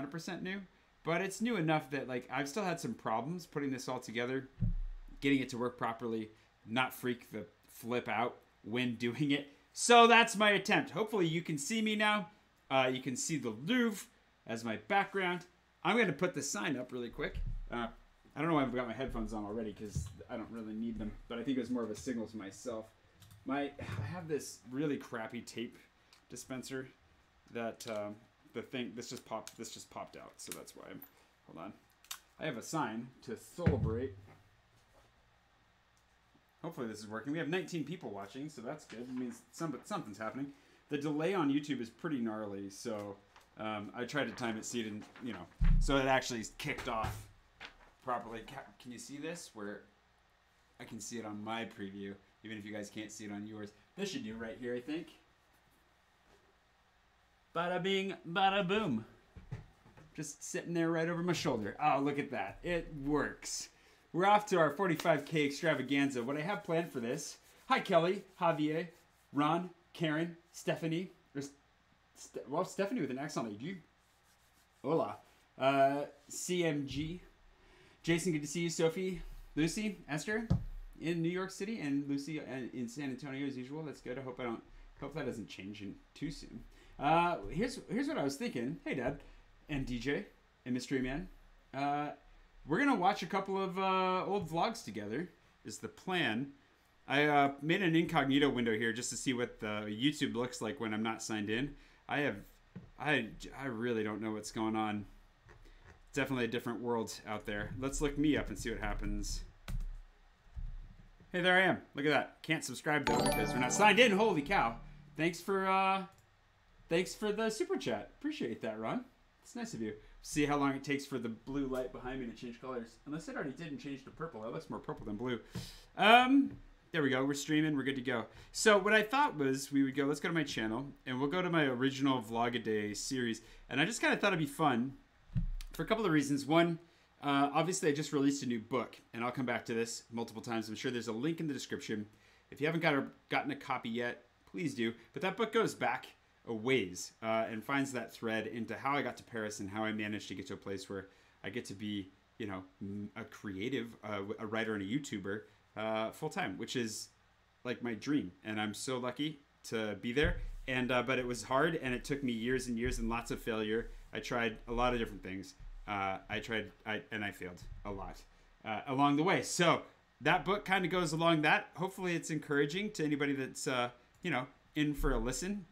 100% new, but it's new enough that like I've still had some problems putting this all together, getting it to work properly, not freak the flip out when doing it. So that's my attempt. Hopefully you can see me now. Uh, you can see the Louvre as my background. I'm going to put the sign up really quick. Uh, I don't know why I've got my headphones on already because I don't really need them, but I think it was more of a signal to myself. My I have this really crappy tape dispenser that um, the thing this just popped this just popped out, so that's why hold on. I have a sign to celebrate. Hopefully this is working. We have 19 people watching, so that's good. It means some, something's happening. The delay on YouTube is pretty gnarly, so um, I tried to time it so you didn't, you know, so it actually kicked off properly. Can you see this? Where I can see it on my preview, even if you guys can't see it on yours. This should do right here, I think. Bada bing, bada boom. Just sitting there right over my shoulder. Oh, look at that. It works. We're off to our 45K extravaganza. What I have planned for this. Hi, Kelly, Javier, Ron, Karen, Stephanie. St- well, Stephanie with an accent like you. Hola. Uh, CMG. Jason, good to see you. Sophie, Lucy, Esther in New York City, and Lucy in San Antonio as usual. That's good. I hope I don't. Hope that doesn't change in too soon. Uh, here's here's what I was thinking. Hey, Dad, and DJ and Mystery Man. Uh, we're gonna watch a couple of uh, old vlogs together. Is the plan? I uh, made an incognito window here just to see what the YouTube looks like when I'm not signed in. I have, I I really don't know what's going on. Definitely a different world out there. Let's look me up and see what happens. Hey, there I am. Look at that. Can't subscribe though because we're not signed in. Holy cow! Thanks for uh, Thanks for the super chat. Appreciate that, Ron. It's nice of you. See how long it takes for the blue light behind me to change colors. Unless it already did and changed to purple. It looks more purple than blue. Um, there we go. We're streaming. We're good to go. So what I thought was we would go, let's go to my channel, and we'll go to my original Vlog-A-Day series. And I just kind of thought it'd be fun for a couple of reasons. One, uh, obviously I just released a new book, and I'll come back to this multiple times. I'm sure there's a link in the description. If you haven't got a, gotten a copy yet, please do. But that book goes back a ways uh, and finds that thread into how I got to Paris and how I managed to get to a place where I get to be, you know, a creative, uh, a writer and a YouTuber uh, full time, which is like my dream. And I'm so lucky to be there. And uh, but it was hard, and it took me years and years and lots of failure. I tried a lot of different things. Uh, I tried, I, and I failed a lot uh, along the way. So that book kind of goes along that. Hopefully, it's encouraging to anybody that's you know in for a listen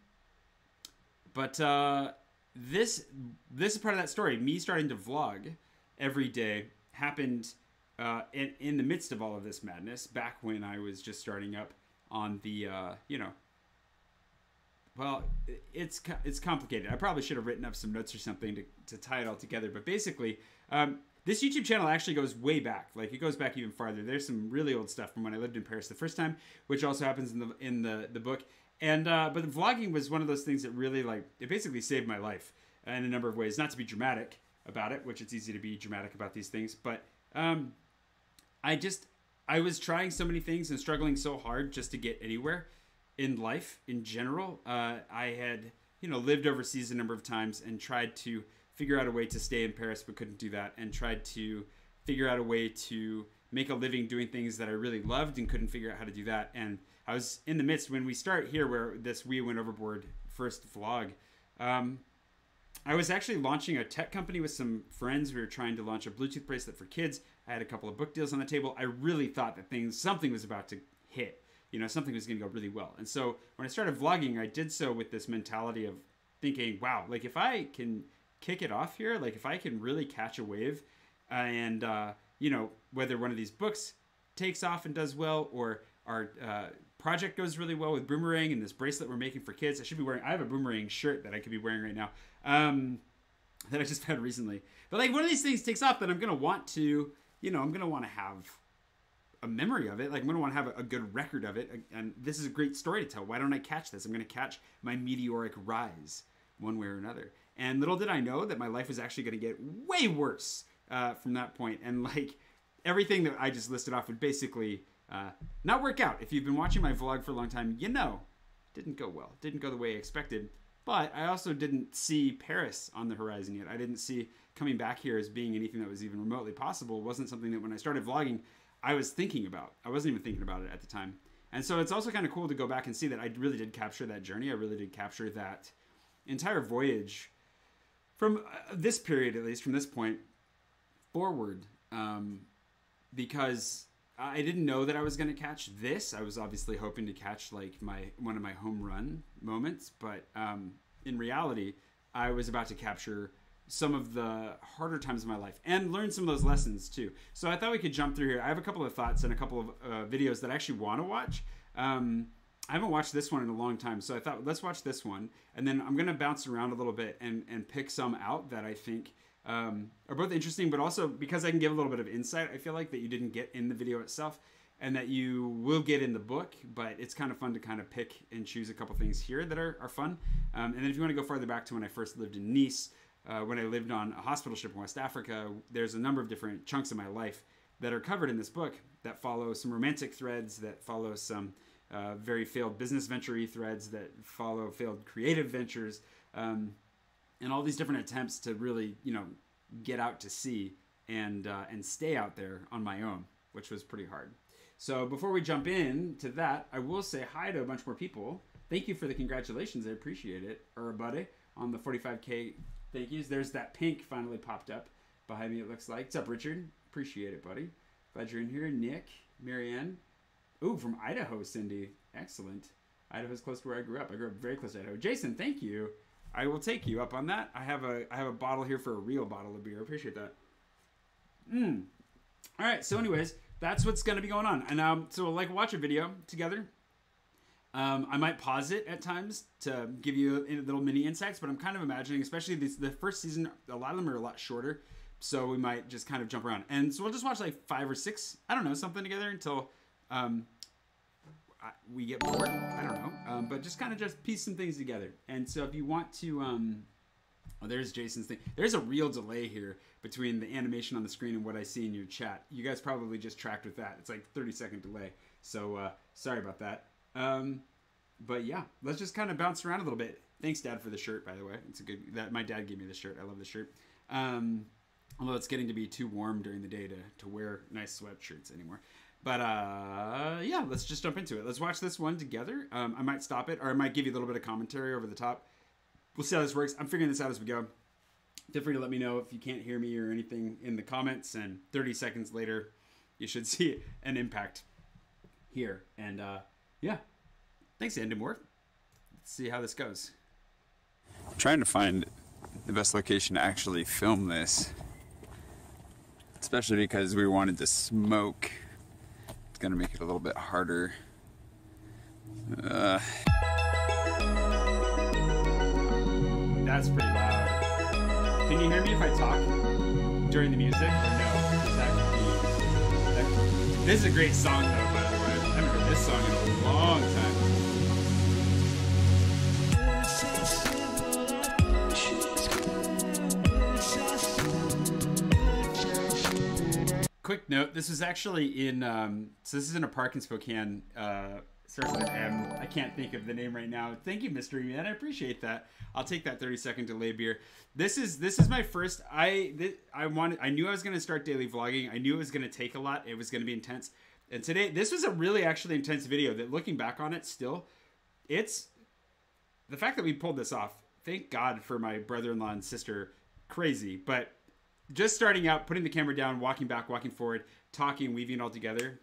but uh, this this is part of that story. Me starting to vlog every day happened uh, in, in the midst of all of this madness. Back when I was just starting up on the uh, you know. Well, it's it's complicated. I probably should have written up some notes or something to, to tie it all together. But basically, um, this YouTube channel actually goes way back. Like it goes back even farther. There's some really old stuff from when I lived in Paris the first time, which also happens in the in the the book. And uh, but vlogging was one of those things that really like it basically saved my life in a number of ways. Not to be dramatic about it, which it's easy to be dramatic about these things, but um, I just I was trying so many things and struggling so hard just to get anywhere in life in general. Uh, I had you know lived overseas a number of times and tried to figure out a way to stay in Paris, but couldn't do that, and tried to figure out a way to make a living doing things that I really loved and couldn't figure out how to do that and I was in the midst when we start here, where this we went overboard first vlog. Um, I was actually launching a tech company with some friends. We were trying to launch a Bluetooth bracelet for kids. I had a couple of book deals on the table. I really thought that things something was about to hit. You know, something was going to go really well. And so when I started vlogging, I did so with this mentality of thinking, wow, like if I can kick it off here, like if I can really catch a wave, and uh, you know whether one of these books takes off and does well, or our uh, project goes really well with boomerang and this bracelet we're making for kids. I should be wearing. I have a boomerang shirt that I could be wearing right now. Um, that I just found recently. But like one of these things takes off, then I'm gonna want to, you know, I'm gonna want to have a memory of it. Like I'm gonna want to have a, a, good record of it. And this is a great story to tell. Why don't I catch this? I'm gonna catch my meteoric rise one way or another. And little did I know that my life was actually gonna get way worse uh, from that point. And like everything that I just listed off would basically uh, not work out. If you've been watching my vlog for a long time, you know didn't go well. Didn't go the way I expected. But I also didn't see Paris on the horizon yet. I didn't see coming back here as being anything that was even remotely possible. It wasn't something that when I started vlogging, I was thinking about. I wasn't even thinking about it at the time. And so it's also kind of cool to go back and see that I really did capture that journey. I really did capture that entire voyage from uh, this period, at least from this point forward, um, because I didn't know that I was going to catch this. I was obviously hoping to catch like my one of my home run moments, but um, in reality, I was about to capture some of the harder times of my life and learn some of those lessons too. So I thought we could jump through here. I have a couple of thoughts and a couple of uh, videos that I actually want to watch. Um, I haven't watched this one in a long time, so I thought let's watch this one, and then I'm gonna bounce around a little bit and and pick some out that I think um, are both interesting, but also because I can give a little bit of insight. I feel like that you didn't get in the video itself, and that you will get in the book. But it's kind of fun to kind of pick and choose a couple things here that are are fun. Um, and then if you want to go farther back to when I first lived in Nice, uh, when I lived on a hospital ship in West Africa, there's a number of different chunks of my life that are covered in this book that follow some romantic threads, that follow some uh, very failed business venture threads, that follow failed creative ventures. Um, and all these different attempts to really, you know, get out to sea and uh, and stay out there on my own, which was pretty hard. So before we jump in to that, I will say hi to a bunch more people. Thank you for the congratulations. I appreciate it. Everybody on the 45k thank yous. There's that pink finally popped up behind me. It looks like. What's up, Richard? Appreciate it, buddy. Glad you're in here. Nick, Marianne. Ooh, from Idaho, Cindy. Excellent. Idaho's close to where I grew up. I grew up very close to Idaho. Jason, thank you. I will take you up on that. I have a I have a bottle here for a real bottle of beer. I appreciate that. Mm. All right. So, anyways, that's what's going to be going on. And um, so we'll like watch a video together. Um, I might pause it at times to give you a little mini insights, but I'm kind of imagining, especially this, the first season, a lot of them are a lot shorter, so we might just kind of jump around. And so we'll just watch like five or six, I don't know, something together until um, we get bored. I don't know, um, but just kind of just piece some things together. And so if you want to, um, oh, there's Jason's thing. There's a real delay here between the animation on the screen and what I see in your chat. You guys probably just tracked with that. It's like 30 second delay. So uh, sorry about that. Um, but yeah, let's just kind of bounce around a little bit. Thanks, Dad, for the shirt. By the way, it's a good. That my dad gave me the shirt. I love the shirt. Um, although it's getting to be too warm during the day to to wear nice sweatshirts anymore. But uh, yeah, let's just jump into it. Let's watch this one together. Um, I might stop it, or I might give you a little bit of commentary over the top. We'll see how this works. I'm figuring this out as we go. Feel free to let me know if you can't hear me or anything in the comments. And 30 seconds later, you should see an impact here. And uh, yeah, thanks, Andy. Let's see how this goes. I'm trying to find the best location to actually film this, especially because we wanted to smoke it's gonna make it a little bit harder. Uh. That's pretty loud. Can you hear me if I talk during the music? Or no? That, that, this is a great song though, by the way. I haven't heard this song in a long time. Note: this is actually in. Um, so this is in a park in Spokane. Uh, starts with M. I can't think of the name right now. Thank you, Mystery Man. I appreciate that. I'll take that 30 second delay beer. This is this is my first. I this, I wanted. I knew I was going to start daily vlogging. I knew it was going to take a lot. It was going to be intense. And today, this was a really actually intense video. That looking back on it, still, it's the fact that we pulled this off. Thank God for my brother-in-law and sister. Crazy, but just starting out, putting the camera down, walking back, walking forward, talking, weaving it all together,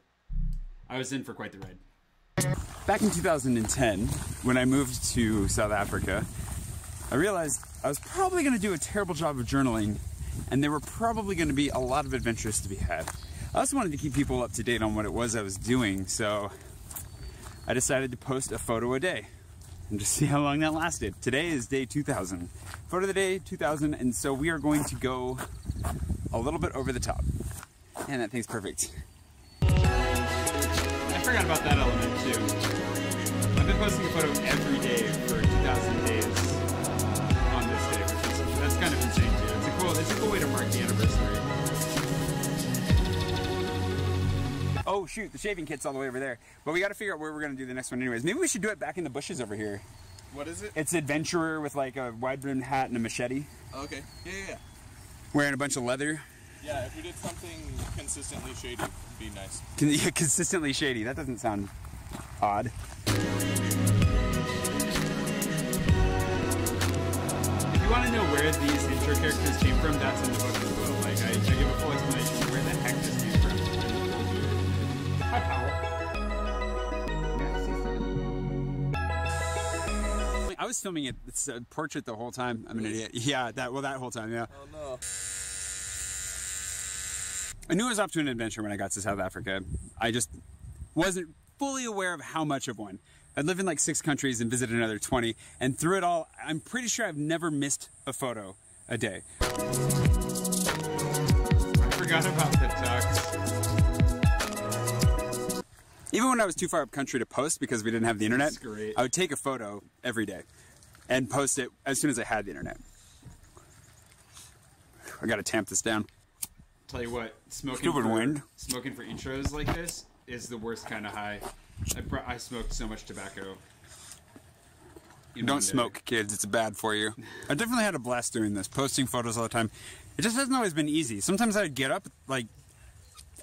I was in for quite the ride. Back in 2010, when I moved to South Africa, I realized I was probably going to do a terrible job of journaling, and there were probably going to be a lot of adventures to be had. I also wanted to keep people up to date on what it was I was doing, so I decided to post a photo a day and just see how long that lasted. Today is day 2000. Photo of the day 2000, and so we are going to go a little bit over the top. And that thing's perfect. I forgot about that element too. I've been posting a photo every day for 2,000 days on this day, which is, that's kind of insane too. It's a cool, it's a cool way to mark the anniversary. Oh shoot, the shaving kit's all the way over there. But we gotta figure out where we're gonna do the next one anyways. Maybe we should do it back in the bushes over here. What is it? It's adventurer with like a wide brimmed hat and a machete, Okay. Yeah, yeah, yeah. wearing a bunch of leather. Yeah, if we did something consistently shady, it'd be nice. Con- yeah, Consistently shady. That doesn't sound odd. If you want to know where these intro characters came from, that's in the book as well. Like, I, I give a full explanation Hi, I was filming it. It's a portrait the whole time. I'm an idiot. Yeah, that well, that whole time. Yeah. Oh no. I knew I was off to an adventure when I got to South Africa. I just wasn't fully aware of how much of one. I'd lived in like six countries and visited another 20, and through it all, I'm pretty sure I've never missed a photo a day. I forgot about the tux. Even when I was too far up country to post because we didn't have the internet. I would take a photo every day and post it as soon as I had the internet. I gotta tamp this down. Tell you what, smoking Stupid for, wind. smoking for intros like this is the worst kind of high. I, I smoked so much tobacco. Don't smoke, kids. It's bad for you. I definitely had a blast doing this, posting photos all the time. It just hasn't always been easy. Sometimes I'd get up like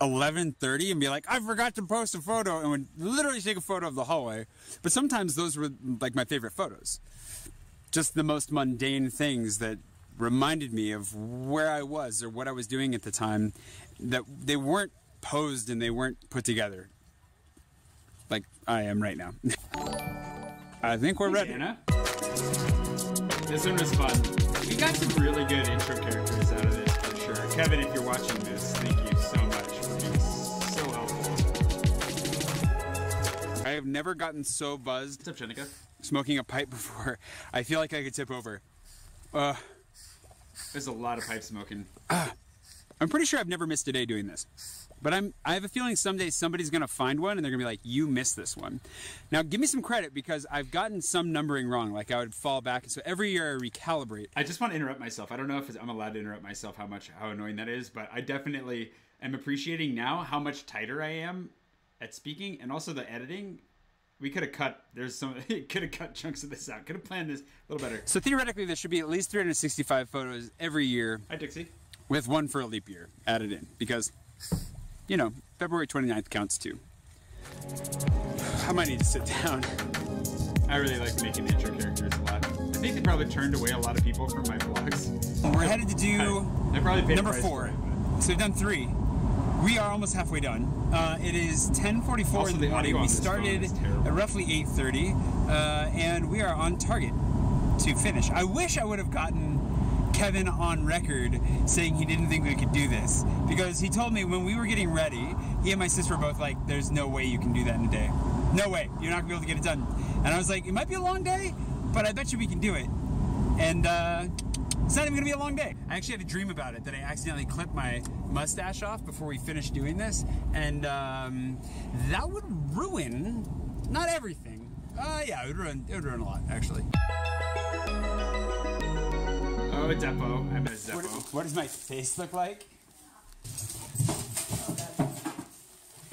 11:30 and be like, "I forgot to post a photo," and would literally take a photo of the hallway. But sometimes those were like my favorite photos. Just the most mundane things that reminded me of where I was or what I was doing at the time. That they weren't posed and they weren't put together. Like I am right now. I think we're ready. Anna. This one was fun. We got some really good intro characters out of this for sure. Kevin, if you're watching this, thank you I have never gotten so buzzed What's up, Jenica? smoking a pipe before. I feel like I could tip over. Uh, There's a lot of pipe smoking. I'm pretty sure I've never missed a day doing this. But I'm I have a feeling someday somebody's gonna find one and they're gonna be like, you missed this one. Now give me some credit because I've gotten some numbering wrong. Like I would fall back so every year I recalibrate. I just want to interrupt myself. I don't know if I'm allowed to interrupt myself, how much, how annoying that is, but I definitely am appreciating now how much tighter I am at speaking and also the editing. We could have cut. There's some. Could have cut chunks of this out. Could have planned this a little better. So theoretically there should be at least 365 photos every year Hi, Dixie. with one for a leap year added in because you know, February 29th counts too. I might need to sit down. I really like making intro characters a lot. I think they probably turned away a lot of people from my vlogs. We're headed to do I probably paid number four. So we've done three. We are almost halfway done. Uh, it is 10:44 Also, in the the morning. We started at roughly 8:30, uh, and we are on target to finish. I wish I would have gotten Kevin on record saying he didn't think we could do this because he told me when we were getting ready, he and my sister were both like, "There's no way you can do that in a day. No way. You're not gonna be able to get it done." And I was like, "It might be a long day, but I bet you we can do it." And uh, it's not even gonna be a long day. I actually had a dream about it that I accidentally clipped my mustache off before we finished doing this, and um, that would ruin not everything. Uh, yeah, it would ruin. It would ruin a lot, actually. Oh, a depot. I met a What, depot. what does my face look like?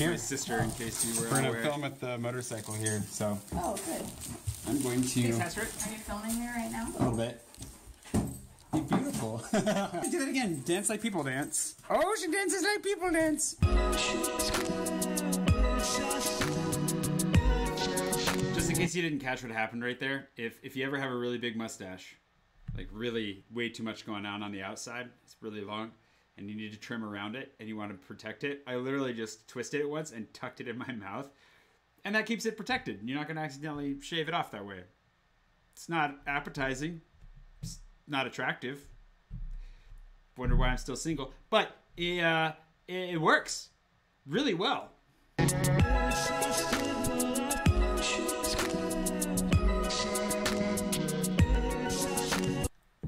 My sister, in case you were We're gonna aware. film at the motorcycle here, so Oh, good. I'm going to Are you filming me right now? a little bit. You're beautiful. Do that again. Dance like people dance. Oh, she dances like people dance. Just in case you didn't catch what happened right there, if if you ever have a really big mustache, like really way too much going on on the outside, it's really long, and you need to trim around it, and you want to protect it, I literally just twisted it once and tucked it in my mouth, and that keeps it protected. You're not going to accidentally shave it off that way. It's not appetizing. It's not attractive. Wonder why I'm still single, but it, uh, it, works really well.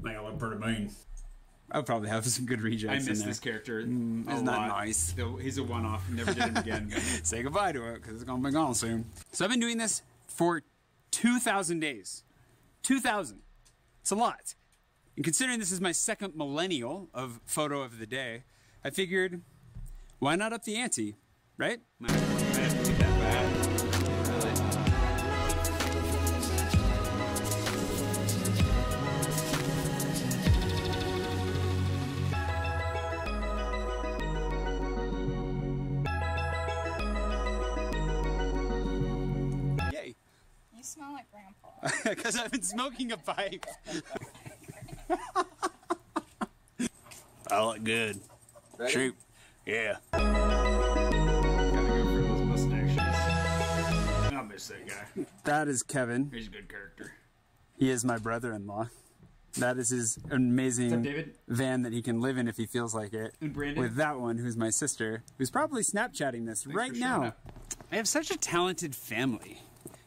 Like Alberta Moon. I would probably have some good I rejects in miss this character. Mm, a isn't lot. nice? He's a one-off. Never did him again. Say goodbye to it because it's gonna be gone soon. So I've been doing this for 2,000 days. 2,000. It's a lot. And considering this is my second millennial of photo of the day, I figured, why not up the ante, right? Because I've been smoking a pipe. I look good. Shoot. Yeah. Gotta go for those mustaches. I miss that guy. That is Kevin. He's a good character. He is my brother-in-law. That is his What's up, amazing David? van that he can live in if he feels like it. And Brandon? With that one, who's my sister, who's probably Snapchatting this right now. up. I have such a talented family.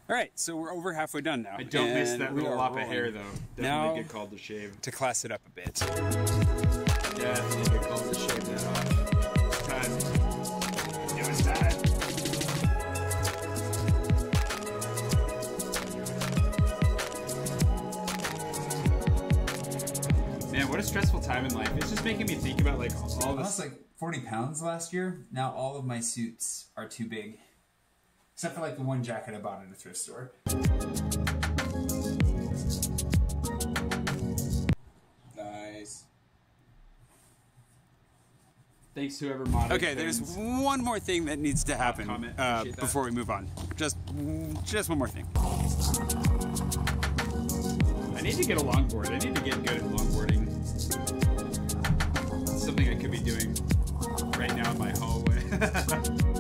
All right, so we're over halfway done now. I don't miss that little are lop of hair though. Definitely Now- get called to shave. To class it up a bit. Yeah, Definitely get called to shave that off. Time. It was time. Man, what a stressful time in life. It's just making me think about like all I this. lost like 40 pounds last year. Now all of my suits are too big. Except for like the one jacket I bought at a thrift store. Nice. Thanks whoever modded. Okay, there's things. one more thing that needs to happen uh, before we move on. Just, just one more thing. I need to get a longboard. I need to get good at longboarding. It's something I could be doing right now in my hallway.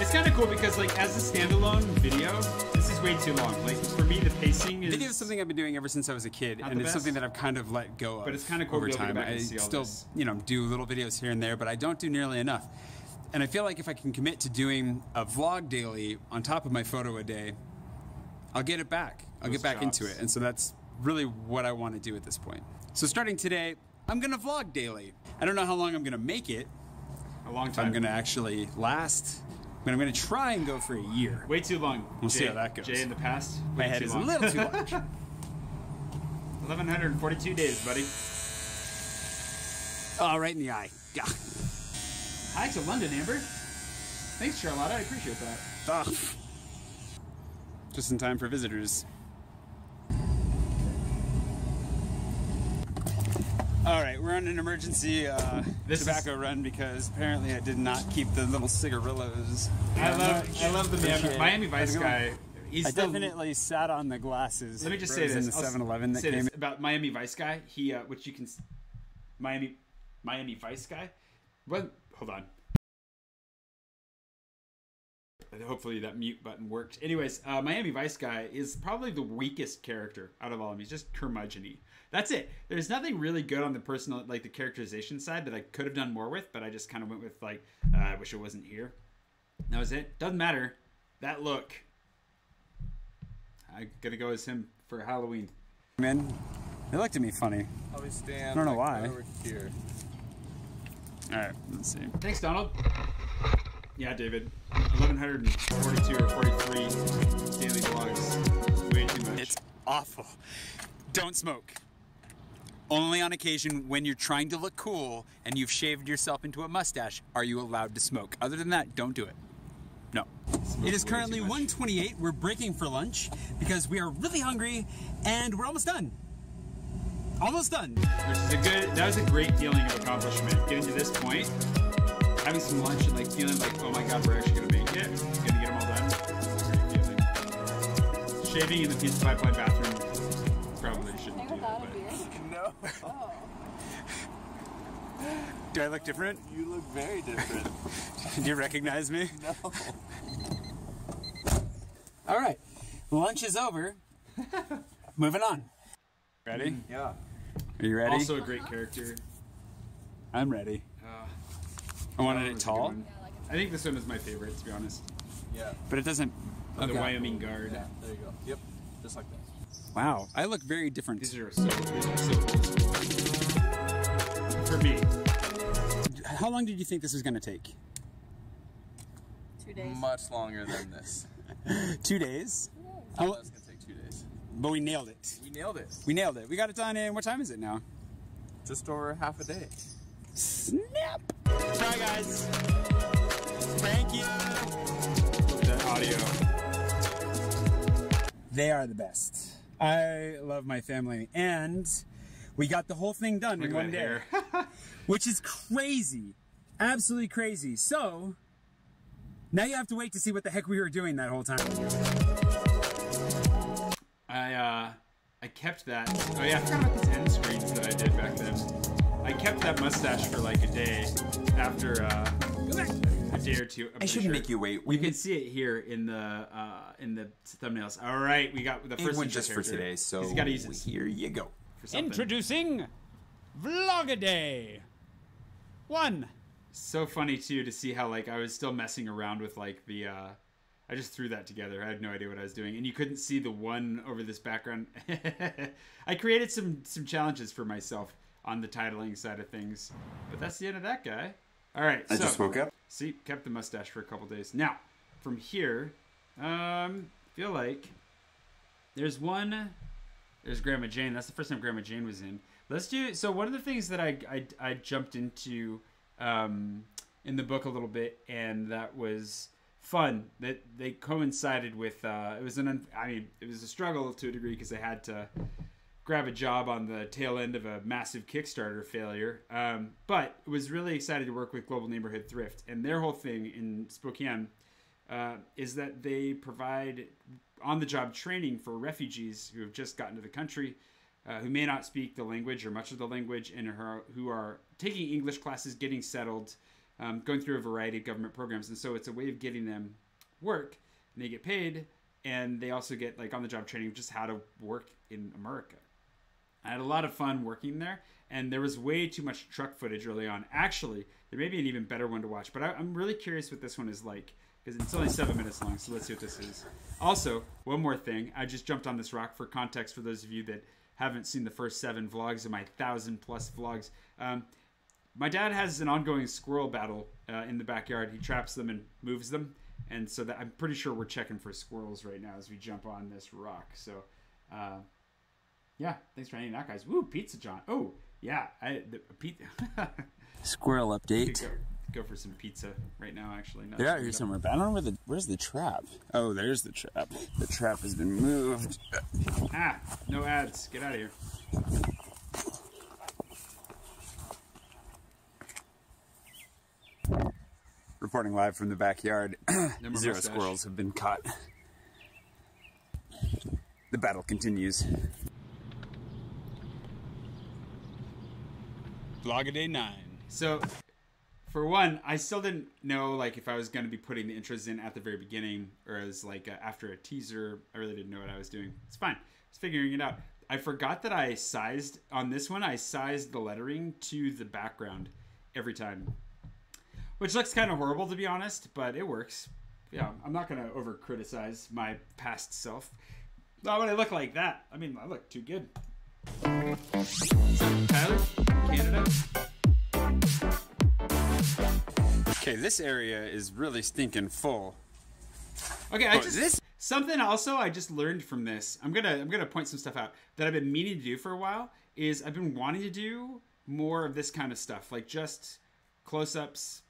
it's kind of cool because, like, as a standalone video, this is way too long. Like, for me, the pacing is. Video is something I've been doing ever since I was a kid, and it's best. something that I've kind of let go of. But it's kinda cool to over be able to go time. I still, this. you know, do little videos here and there, but I don't do nearly enough. And I feel like if I can commit to doing a vlog daily on top of my photo a day, I'll get it back. I'll Those get back into it, and so that's really what I want to do at this point. So starting today, I'm gonna vlog daily. I don't know how long I'm gonna make it. a long time. I'm gonna actually last, but I'm gonna try and go for a year. Way too long. We'll Jay, see how that goes. Jay, in the past, My head too is long. a little too large. 1142 days, buddy. oh, right in the eye. Yeah. Hi to London, Amber. Thanks, Charlotta. I appreciate that. Ugh. Just in time for visitors. All right, we're on an emergency uh, This is- tobacco run because apparently I did not keep the little cigarillos. I love, I love the Miami. Miami Vice guy. He's I the- definitely sat on the glasses. Let me just say this in the 7-Eleven that came. about Miami Vice guy. He, uh, which you can, Miami, Miami Vice guy. What? Hold on. Hopefully that mute button worked. Anyways, uh, Miami Vice guy is probably the weakest character out of all of them. He's just curmudgeon That's it. There's nothing really good on the personal, like the characterization side that I could have done more with, but I just kind of went with like, uh, I wish it wasn't here. That was it. Doesn't matter. That look. I'm gonna go as him for Halloween. Man, they looked at me funny. Probably stand. I don't know like, why. Here. All right, let's see. Thanks, Donald. Yeah, David. 1142 or 43 daily vlogs. Way too much. It's awful. Don't smoke. Only on occasion when you're trying to look cool and you've shaved yourself into a mustache are you allowed to smoke. Other than that, don't do it. No. It is currently too much. 1:28. We're breaking for lunch because we are really hungry and we're almost done. Almost done. Which is a good. That was a great feeling of accomplishment. Getting to this point, having some lunch and like feeling like, oh my god, we're actually gonna make it. Gonna get them all done. Shaving in the pizza pipeline bathroom Do I look different? You look very different. Do you recognize me? no. All right. Lunch is over. Moving on. Ready? Yeah. Are you ready? also a great character. I'm ready. Uh, I wanted it was a good tall. I think this one is my favorite, to be honest. Yeah. but it doesn't. The Wyoming Guard. Yeah. There you go. Yep. Just like that. Wow, I look very different. These are so, these are so For me, How long did you think this was going to take? Two days. Much longer than this. Two days. Oh, Oh, it's gonna take two days. but we nailed it. We nailed it. We nailed it. We got it done in what time is it now? Just over half a day. Snap! Bye, guys. Thank you. the audio. They are the best. I love my family, and we got the whole thing done Look in at one that day, hair. which is crazy, absolutely crazy. So Now you have to wait to see what the heck we were doing that whole time. I uh, I kept that. Oh yeah, I forgot about these end screens that I did back then. I kept that mustache for like a day after uh, a day or two. I'm I shouldn't sure. make you wait. You can see it here in the uh, in the thumbnails. All right, we got the first one intro just for today, so He's got to use his here you go. for something. Introducing Vlogaday. One. so funny too to see how like I was still messing around with like the uh I just threw that together. I had no idea what I was doing. And you couldn't see the one over this background. I created some some challenges for myself on the titling side of things. But that's the end of that guy. All right. I so, just woke up. See, kept the mustache for a couple days. Now, from here, um feel like there's one there's Grandma Jane. That's the first time Grandma Jane was in. Let's do so. One of the things that I I, I jumped into um, in the book a little bit, and that was fun. That they coincided with. Uh, it was an. Un, I mean, it was a struggle to a degree because I had to grab a job on the tail end of a massive Kickstarter failure. Um, but was really excited to work with Global Neighborhood Thrift, and their whole thing in Spokane uh, is that they provide on-the-job training for refugees who have just gotten to the country, uh, who may not speak the language or much of the language, and are, who are taking English classes, getting settled, um, going through a variety of government programs, and so it's a way of getting them work, and they get paid, and they also get like on-the-job training of just how to work in America. I had a lot of fun working there, and there was way too much truck footage early on. Actually, there may be an even better one to watch, but I, I'm really curious what this one is like because it's only seven minutes long. So let's see what this is. Also, one more thing, I just jumped on this rock for context for those of you that haven't seen the first seven vlogs of my thousand plus vlogs. Um, my dad has an ongoing squirrel battle uh, in the backyard. He traps them and moves them, and so that I'm pretty sure we're checking for squirrels right now as we jump on this rock. So. Uh, yeah, thanks for hanging out, guys. Woo, Pizza John. Oh, yeah, I the pizza. Squirrel update. Go, go for some pizza right now. Actually, not They're out here somewhere, but I don't know where the where's the trap. Oh, there's the trap. The trap has been moved. Ah, no ads. Get out of here. Reporting live from the backyard. Zero mustache. squirrels have been caught. The battle continues. Vlog a day 9. So, for one, I still didn't know like if I was going to be putting the intros in at the very beginning or as like uh, after a teaser. I really didn't know what I was doing. It's fine. I was figuring it out. I forgot that I sized on this one. I sized the lettering to the background every time, which looks kind of horrible to be honest, but it works. Yeah, I'm not going to over criticize my past self. Not when I look like that. I mean, I look too good. Tyler, Canada. Okay, this area is really stinking full. Okay, I just this- something also I just learned from this. I'm gonna I'm gonna point some stuff out that I've been meaning to do for a while. Is I've been wanting to do more of this kind of stuff, like just close-ups,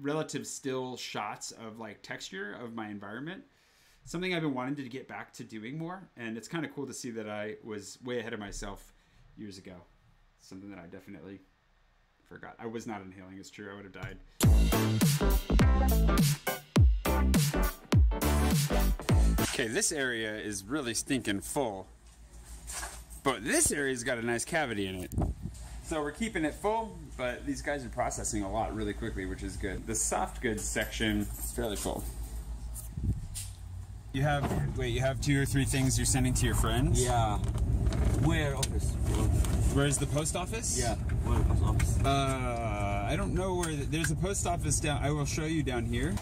relative still shots of like texture of my environment. Something I've been wanting to get back to doing more, and it's kind of cool to see that I was way ahead of myself years ago. Something that I definitely forgot. I was not inhaling. It's true. I would have died. Okay, this area is really stinking full. But this area's got a nice cavity in it. So we're keeping it full, but these guys are processing a lot really quickly, which is good. The soft goods section is fairly full. You have, wait, you have two or three things you're sending to your friends? Yeah. Where oh, office? Where's the post office? Yeah. Where post office? Uh, I don't know where, the, there's a post office down, I will show you down here.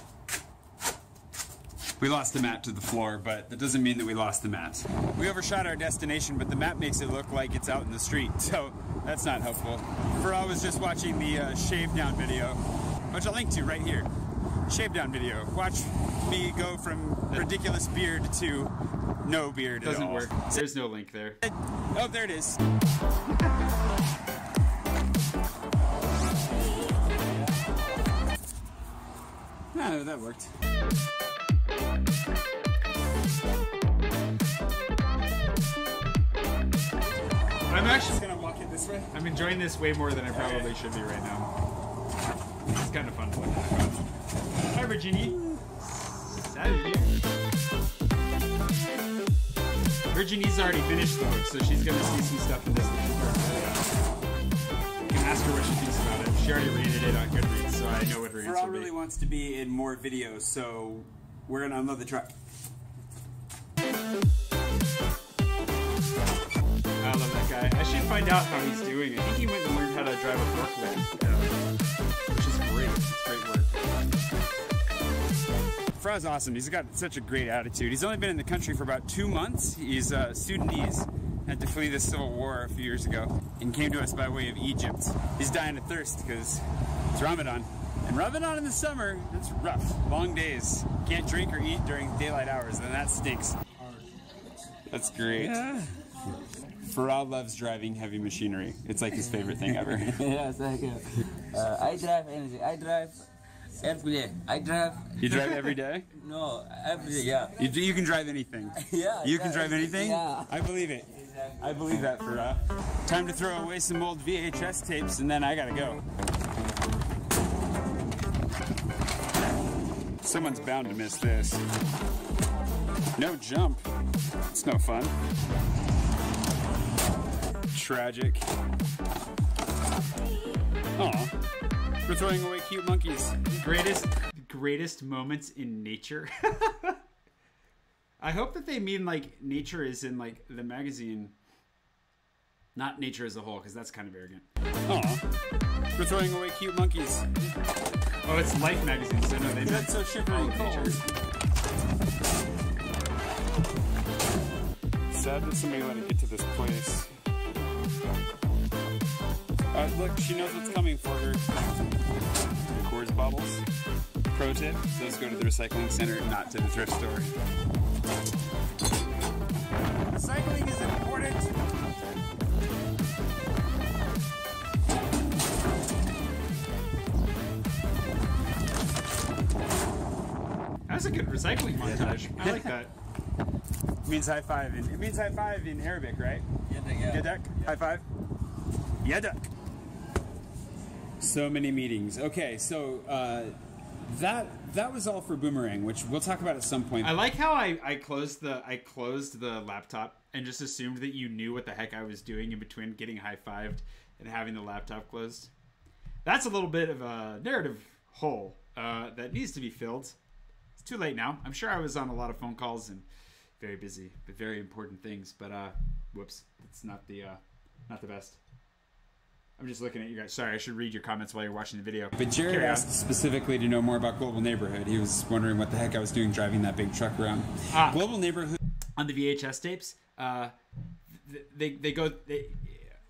We lost the map to the floor, but that doesn't mean that we lost the map. We overshot our destination, but the map makes it look like it's out in the street, so that's not helpful. Pharrell was just watching the uh, shave down video, which I'll link to right here. Shave down video. Watch me go from ridiculous beard to no beard Doesn't at all. work. There's no link there. Oh, there it is. No, that worked. I'm actually gonna walk it this way. I'm enjoying this way more than I probably should be right now. It's kind of fun to look at. Hi, of here. Virginie's already finished though, so she's gonna see some stuff in this video. You can ask her what she thinks about it. She already rated it on Goodreads, so I know what her answer Pharrell be. really wants to be in more videos, so we're gonna unload the truck. I love that guy. I should find out how he's doing. I think he went and learned how to drive a forklift, which is great. It's great work. Pharrell's awesome. He's got such a great attitude. He's only been in the country for about two months. He's uh, Sudanese. Had to flee the civil war a few years ago and came to us by way of Egypt. He's dying of thirst because it's Ramadan. And Ramadan in the summer, it's rough. Long days. Can't drink or eat during daylight hours, and that stinks. That's great. Pharrell loves driving heavy machinery. It's like his favorite thing ever. yes, I can. Uh, I drive anything. I drive every day. I drive. You drive every day? No, every day. Yeah. You, you can drive anything. Yeah. You can yeah, drive anything? Yeah. I believe it. I believe that for uh, time to throw away some old VHS tapes and then I gotta go. Someone's bound to miss this. No jump. It's no fun. Tragic. Aw. We're throwing away cute monkeys. Greatest, greatest moments in nature. I hope that they mean like nature is in like the magazine, not nature as a whole, because that's kind of arrogant. Aw. We're throwing away cute monkeys. Oh, it's Life magazine, so no, they meant That's so shivery oh, cold. Sad that somebody let it get to this place. Uh, look, she knows what's coming for her. Coors bottles. Pro tip, those go to the recycling center, not to the thrift store. Recycling is important. That's a good recycling montage. I like that. It means high five in, it means high five in Arabic, right? Yadak. High five. Yadak. So many meetings. Okay, so uh, that that was all for Boomerang, which we'll talk about at some point. I like how I, I closed the I closed the laptop and just assumed that you knew what the heck I was doing in between getting high fived and having the laptop closed. That's a little bit of a narrative hole uh, that needs to be filled. It's too late now. I'm sure I was on a lot of phone calls and very busy, but very important things. But uh, whoops, it's not the uh, not the best. I'm just looking at you guys. Sorry, I should read your comments while you're watching the video. but Jared Carry on. asked specifically to know more about Global Neighborhood. He was wondering what the heck I was doing driving that big truck around. Ah. Global Neighborhood on the VHS tapes, uh, they they go. They,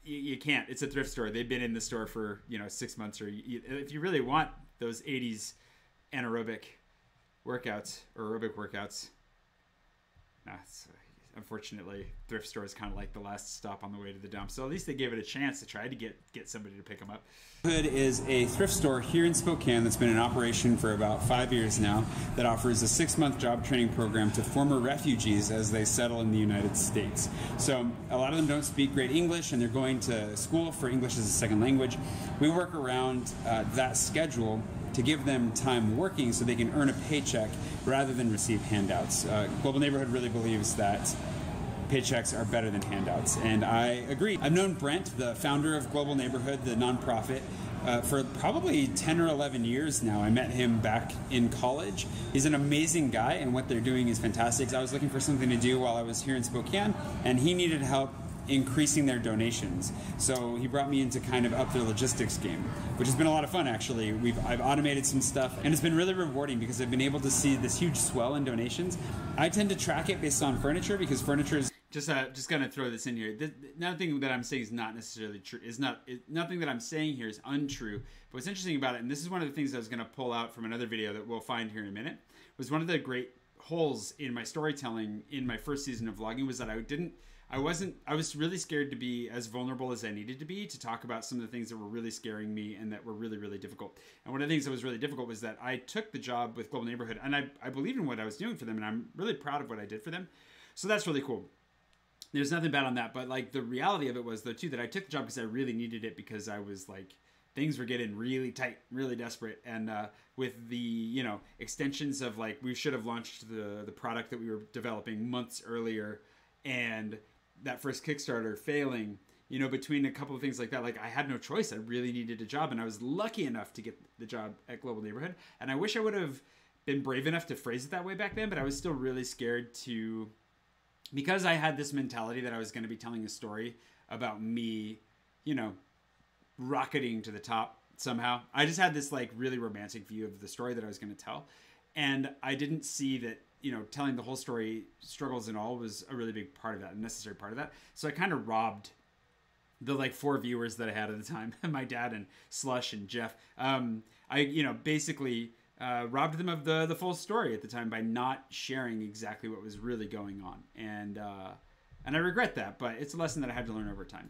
you, you can't. It's a thrift store. They've been in the store for you know six months or you, if you really want those '80s anaerobic workouts or aerobic workouts. Nah, it's, unfortunately, thrift store is kind of like the last stop on the way to the dump. So at least they gave it a chance to try to get get somebody to pick them up. Hood is a thrift store here in Spokane that's been in operation for about five years now that offers a six month job training program to former refugees as they settle in the United States. So, a lot of them don't speak great English and they're going to school for English as a second language. We work around uh, that schedule to give them time working so they can earn a paycheck rather than receive handouts. Uh, Global Neighborhood really believes that paychecks are better than handouts. And I agree. I've known Brent, the founder of Global Neighborhood, the nonprofit, uh, for probably 10 or 11 years now. I met him back in college. He's an amazing guy, and what they're doing is fantastic. I was looking for something to do while I was here in Spokane, and he needed help increasing their donations. So he brought me in to kind of up their logistics game, which has been a lot of fun actually. We've I've automated some stuff and it's been really rewarding because I've been able to see this huge swell in donations. I tend to track it based on furniture because furniture is just uh, just gonna throw this in here. Nothing that I'm saying is not necessarily true. Is not it, nothing that I'm saying here is untrue. But what's interesting about it, and this is one of the things I was gonna pull out from another video that we'll find here in a minute, was one of the great holes in my storytelling in my first season of vlogging was that I didn't. I wasn't. I was really scared to be as vulnerable as I needed to be to talk about some of the things that were really scaring me and that were really, really difficult. And one of the things that was really difficult was that I took the job with Global Neighborhood and I, I believed in what I was doing for them and I'm really proud of what I did for them. So that's really cool there's nothing bad on that but like the reality of it was though too that i took the job because i really needed it because i was like things were getting really tight, really desperate, and uh, with the you know extensions of like we should have launched the the product that we were developing months earlier, and that first Kickstarter failing. You know, between a couple of things like that, like I had no choice. I really needed a job, and I was lucky enough to get the job at Global Neighborhood. And I wish I would have been brave enough to phrase it that way back then, but I was still really scared to because I had this mentality that I was going to be telling a story about me, you know, rocketing to the top somehow. I just had this like really romantic view of the story that I was going to tell, and I didn't see that you know telling the whole story, struggles and all, was a really big part of that, a necessary part of that. So I kind of robbed the like four viewers that I had at the time, my dad and Slush and Jeff. Um, I you know basically uh, robbed them of the the full story at the time by not sharing exactly what was really going on, and uh, and I regret that, but it's a lesson that I had to learn over time.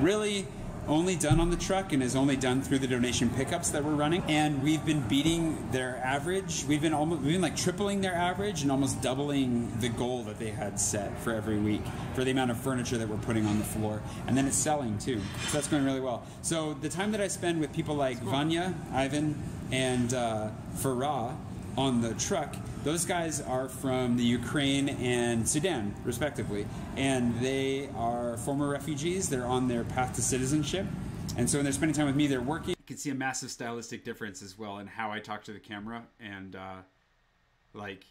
really only done on the truck and is only done through the donation pickups that we're running. And we've been beating their average. We've been almost we've been like tripling their average and almost doubling the goal that they had set for every week for the amount of furniture that we're putting on the floor. And then it's selling too. So that's going really well. So the time that i spend with people like vanya ivan and uh, farah on the truck. Those guys are from the Ukraine and Sudan, respectively, and they are former refugees. They're on their path to citizenship, and so when they're spending time with me, they're working. You can see a massive stylistic difference as well in how I talk to the camera and uh, like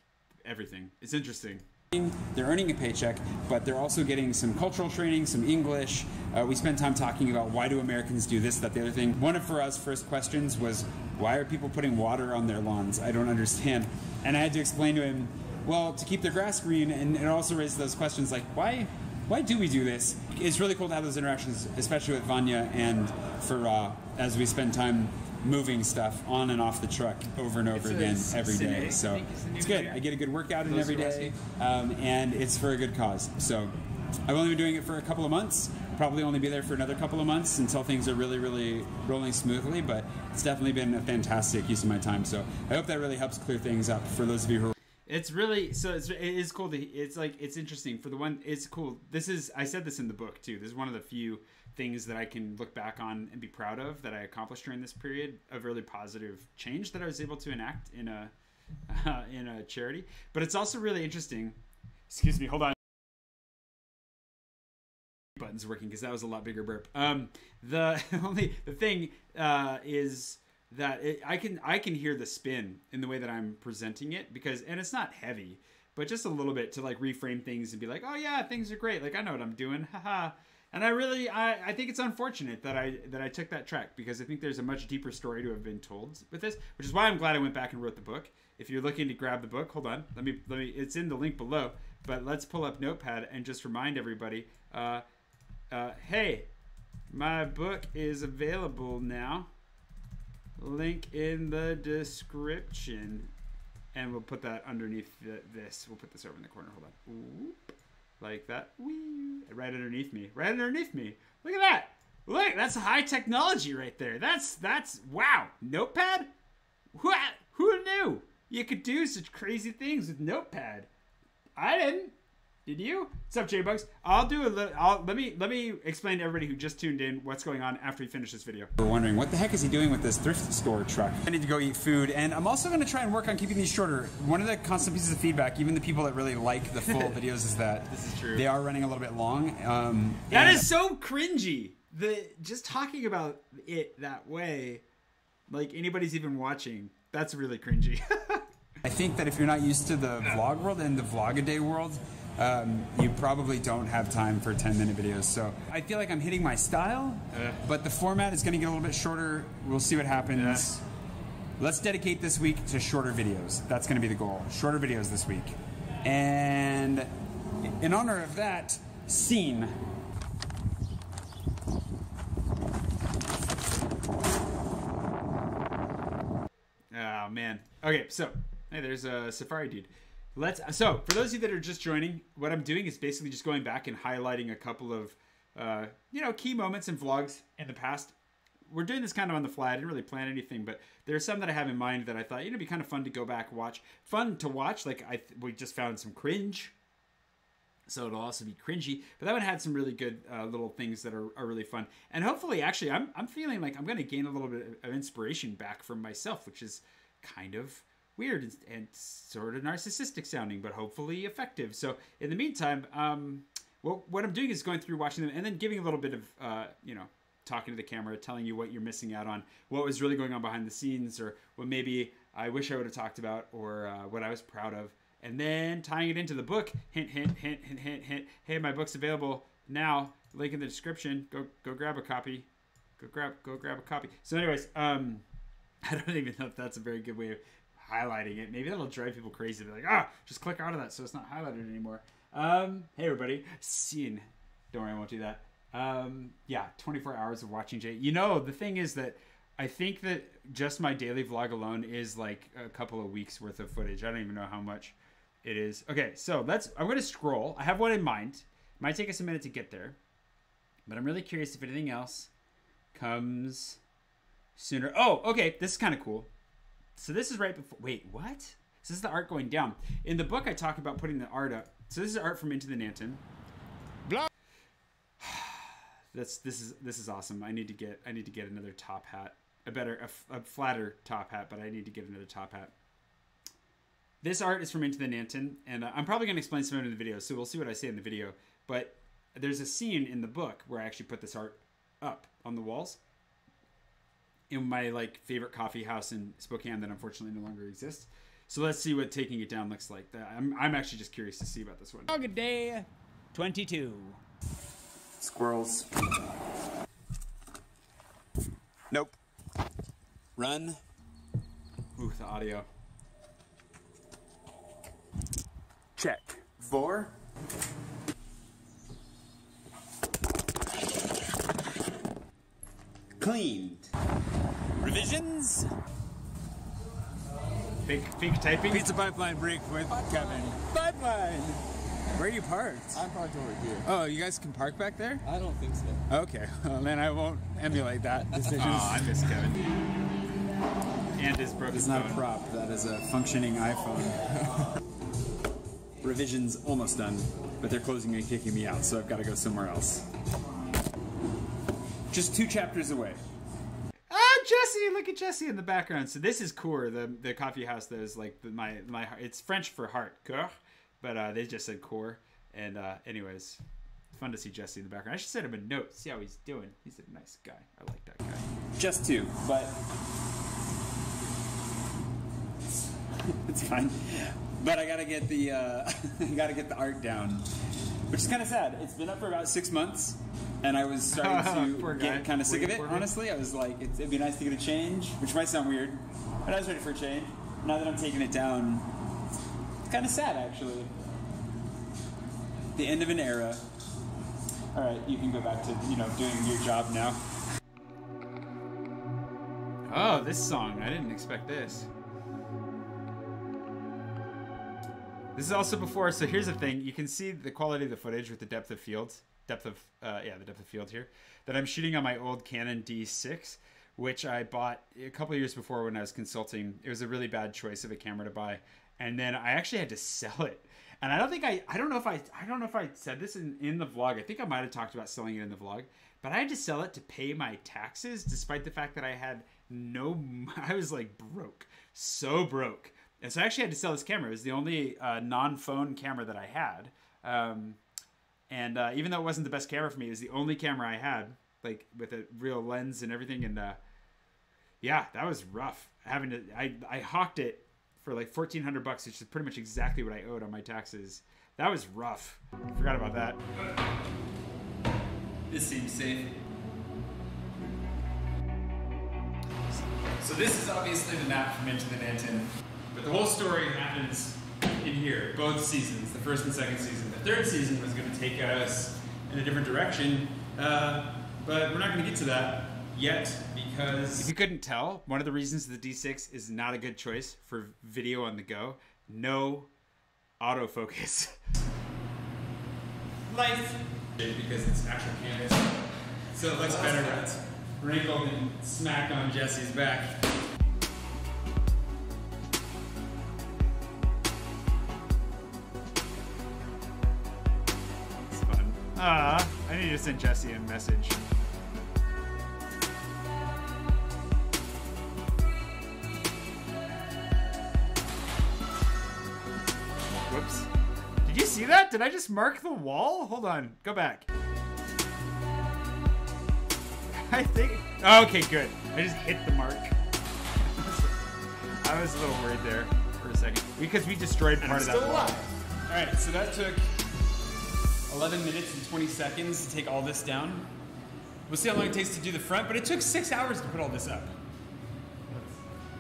everything. It's interesting. They're earning a paycheck, but they're also getting some cultural training, some English. Uh, we spend time talking about why do Americans do this, that, the other thing. One of for us first questions was why are people putting water on their lawns? I don't understand. And I had to explain to him, well, to keep their grass green, and it also raised those questions like why why do we do this? It's really cool to have those interactions, especially with Vanya and Farah, as we spend time moving stuff on and off the truck over and over a again s- every day. So it's good. I get a good workout in every day, um, and it's for a good cause. So I've only been doing it for a couple of months. Probably only be there for another couple of months until things are really, really rolling smoothly. But it's definitely been a fantastic use of my time. So I hope that really helps clear things up for those of you who are It's really so. It's, it is cool to. It's like it's interesting for the one. It's cool. This is. I said this in the book too. This is one of the few things that I can look back on and be proud of that I accomplished during this period of really positive change that I was able to enact in a uh, in a charity. But it's also really interesting. Excuse me. Hold on. Buttons working because that was a lot bigger burp. Um, the only the thing uh, is that it, I can I can hear the spin in the way that I'm presenting it because and it's not heavy, but just a little bit to like reframe things and be like, oh yeah, things are great. Like I know what I'm doing, haha. And I really I, I think it's unfortunate that I that I took that track because I think there's a much deeper story to have been told with this, which is why I'm glad I went back and wrote the book. If you're looking to grab the book, hold on, let me let me. It's in the link below, but let's pull up Notepad and just remind everybody. Uh, uh, hey, my book is available now link in the description and we'll put that underneath the, this we'll put this over in the corner hold on Oop. Like that. Right underneath me. Right underneath me. Look at that. Look that's high technology right there. That's that's wow. Notepad? What who knew? You could do such crazy things with notepad. I didn't did you? What's up, J-Bugs? I'll do a little. I'll, let me let me explain to everybody who just tuned in what's going on after we finish this video. We're wondering what the heck is he doing with this thrift store truck. I need to go eat food, and I'm also going to try and work on keeping these shorter. One of the constant pieces of feedback, even the people that really like the full videos, is that This is true. they are running a little bit long. Um, That is so cringy. The just talking about it that way, like anybody's even watching, that's really cringy. I think that if you're not used to the vlog world and the vlog-a-day world, um, you probably don't have time for 10 minute videos. So I feel like I'm hitting my style, but the format is going to get a little bit shorter. We'll see what happens. Let's dedicate this week to shorter videos. That's going to be the goal. Shorter videos this week. And in honor of that, scene. Oh man. Okay, so hey, there's a Safari dude. Let's. So for those of you that are just joining, what I'm doing is basically just going back and highlighting a couple of, uh, you know, key moments in vlogs in the past. We're doing this kind of on the fly. I didn't really plan anything, but there are some that I have in mind that I thought you know it'd be kind of fun to go back watch. Fun to watch. Like I, we just found some cringe. so it'll also be cringy. But that one had some really good uh, little things that are, are really fun, and hopefully, actually, I'm I'm feeling like I'm going to gain a little bit of inspiration back from myself, which is kind of weird and, and sort of narcissistic sounding, but hopefully effective. So in the meantime, um, well, what I'm doing is going through watching them and then giving a little bit of uh, you know talking to the camera, telling you what you're missing out on, what was really going on behind the scenes, or what maybe I wish I would have talked about, or uh, what I was proud of and then tying it into the book. Hint, hint, hint, hint, hint, hint. Hey, my book's available now. Link in the description. Go, go grab a copy. Go grab, go grab a copy. So, anyways, um, I don't even know if that's a very good way of highlighting it. Maybe that'll drive people crazy. They're like, ah, just click out of that so it's not highlighted anymore. Um, hey everybody, scene. Don't worry, I won't do that. Um, yeah, 24 hours of watching Jay. You know, the thing is that I think that just my daily vlog alone is like a couple of weeks worth of footage. I don't even know how much it is. Okay, so let's. I'm going to scroll. I have one in mind. Might take us a minute to get there, but I'm really curious if anything else comes sooner. Oh, okay. This is kind of cool. So this is right before. Wait, what? This is the art going down. In the book, I talk about putting the art up. So this is art from Into the Nanten. Blah. That's this is this is awesome. I need to get I need to get another top hat, a better a flatter top hat, but I need to get another top hat. This art is from Into the Nanten, and uh, I'm probably going to explain some of it in the video, so we'll see what I say in the video. But there's a scene in the book where I actually put this art up on the walls in my like favorite coffee house in Spokane that unfortunately no longer exists. So let's see what taking it down looks like. I'm I'm actually just curious to see about this one. Vlogaday 22. Squirrels. Nope. Run. Ooh, the audio. Check. Four. Cleaned. Revisions. Fake fake typing. Pizza pipeline break with Kevin. Pipeline. Where are you parked? I'm parked over here. Oh, you guys can park back there? I don't think so. Okay. Well, then I won't emulate that decision. Oh, I miss Kevin. And his broken It's not a prop. That is a functioning iPhone. Revision's almost done, but they're closing and kicking me out, so I've got to go somewhere else. Just two chapters away. Look at Jesse in the background. So this is Coeur, the the coffee house that is like my my. It's French for heart, Coeur, but uh, they just said Coeur. And uh, anyways, fun to see Jesse in the background. I should send him a note, see how he's doing. He's a nice guy. I like that guy. Just two, but it's fine. But I gotta get the uh, I gotta get the art down, which is kind of sad. It's been up for about six months, and I was starting to get kind of sick of it. Honestly, I was like, it'd be nice to get a change, which might sound weird, but I was ready for a change. Now that I'm taking it down, it's kind of sad actually. The end of an era. All right, you can go back to you know doing your job now. Oh, this song. I didn't expect this. This is also before, so here's the thing. You can see the quality of the footage with the depth of field. Depth of, uh, yeah, the depth of field here. That I'm shooting on my old Canon D6, which I bought a couple years before when I was consulting. It was a really bad choice of a camera to buy. And then I actually had to sell it. And I don't think I, I don't know if I, I don't know if I said this in, in the vlog. I think I might have talked about selling it in the vlog. But I had to sell it to pay my taxes, despite the fact that I had no, I was like broke, so broke. And so I actually had to sell this camera. It was the only uh, non-phone camera that I had. Um, and uh, even though it wasn't the best camera for me, it was the only camera I had, like with a real lens and everything. And uh, yeah, that was rough. Having to, I, I hawked it for like fourteen hundred bucks, which is pretty much exactly what I owed on my taxes. That was rough. Forgot about that. This seems safe. So this is obviously the map from Into the Nanten, but the whole story happens in here, both seasons, the first and second season. The third season was going to take us in a different direction, uh, but we're not going to get to that yet because if you couldn't tell, one of the reasons the D6 is not a good choice for video on the go, no autofocus. Life because it's actual canvas, so it looks better when it's wrinkled and smacked on Jesse's back. Uh, I need to send Jesse a message. Whoops. Did you see that? Did I just mark the wall? Hold on. Go back. I think. Oh, okay, good. I just hit the mark. I was a little worried there for a second because we destroyed part of that wall. All right, so that took 11 minutes and 20 seconds to take all this down. We'll see how long it takes to do the front, but it took six hours to put all this up.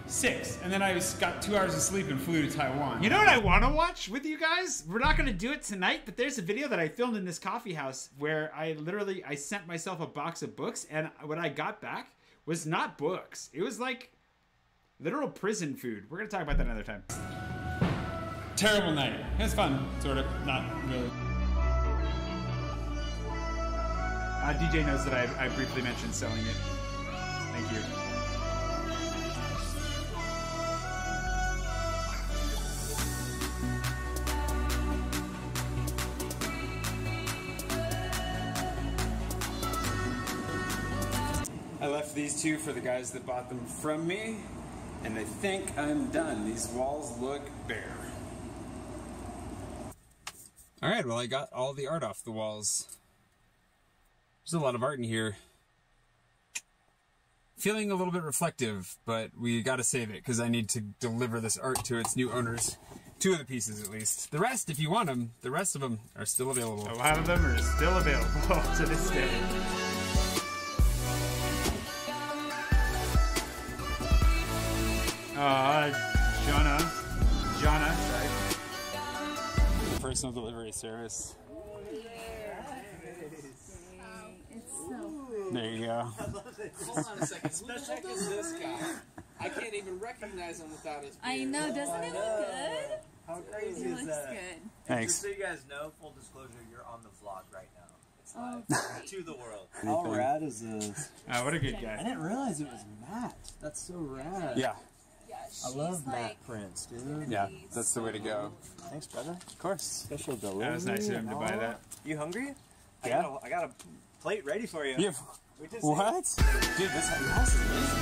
Six, and then I got two hours of sleep and flew to Taiwan. You know what I want to watch with you guys? We're not going to do it tonight, but there's a video that I filmed in this coffee house where I literally I sent myself a box of books, and what I got back was not books. It was like literal prison food. We're going to talk about that another time. terrible night. It was fun, sort of, not really. Uh, DJ knows that I, I briefly mentioned selling it. Thank you. I left these two for the guys that bought them from me, and I think I'm done. These walls look bare. All right, well, I got all the art off the walls. There's a lot of art in here. Feeling a little bit reflective, but we got to save it because I need to deliver this art to its new owners. Two of the pieces, at least. The rest, if you want them, the rest of them are still available. A lot of them are still available to this day. Uh, Jonah. Jonah, sorry. Personal delivery service. It's so. There you go. I love it. Hold on a second. Who the heck is this guy? I can't even recognize him without his. I know, doesn't it look good? How crazy It is looks that? good. Thanks. Just so you guys know, full disclosure, you're on the vlog right now. It's Oh, live to the world. How rad is this? Uh, what a good guy. I didn't realize it was Matt. That's so rad. Yeah, yeah, I love like, Matt Prince, dude. yeah, that's the way to go. Thanks, brother. Of course. Special delivery. That was nice of him to buy that. You hungry? I Yeah. got a, I got a plate ready for you. Yeah. We just What? Dude, this house is amazing.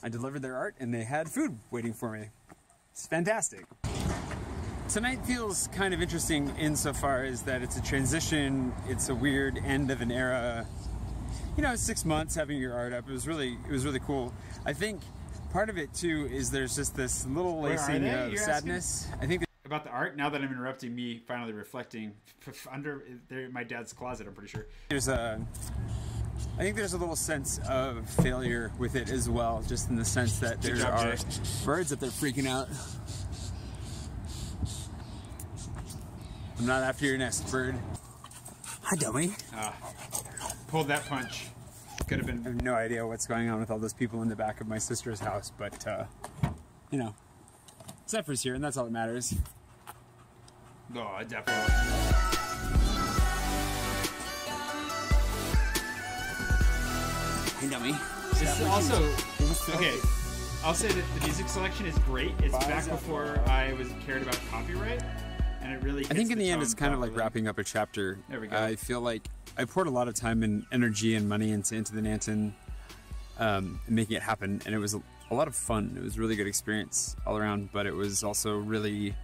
I delivered their art and they had food waiting for me. It's fantastic. Tonight feels kind of interesting insofar as that it's a transition, it's a weird end of an era. You know, six months having your art up, it was really it was really cool. I think part of it too is there's just this little lacing of you're sadness. I think About the art, now that I'm interrupting me finally reflecting under there, my dad's closet, I'm pretty sure. there's a I think there's a little sense of failure with it as well, just in the sense that there job, are Jay. birds that they're freaking out. I'm not after your nest, bird. Hi, dummy. Ah, pulled that punch. Could have I been. have no idea what's going on with all those people in the back of my sister's house, but uh, you know, Zephyr's here, and that's all that matters. No, Oh, definitely. Hi, dummy. It's also okay. I'll say that the music selection is great. It's back before I was cared about copyright, and it really. I think in the end, it's kind of like wrapping up a chapter. There we go. I feel like I poured a lot of time and energy and money into into the Nanten, um, and making it happen, and it was a, a lot of fun. It was a really good experience all around, but it was also really.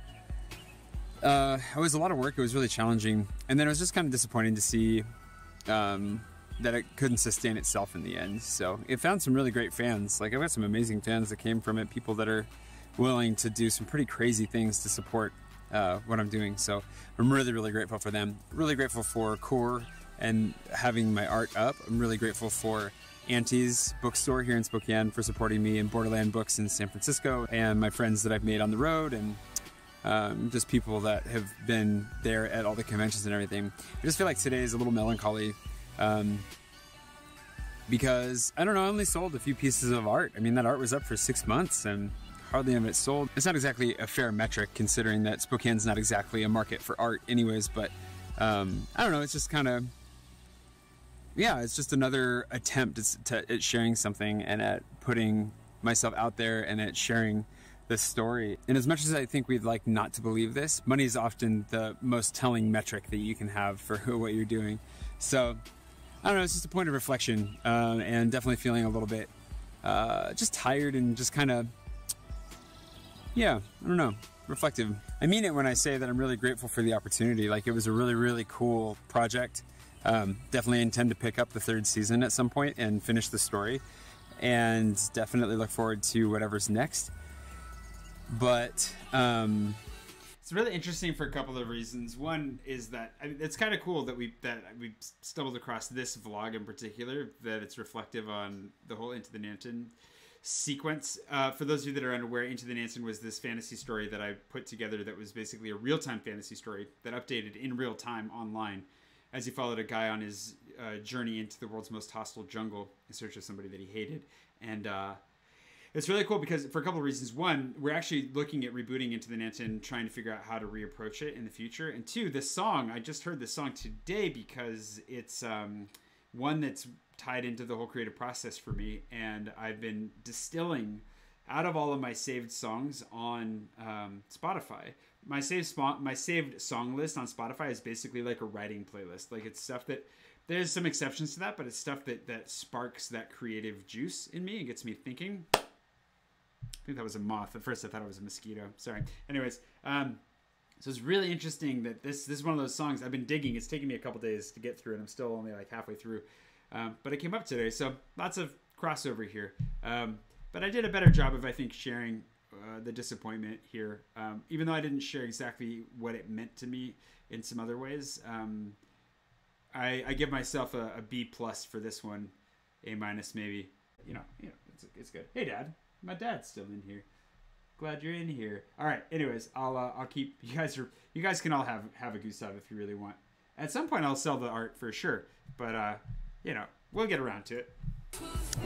Uh, it was a lot of work. It was really challenging, and then it was just kind of disappointing to see um, that it couldn't sustain itself in the end. So it found some really great fans. Like I've got some amazing fans that came from it. People that are willing to do some pretty crazy things to support uh, what I'm doing. So I'm really, really grateful for them. Really grateful for Coeur and having my art up. I'm really grateful for Auntie's bookstore here in Spokane for supporting me and Borderland Books in San Francisco and my friends that I've made on the road and um, just people that have been there at all the conventions and everything. I just feel like today is a little melancholy um, because I don't know. I only sold a few pieces of art. I mean, that art was up for six months and hardly any of it sold. It's not exactly a fair metric considering that Spokane's not exactly a market for art, anyways. But um, I don't know. It's just kind of yeah. It's just another attempt at, at sharing something and at putting myself out there and at sharing this story. And as much as I think we'd like not to believe this, money is often the most telling metric that you can have for what you're doing. So I don't know, it's just a point of reflection um, and definitely feeling a little bit uh, just tired and just kind of, yeah, I don't know, reflective. I mean it when I say that I'm really grateful for the opportunity. Like it was a really, really cool project. Um, definitely intend to pick up the third season at some point and finish the story. And definitely look forward to whatever's next. But um, It's really interesting for a couple of reasons. One is that I mean, it's kind of cool that we that we stumbled across this vlog in particular. That it's reflective on the whole Into the Nanten sequence. Uh, for those of you that are unaware, Into the Nanten was this fantasy story that I put together that was basically a real time fantasy story that updated in real time online as he followed a guy on his uh, journey into the world's most hostile jungle in search of somebody that he hated. And uh, it's really cool because for a couple of reasons. One, we're actually looking at rebooting into the Nanten, trying to figure out how to reapproach it in the future. And two, this song, I just heard this song today because it's um, one that's tied into the whole creative process for me. And I've been distilling out of all of my saved songs on um, Spotify. My saved spot, my saved song list on Spotify is basically like a writing playlist. Like it's stuff that there's some exceptions to that, but it's stuff that that sparks that creative juice in me and gets me thinking. I think that was a moth. At first, I thought it was a mosquito. Sorry. Anyways, um, so it's really interesting that this this is one of those songs I've been digging. It's taken me a couple days to get through, and I'm still only like halfway through. Um, but it came up today, so lots of crossover here. Um, but I did a better job of I think sharing uh, the disappointment here, um, even though I didn't share exactly what it meant to me in some other ways. Um, I, I give myself a, a B plus for this one, A minus maybe. You know, you know, it's it's good. Hey, Dad, my dad's still in here. Glad you're in here. All right. Anyways, I'll uh, I'll keep you guys are you guys can all have have a Gustave if you really want. At some point, I'll sell the art for sure, but uh, you know, we'll get around to it.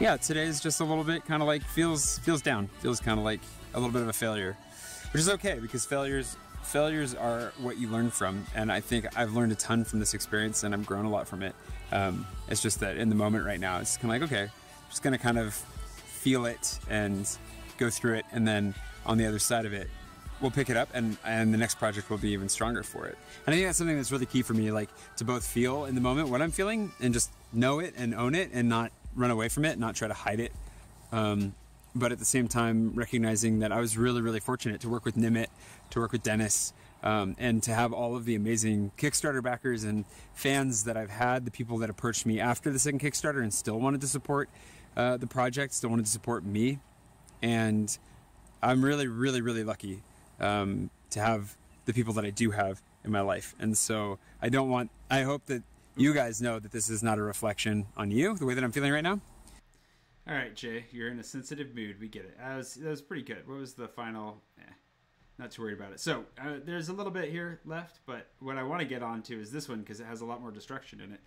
yeah, today's just a little bit kind of like feels feels down. Feels kind of like a little bit of a failure, which is okay because failures failures are what you learn from, and I think I've learned a ton from this experience, and I've grown a lot from it. Um, it's just that in the moment right now, it's kind of like okay, I'm just gonna kind of feel it and go through it, and then on the other side of it, we'll pick it up, and and the next project will be even stronger for it. And I think that's something that's really key for me, like to both feel in the moment what I'm feeling and just know it and own it, and not run away from it, not try to hide it. Um, but at the same time, recognizing that I was really, really fortunate to work with Nimit, to work with Dennis, um, and to have all of the amazing Kickstarter backers and fans that I've had, the people that approached me after the second Kickstarter and still wanted to support uh, the project, still wanted to support me. And I'm really, really, really lucky um, to have the people that I do have in my life. And so I don't want, I hope that you guys know that this is not a reflection on you, the way that I'm feeling right now. All right, Jay, you're in a sensitive mood. We get it. That was, that was pretty good. What was the final? Eh, not too worried about it. So uh, there's a little bit here left, but what I want to get on to is this one because it has a lot more destruction in it.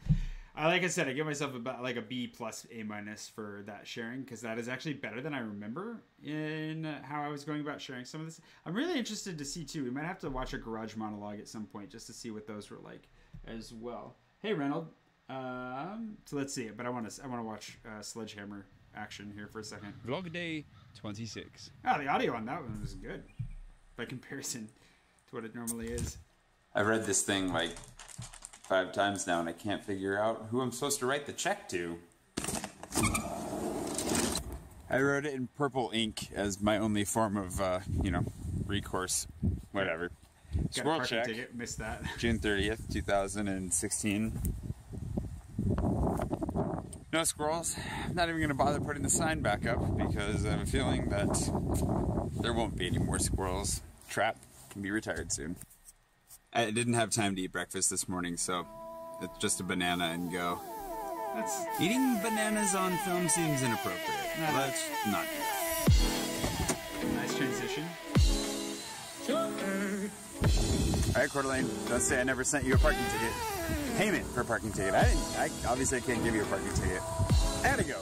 Uh, like I said, I give myself about like a B plus A minus for that sharing because that is actually better than I remember in how I was going about sharing some of this. I'm really interested to see too. We might have to watch a garage monologue at some point just to see what those were like as well. Hey, Reynold. Um, so let's see it, but I want to I want to watch uh, Sledgehammer action here for a second. Vlog day 26. Ah, the audio on that one was good by comparison to what it normally is. I've read this thing like five times now and I can't figure out who I'm supposed to write the check to. I wrote it in purple ink as my only form of, uh, you know, recourse. Whatever. Got Squirrel check. ticket. Missed that. June 30th, 2016. No squirrels. I'm not even going to bother putting the sign back up because I have a feeling that there won't be any more squirrels. Trap can be retired soon. I didn't have time to eat breakfast this morning, so it's just a banana and go. That's Eating bananas on film seems inappropriate. No. Let's not do that. nice transition. All right, Coeur d'Alene, don't say I never sent you a parking ticket. Payment for a parking ticket. I didn't. I obviously I can't give you a parking ticket. I gotta go.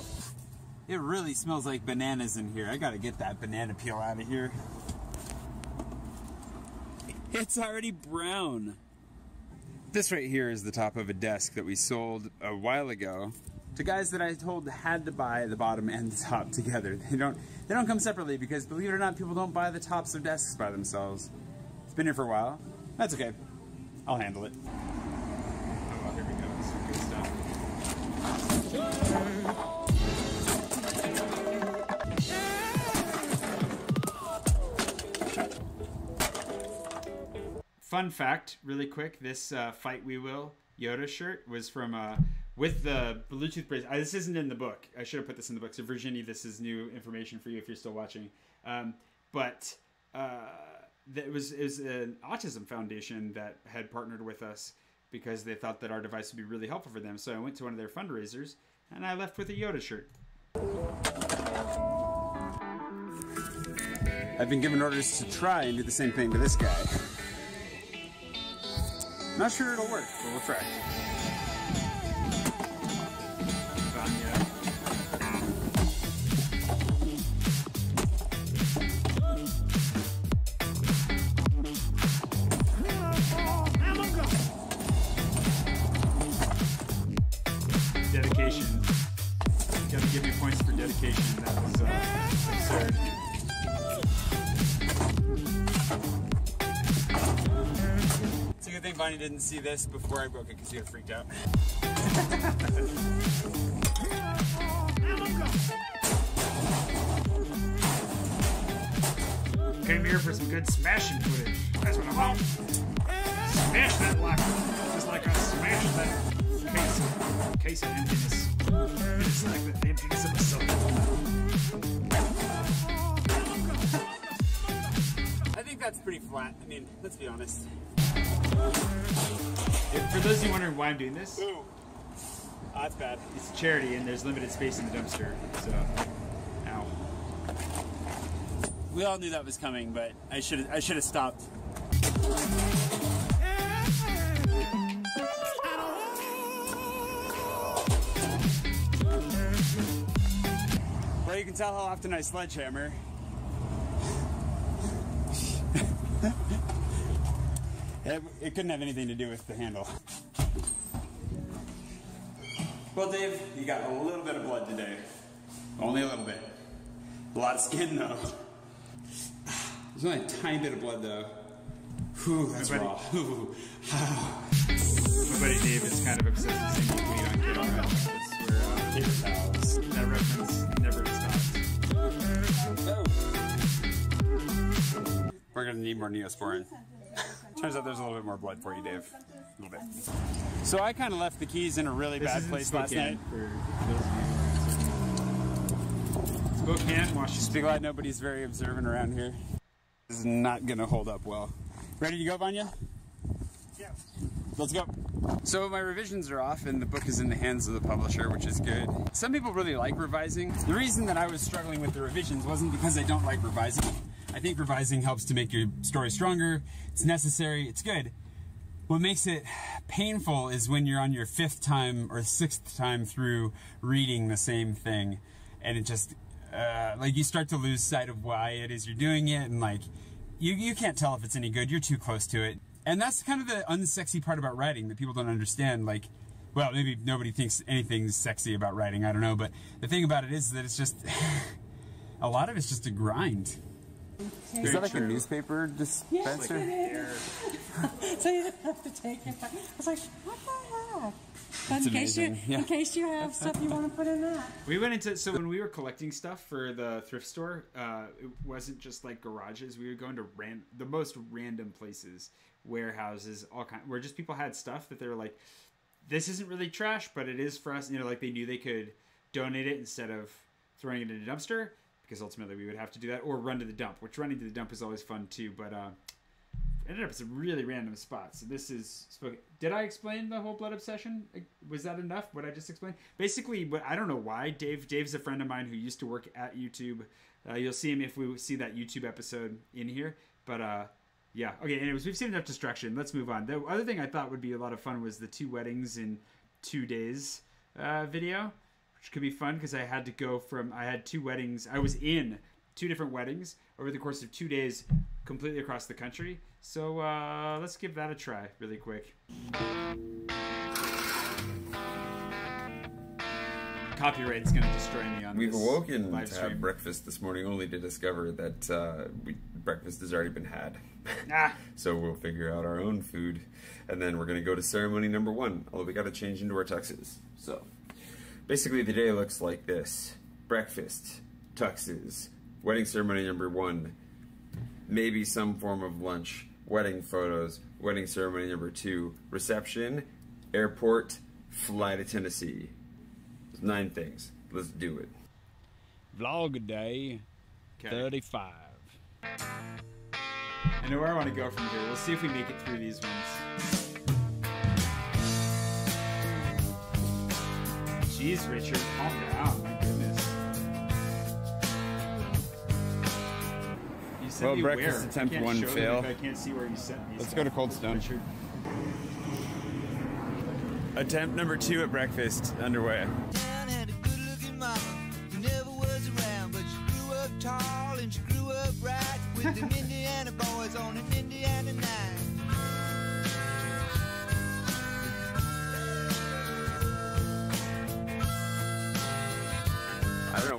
It really smells like bananas in here. I gotta get that banana peel out of here. It's already brown. This right here is the top of a desk that we sold a while ago to guys that I told had to buy the bottom and the top together. They don't they don't come separately because believe it or not, people don't buy the tops of desks by themselves. It's been here for a while. That's okay. I'll handle it. Fun fact, really quick: this uh, "Fight We Will" Yoda shirt was from uh, with the Bluetooth bracelet. Uh, this isn't in the book. I should have put this in the book. So Virginie, this is new information for you if you're still watching. Um, but uh, that was is an autism foundation that had partnered with us because they thought that our device would be really helpful for them. So I went to one of their fundraisers and I left with a Yoda shirt. I've been given orders to try and do the same thing to this guy. Not sure it'll work, but we'll try. Dedication. Gotta give me points for dedication. That was uh, absurd. Bonnie didn't see this before I broke it because he would have freaked out. Came here for some good smashing footage. That's what I want. Smash that locker. Just like I smashed that case of, case of emptiness. It's like the emptiness of a soul. I think that's pretty flat. I mean, let's be honest. For those of you wondering why I'm doing this, Ooh. Oh, that's bad. it's a charity and there's limited space in the dumpster. So, ow. We all knew that was coming, but I should I should have stopped. Well, you can tell how often I sledgehammer. it, it couldn't have anything to do with the handle. Well, Dave, you got a little bit of blood today. Only a little bit. A lot of skin, though. There's only a tiny bit of blood, though. Whew, that's raw. My buddy Dave is kind of obsessed with seeing me bleed on camera. That's where uh, Paper towels. that reference never stops. We're gonna need more Neosporin. Turns out there's a little bit more blood for you, Dave. A little bit. So I kind of left the keys in a really This bad place last night. for those you. Spokane, Washington. Just be glad nobody's very observant around here. This is not gonna hold up well. Ready to go, Vanya? Yeah. Let's go. So my revisions are off and the book is in the hands of the publisher, which is good. Some people really like revising. The reason that I was struggling with the revisions wasn't because I don't like revising. I think revising helps to make your story stronger. It's necessary. It's good. What makes it painful is when you're on your fifth time or sixth time through reading the same thing, and it just uh, like you start to lose sight of why it is you're doing it, and like you you can't tell if it's any good. You're too close to it, and that's kind of the unsexy part about writing that people don't understand. Like, well, maybe nobody thinks anything's sexy about writing. I don't know, but the thing about it is that it's just a lot of it's just a grind. Is that like a newspaper dispenser? so you didn't have to take it. I was like, what the heck? But in case you, yeah. in case you have stuff you want to put in that. We went into so when we were collecting stuff for the thrift store, uh, it wasn't just like garages. We were going to ran the most random places, warehouses, all kind, where just people had stuff that they were like, "This isn't really trash, but it is for us." You know, like they knew they could donate it instead of throwing it in a dumpster, because ultimately we would have to do that, or run to the dump. Which running to the dump is always fun too, but uh, ended up in some really random spots. So this is. Did I explain the whole blood obsession? Was that enough? What I just explained? Basically, what I don't know why. Dave. Dave's a friend of mine who used to work at YouTube. Uh, you'll see him if we see that YouTube episode in here. But uh, yeah. Okay. Anyways, we've seen enough distraction. Let's move on. The other thing I thought would be a lot of fun was the two weddings in two days uh, video, which could be fun because I had to go from I had two weddings. I was in two different weddings over the course of two days, completely across the country. So uh, let's give that a try really quick. copyright's gonna destroy me on We've awoken to stream. have breakfast this morning, only to discover that uh, we, breakfast has already been had. Ah, So we'll figure out our own food, and then we're gonna go to ceremony number one. Although we gotta change into our tuxes. So basically, the day looks like this: breakfast, tuxes, wedding ceremony number one, maybe some form of lunch, wedding photos, wedding ceremony number two, reception, airport, fly to Tennessee. There's nine things. Let's do it. Vlog day okay. 35. I know where I want to go from here. We'll see if we make it through these ones. Jeez, Richard, calm down. My goodness. You sent Well, me breakfast where? attempt one show fail. I can't see where you sent me. Let's stuff. go to Cold Stone. Richard. Attempt number two at breakfast underway.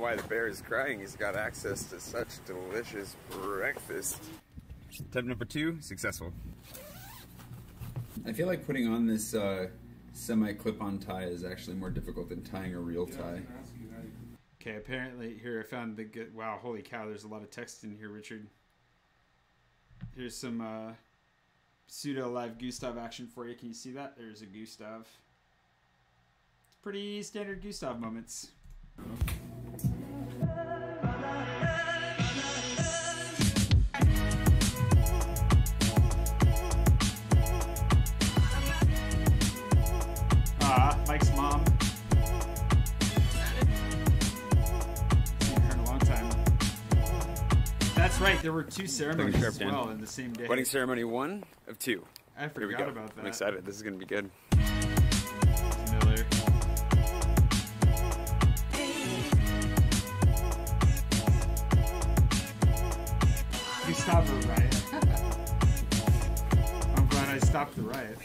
Why the bear is crying. He's got access to such delicious breakfast. Attempt number two, successful. I feel like putting on this uh, semi clip-on tie is actually more difficult than tying a real tie. Okay, apparently here I found the good. Wow, holy cow! There's a lot of text in here, Richard. Here's some uh, pseudo live Gustave action for you. Can you see that? There's a Gustave. It's pretty standard Gustave moments. Ah, Mike's mom. Seen her a long time. That's right. There were two ceremonies as well in the same day. Wedding ceremony one of two. I forgot about that. I'm excited. This is going to be good. I'm glad I stopped the riot.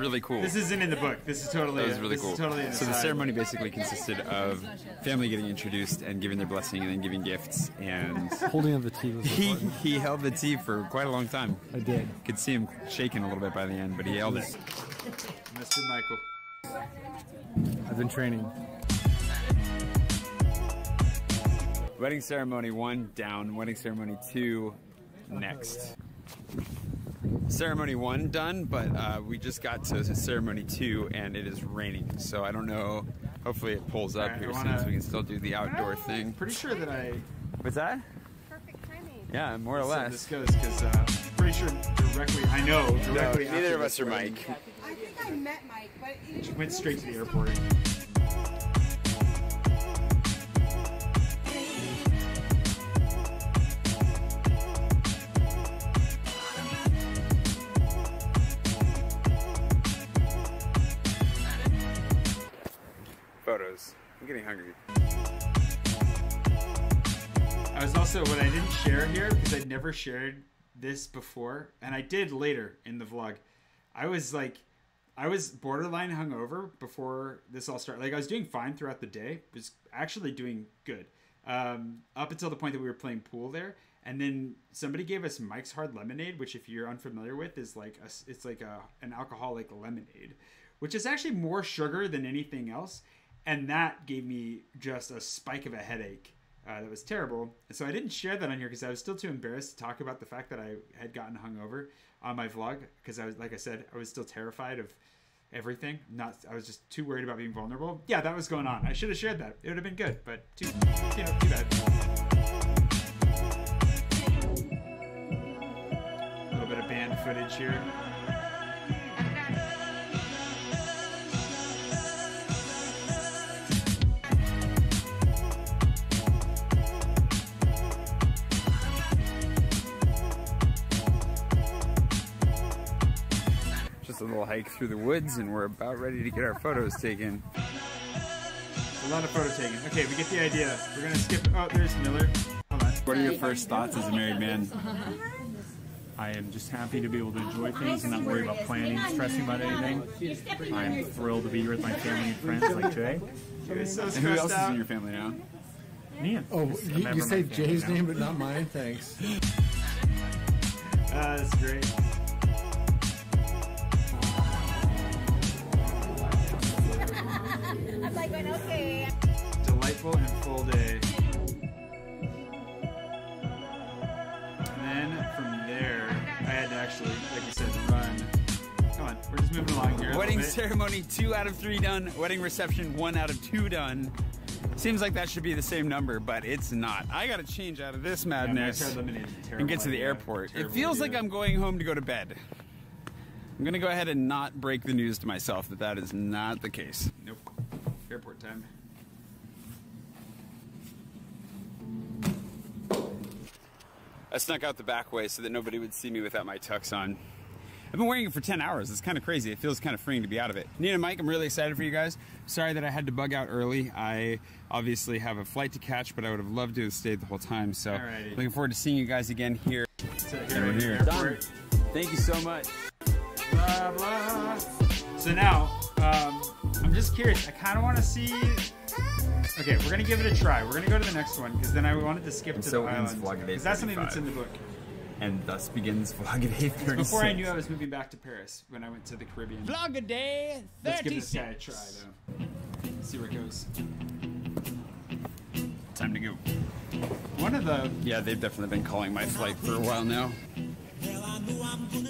Really cool. This isn't in the book. This is totally. That was really this cool. Is totally an so the ceremony basically consisted of family getting introduced and giving their blessing and then giving gifts. And Holding of the tea was he he held the tea for quite a long time. I did. Could see him shaking a little bit by the end, but he held it. Mr. Michael. I've been training. Wedding ceremony one down. Wedding ceremony two next. Ceremony one done, but uh, we just got to ceremony two and it is raining. So I don't know. Hopefully it pulls up Alright, I here soon wanna- so we can still do the outdoor thing. Pretty sure that I. What's that? Perfect timing. Yeah, more or So less. this goes because uh, pretty sure directly. I know No, directly. neither of us this are Mike. I think I met Mike, but it Went straight to the airport. Photos. I'm getting hungry. I was also what I didn't share here because I'd never shared this before, and I did later in the vlog. I was like, I was borderline hungover before this all started. Like I was doing fine throughout the day, was actually doing good um, up until the point that we were playing pool there, and then somebody gave us Mike's Hard Lemonade, which if you're unfamiliar with is like a, it's like a an alcoholic lemonade, which is actually more sugar than anything else, and that gave me just a spike of a headache. Uh, that was terrible. And so I didn't share that on here because I was still too embarrassed to talk about the fact that I had gotten hungover on my vlog because I was, like I said, I was still terrified of everything. Not, I was just too worried about being vulnerable. Yeah, that was going on. I should have shared that. It would have been good, but too, you know, too bad. A little bit of band footage here. Little hike through the woods, and we're about ready to get our photos taken. A lot of photo taking. Okay, we get the idea. We're gonna skip. Oh, there's Miller. Hold on. What are your first thoughts as a married man? I am just happy to be able to enjoy things and not worry about planning, stressing about anything. I am thrilled to be here with my family and friends like today. He was so And who else stressed is in your family now? Nia. Oh, you, you say Jay's now. name, but not mine. Thanks. Ah, that's great. I'm like, going, okay. Delightful and full day. And then from there, I had to actually, like you said, run. Come on, we're just moving along here. Wedding ceremony, two out of three done. Wedding reception, one out of two done. Seems like that should be the same number, but it's not. I gotta change out of this madness Max eliminated a and get to the idea. airport. It Terrible feels like. I'm going home to go to bed. I'm gonna go ahead and not break the news to myself that that is not the case. Nope. Airport time. I snuck out the back way so that nobody would see me without my tux on. I've been wearing it for 10 hours. It's kind of crazy. It feels kind of freeing to be out of it. Nina Mike, I'm really excited for you guys. Sorry that I had to bug out early. I obviously have a flight to catch, but I would have loved to have stayed the whole time. So Alrighty. looking forward to seeing you guys again here. So here we're here. airport. Thank you so much. Blah blah. So now, um, I'm just curious. I kind of want to see. Okay, we're gonna give it a try. We're gonna go to the next one because then I wanted to skip And to so the ends island Vlog because that's something that's in the book. And thus begins Vlog at 836. Before I knew I was moving back to Paris when I went to the Caribbean. Vlog-a-day Let's give this guy a try though. See where it goes. Time to go. One of the Yeah, they've definitely been calling my flight for a while now.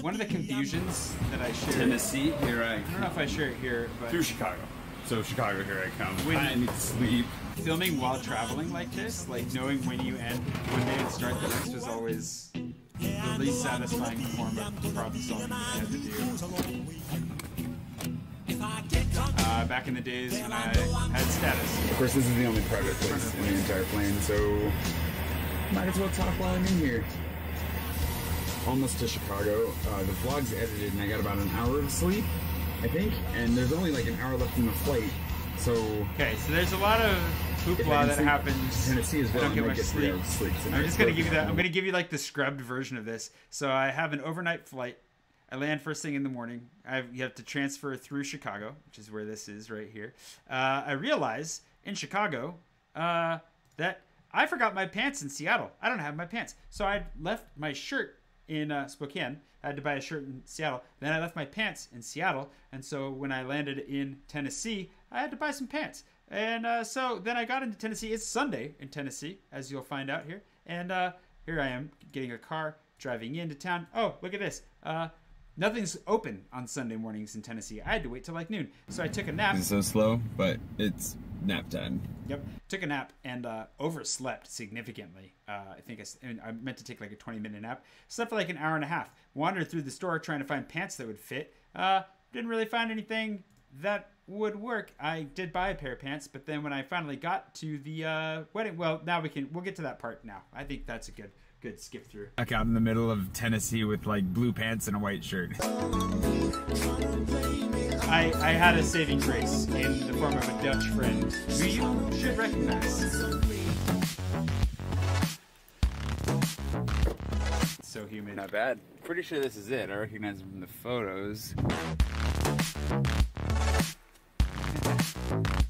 One of the confusions that I shared. Tennessee, here I I don't know if I share it here, but Through Chicago. So Chicago, here I come. When- I need to sleep. filming while traveling like this, like knowing when you end one day and start the next was always the least satisfying form of problem solving that I had to do. Uh, back in the days when I had status. Of course, this is the only private place in the entire plane, so might as well talk while I'm in here. Almost to Chicago. Uh, the vlog's edited, and I got about an hour of sleep, I think. And there's only like an hour left in the flight, so Okay, so there's a lot of hoopla that happens. Tennessee as I well, don't get much sleep. sleep I'm just gonna give you that. I'm gonna give you like the scrubbed version of this. So I have an overnight flight. I land first thing in the morning. I have, you have to transfer through Chicago, which is where this is right here. Uh, I realize in Chicago uh, that I forgot my pants in Seattle. I don't have my pants, so I left my shirt in uh, Spokane. I had to buy a shirt in Seattle. Then I left my pants in Seattle, and so when I landed in Tennessee, I had to buy some pants. And uh, so then I got into Tennessee. It's Sunday in Tennessee, as you'll find out here. And uh, here I am getting a car, driving into town. Oh, look at this. Uh, nothing's open on Sunday mornings in Tennessee. I had to wait till like noon. So I took a nap. It's so slow, but it's nap time. Yep. Took a nap and uh, overslept significantly. Uh, I think I, s- and I meant to take like a 20 minute nap. Slept for like an hour and a half. Wandered through the store trying to find pants that would fit. Uh, didn't really find anything that would work. I did buy a pair of pants, but then when I finally got to the uh, wedding, well, now we can we'll get to that part now. I think that's a good good skip through. Back out in the middle of Tennessee with like blue pants and a white shirt. I, I had a saving grace in the form of a Dutch friend who you should recognize. So humid. Not bad. Pretty sure this is it. I recognize him from the photos.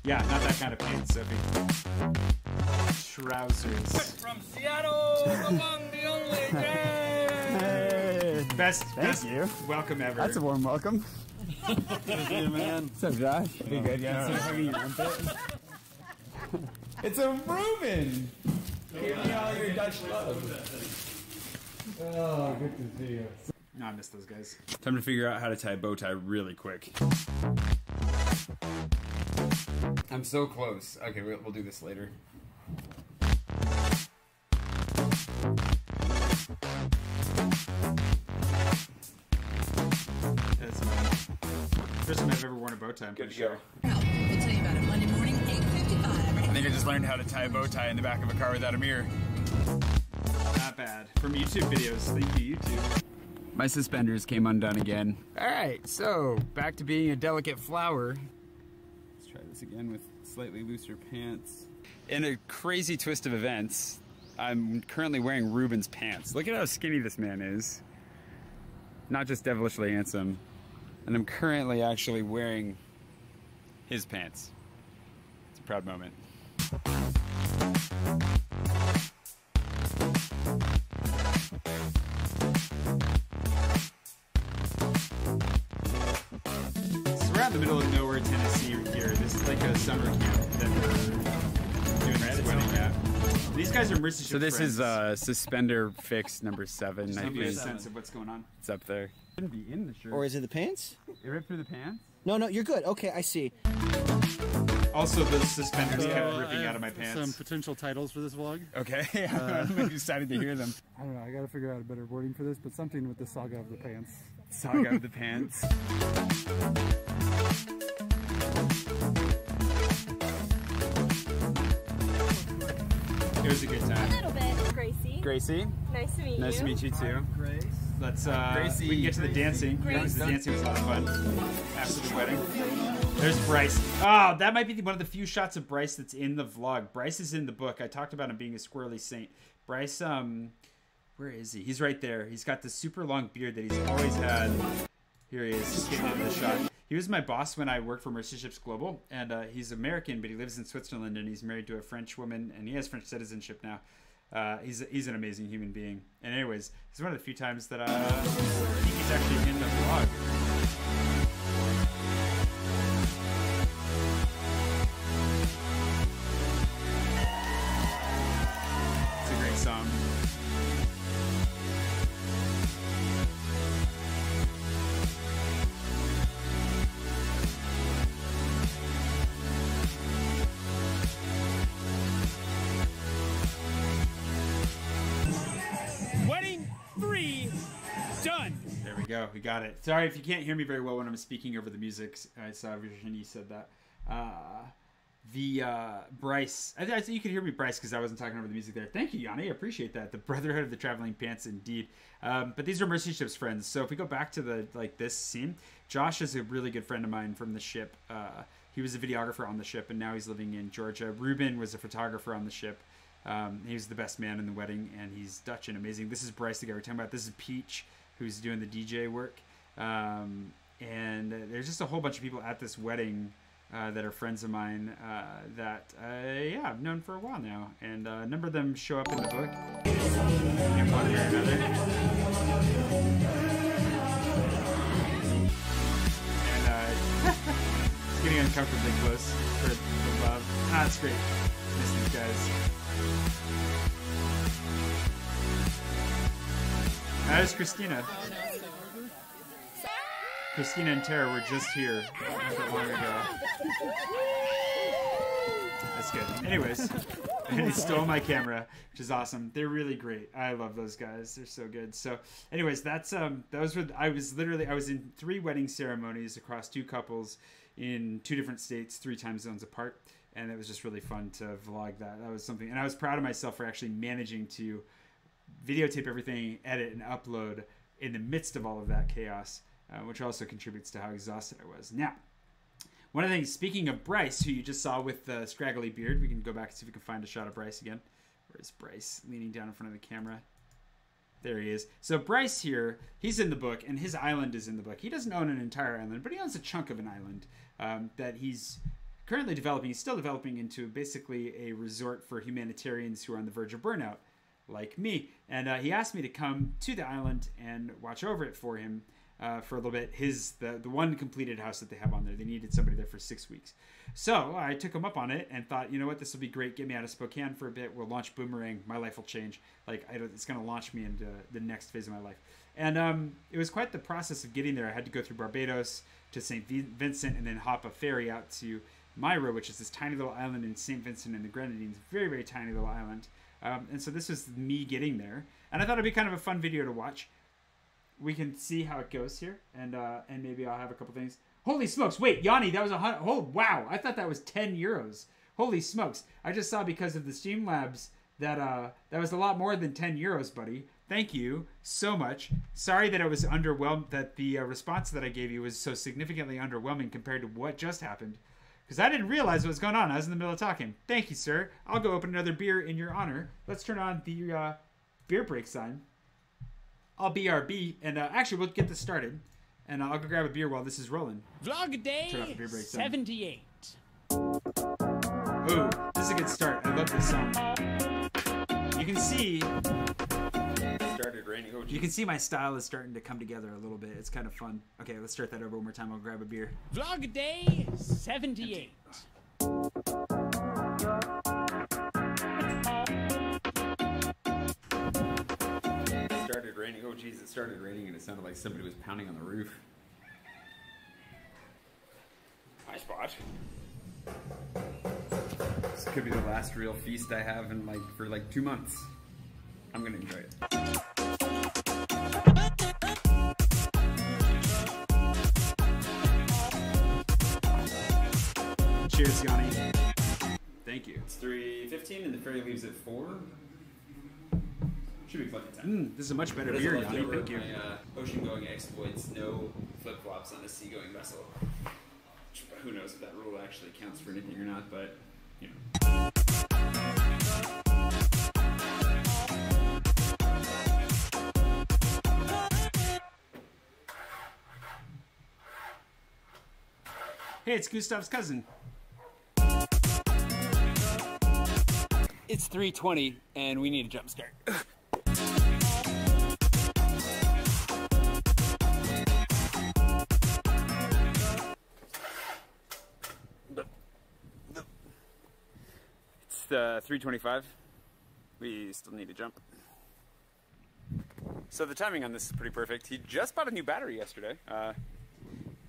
Yeah, not that kind of pants, Sophie. Trousers. From Seattle, among the only Best, Thank best you. welcome ever. That's a warm welcome. Hey, man. What's up, Josh? Pretty good, yeah. So hugging your armpit. It's a Ruben! Give me all your Dutch love. Oh, good to see you. No, I miss those guys. Time to figure out how to tie a bow tie really quick. I'm so close. Okay, we'll, we'll do this later. That's the first time I've ever worn a bow tie. I'm Good pretty to go. We'll tell you about it Monday morning, 8.55. I think I just learned how to tie a bow tie in the back of a car without a mirror. Not bad. From YouTube videos. Thank you, YouTube. My suspenders came undone again. All right, so back to being a delicate flower. Let's try this again with slightly looser pants. In a crazy twist of events, I'm currently wearing Ruben's pants. Look at how skinny this man is. Not just devilishly handsome. And I'm currently actually wearing his pants. It's a proud moment. In the middle of nowhere, Tennessee here. This is like a summer camp that we're doing this wedding at. These guys are Mercy So this is uh, suspender fix number seven. Just I give me a sense of what's going on. It's up there. Shouldn't be in the shirt. Or is it the pants? It ripped through the pants? No, no, you're good. Okay, I see. Also, the suspenders kept Uh, ripping I out of my pants. Some potential titles for this vlog. Okay, Uh, I'm excited to hear them. I don't know. I got to figure out a better wording for this, but something with the saga of the pants. Saga of the pants. It was a good A time. little bit, Gracie. Gracie. Nice to meet Nice you. Nice to meet you too. Grace. Let's uh, Gracie. we can get to the dancing. Grace. The dancing was a lot of fun after the wedding. There's Bryce. Oh, that might be the- one of the few shots of Bryce that's in the vlog. Bryce is in the book. I talked about him being a squirrely saint. Bryce, um, where is he? He's right there. He's got this super long beard that he's always had. Here he is, just getting into the shot. He was my boss when I worked for Mercy Ships Global, and uh, he's American, but he lives in Switzerland, and he's married to a French woman, and he has French citizenship now. Uh, he's he's an amazing human being. And anyways, he's one of the few times that uh, I think he's actually in the vlog. We got it. Sorry if you can't hear me very well when I'm speaking over the music. I saw Virginie said that. Uh, the uh, Bryce, I, you could hear me, Bryce, because I wasn't talking over the music there. Thank you, Yanni. I appreciate that. The Brotherhood of the Traveling Pants, indeed. Um, but these are Mercy Ship's friends. So if we go back to the like this scene, Josh is a really good friend of mine from the ship. Uh, he was a videographer on the ship, and now he's living in Georgia. Ruben was a photographer on the ship. Um, he was the best man in the wedding, and he's Dutch and amazing. This is Bryce, the guy we're talking about. This is Peach, who's doing the DJ work. Um, and there's just a whole bunch of people at this wedding uh, that are friends of mine uh, that, uh, yeah, I've known for a while now. And uh, a number of them show up in the book in one way or another. And uh, it's getting uncomfortably close for the love. Ah, it's great. Miss these guys. That is Christina. Christina and Tara were just here not that long ago. That's good. Anyways, he stole my camera, which is awesome. They're really great. I love those guys. They're so good. So, anyways, that's um, those were. I was literally I was in three wedding ceremonies across two couples in two different states, three time zones apart, and it was just really fun to vlog that. That was something, and I was proud of myself for actually managing to videotape everything, edit, and upload in the midst of all of that chaos, uh, which also contributes to how exhausted I was. Now, one of the things, speaking of Bryce, who you just saw with the scraggly beard, we can go back and see if we can find a shot of Bryce again. Where's Bryce leaning down in front of the camera? There he is. So Bryce here, he's in the book, and his island is in the book. He doesn't own an entire island, but he owns a chunk of an island um, that he's currently developing. He's still developing into basically a resort for humanitarians who are on the verge of burnout, like me. And uh, he asked me to come to the island and watch over it for him uh, for a little bit. His the the one completed house that they have on there. They needed somebody there for six weeks. So I took him up on it and thought, you know what, this will be great. Get me out of Spokane for a bit. We'll launch Boomerang. My life will change. Like I don't, it's going to launch me into the next phase of my life. And um, it was quite the process of getting there. I had to go through Barbados to St. Vincent and then hop a ferry out to Mayreau, which is this tiny little island in St. Vincent and the Grenadines. Very, very tiny little island. Um, and so this is me getting there. And I thought it'd be kind of a fun video to watch. We can see how it goes here, and uh, and maybe I'll have a couple things. Holy smokes! Wait, Yanni, that was a hundred. Oh wow! I thought that was ten euros. Holy smokes! I just saw because of the Streamlabs that uh that was a lot more than ten euros, buddy. Thank you so much. Sorry that it was underwhelmed. That the uh, response that I gave you was so significantly underwhelming compared to what just happened. Because I didn't realize what was going on. I was in the middle of talking. Thank you, sir. I'll go open another beer in your honor. Let's turn on the uh, beer break sign. I'll BRB, and uh, actually, we'll get this started. And uh, I'll go grab a beer while this is rolling. Vlog day Turn off the beer break sign. 78. Ooh, this is a good start. I love this song. You can see Started raining. Oh, you can see my style is starting to come together a little bit. It's kind of fun. Okay, let's start that over one more time. I'll grab a beer. Vlog day 78. It started raining. Oh, geez, it started raining and it sounded like somebody was pounding on the roof. Hi, Spot. This could be the last real feast I have in like for like two months. I'm gonna enjoy it. Cheers, Yanni. Thank you. It's 3.15 and the ferry leaves at 4. Should be plenty of time. Mm, this is a much better beer, Yanni. Thank you. My uh, ocean-going exploits, no flip-flops on a sea-going vessel. Who knows if that rule actually counts for anything or not, but, you know. Hey, it's Gustave's cousin. It's 320 and we need a jump start. It's uh, 325. We still need to jump. So the timing on this is pretty perfect. He just bought a new battery yesterday. Uh,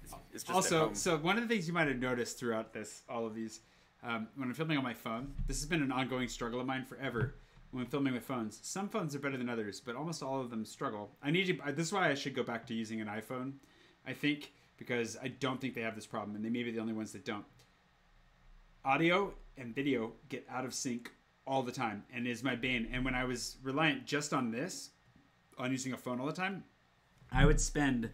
it's, it's just also, so one of the things you might have noticed throughout this, all of these, um, when I'm filming on my phone, this has been an ongoing struggle of mine forever. When filming with phones, some phones are better than others, but almost all of them struggle. I need to. This is why I should go back to using an iPhone. I think because I don't think they have this problem, and they may be the only ones that don't. Audio and video get out of sync all the time, and is my bane. And when I was reliant just on this, on using a phone all the time, I would spend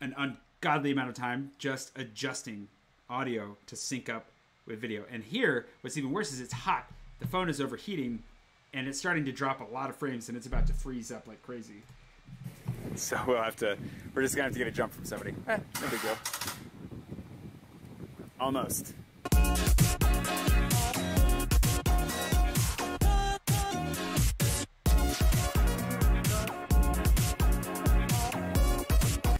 an ungodly amount of time just adjusting audio to sync up with video. And here, what's even worse is it's hot. The phone is overheating and it's starting to drop a lot of frames and it's about to freeze up like crazy. So we'll have to. We're just gonna have to get a jump from somebody. Eh, no big deal. Almost.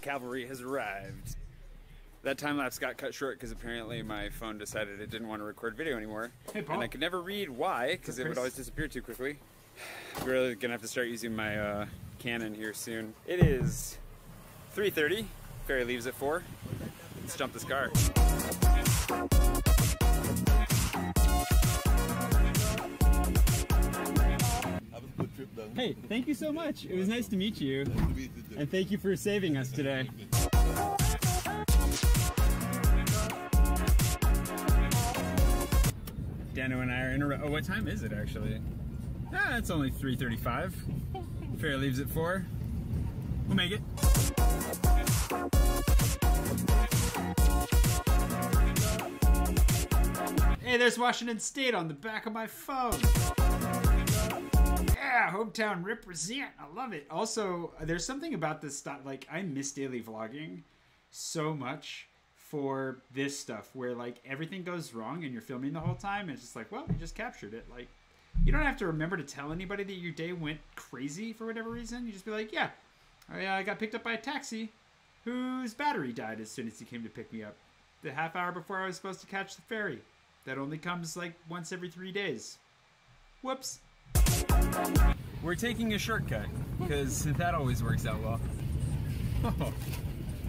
Cavalry has arrived. That time lapse got cut short because apparently my phone decided it didn't want to record video anymore. Hey, Paul. and I could never read why because it would always disappear too quickly. We're really gonna have to start using my uh, Canon here soon. It is 3:30. Ferry leaves at four. Let's jump this car. Hey, thank you so much. It was nice to meet you. And thank you for saving us today. Dano and I are in a row. Oh, what time is it actually? Ah, it's only 3.35. Fair leaves at 4. We'll make it. Hey, there's Washington State on the back of my phone. Yeah, hometown represent. I love it. Also, there's something about this stuff. Like, I miss daily vlogging so much for this stuff where, like, everything goes wrong and you're filming the whole time. And it's just like, well, you just captured it. Like, you don't have to remember to tell anybody that your day went crazy for whatever reason. You just be like, yeah, I uh, got picked up by a taxi whose battery died as soon as he came to pick me up. The half hour before I was supposed to catch the ferry. That only comes like once every three days. Whoops. We're taking a shortcut because that always works out well.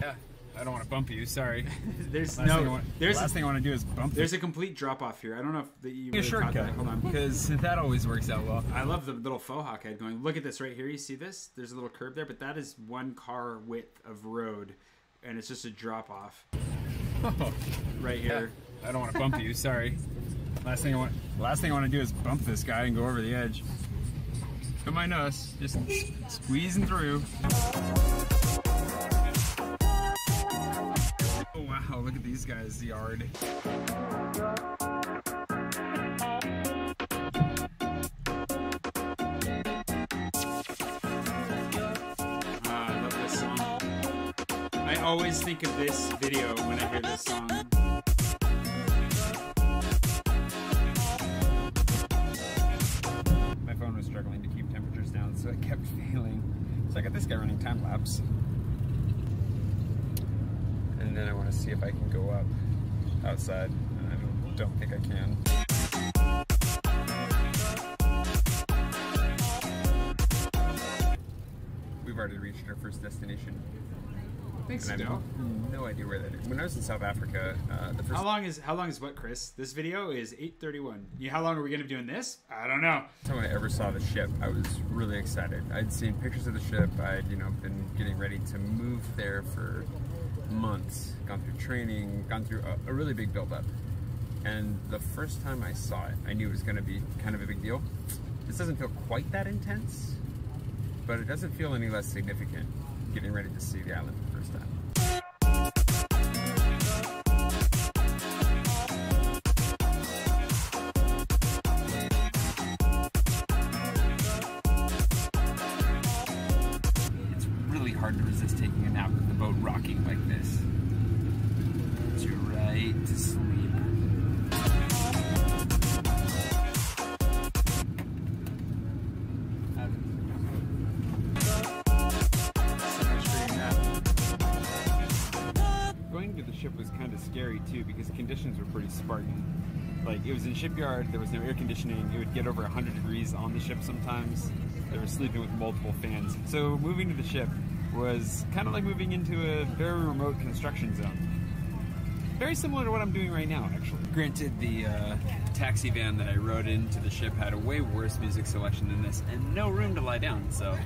yeah, I don't want to bump you. Sorry. There's Last no. want, there's last thing I want to do is bump. There's a complete drop off here. I don't know if the, you a really caught shortcut that. Hold on. because that always works out well. I love the little faux hawk head going. Look at this right here. You see this? There's a little curve there, but that is one car width of road, and it's just a drop off oh. right here. I don't want to bump you. Sorry. Last thing I want. Last thing I want to do is bump this guy and go over the edge. Don't mind us, just squeezing through. Wow, look at these guys' yard. Ah, I love this song. I always think of this video when I hear this song. My phone was struggling to keep temperatures down, so it kept failing. So I got this guy running time lapse. And then I want to see if I can go up outside. And I don't, don't think I can. We've already reached our first destination. Thanks, and I have no idea where that is. When I was in South Africa, uh, the first How long is how long is what, Chris? This video is 8:31. Yeah, how long are we gonna be doing this? I don't know. time I ever saw the ship, I was really excited. I'd seen pictures of the ship. I'd, you know, been getting ready to move there for months, gone through training, gone through a, a really big buildup. And the first time I saw it, I knew it was going to be kind of a big deal. This doesn't feel quite that intense, but it doesn't feel any less significant getting ready to see the island conditioning. It would get over 100 degrees on the ship sometimes. They were sleeping with multiple fans. So moving to the ship was kind of like moving into a very remote construction zone. Very similar to what I'm doing right now, actually. Granted, the uh, taxi van that I rode into the ship had a way worse music selection than this, and no room to lie down. So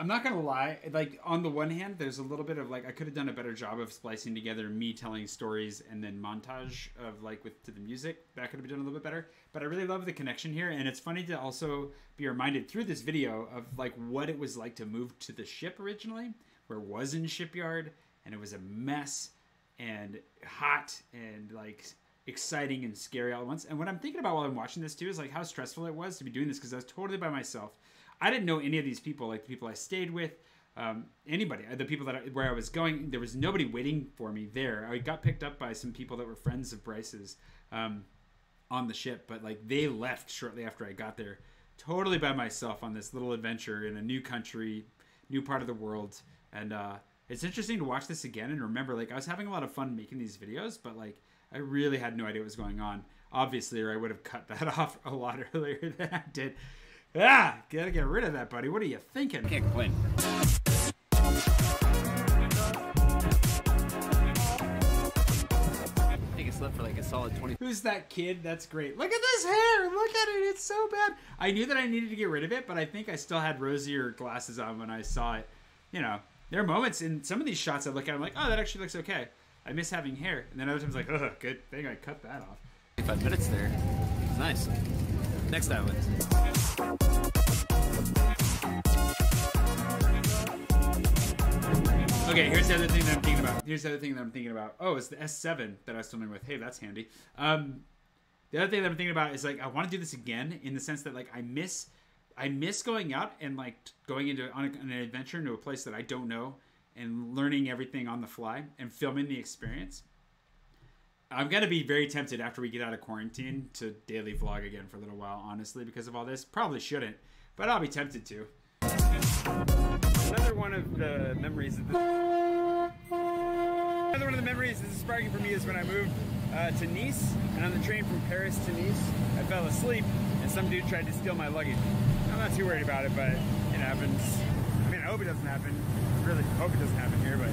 I'm not gonna lie. Like on the one hand, there's a little bit of like I could have done a better job of splicing together me telling stories and then montage of like with to the music. That could have been done a little bit better. But I really love the connection here, and it's funny to also be reminded through this video of like what it was like to move to the ship originally, where it was in shipyard and it was a mess and hot and like exciting and scary all at once. And what I'm thinking about while I'm watching this too is like how stressful it was to be doing this because I was totally by myself. I didn't know any of these people, like the people I stayed with, um, anybody, the people that I, where I was going. There was nobody waiting for me there. I got picked up by some people that were friends of Bryce's um, on the ship, but like they left shortly after I got there, totally by myself on this little adventure in a new country, new part of the world, and uh, it's interesting to watch this again and remember like I was having a lot of fun making these videos, but like I really had no idea what was going on. Obviously, or I would have cut that off a lot earlier than I did. Ah, gotta get rid of that, buddy. What are you thinking? Can't complain. I think it slept for like a solid 20. Who's that kid? That's great. Look at this hair. Look at it. It's so bad. I knew that I needed to get rid of it, but I think I still had rosier glasses on when I saw it. You know, there are moments in some of these shots I look at, I'm like, oh, that actually looks okay. I miss having hair. And then other times, like, oh, good thing I cut that off. Five minutes there. It's nice. Next island. Okay, here's the other thing that I'm thinking about. Here's the other thing that I'm thinking about. Oh, it's the S7 that I was filming with. Hey, that's handy. Um, the other thing that I'm thinking about is like I want to do this again in the sense that like I miss, I miss going out and like going into on, a, an adventure into a place that I don't know and learning everything on the fly and filming the experience. I'm gonna be very tempted after we get out of quarantine to daily vlog again for a little while, honestly, because of all this. Probably shouldn't, but I'll be tempted to. Another one of the memories of this. Another one of the memories this is sparking for me is when I moved uh, to Nice, and on the train from Paris to Nice, I fell asleep, and some dude tried to steal my luggage. I'm not too worried about it, but it happens. I mean, I hope it doesn't happen. I really hope it doesn't happen here, but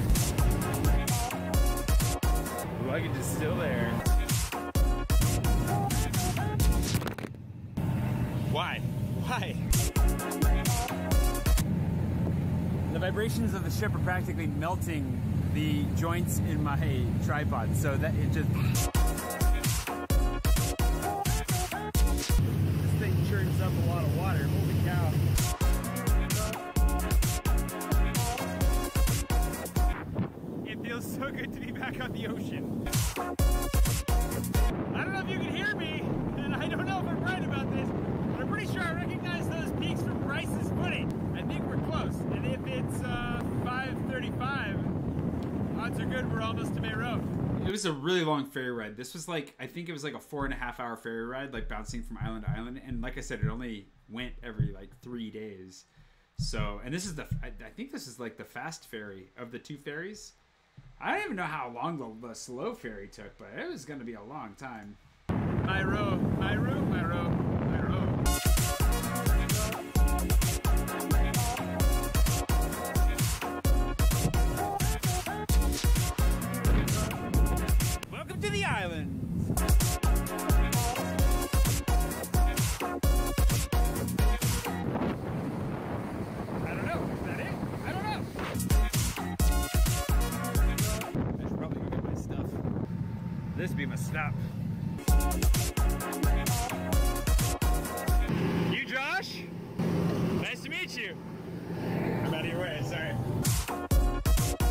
luggage is still there. Why? Why? Vibrations of the ship are practically melting the joints in my tripod, so that it just. Long ferry ride. This was like I think it was like a four and a half hour ferry ride, like bouncing from island to island. And like I said, it only went every like three days. So, and this is the I, I think this is like the fast ferry of the two ferries. I don't even know how long the, the slow ferry took, but it was going to be a long time. Mayreau, my row, Mayreau. Stop. You, Josh? Nice to meet you. I'm out of your way. Sorry.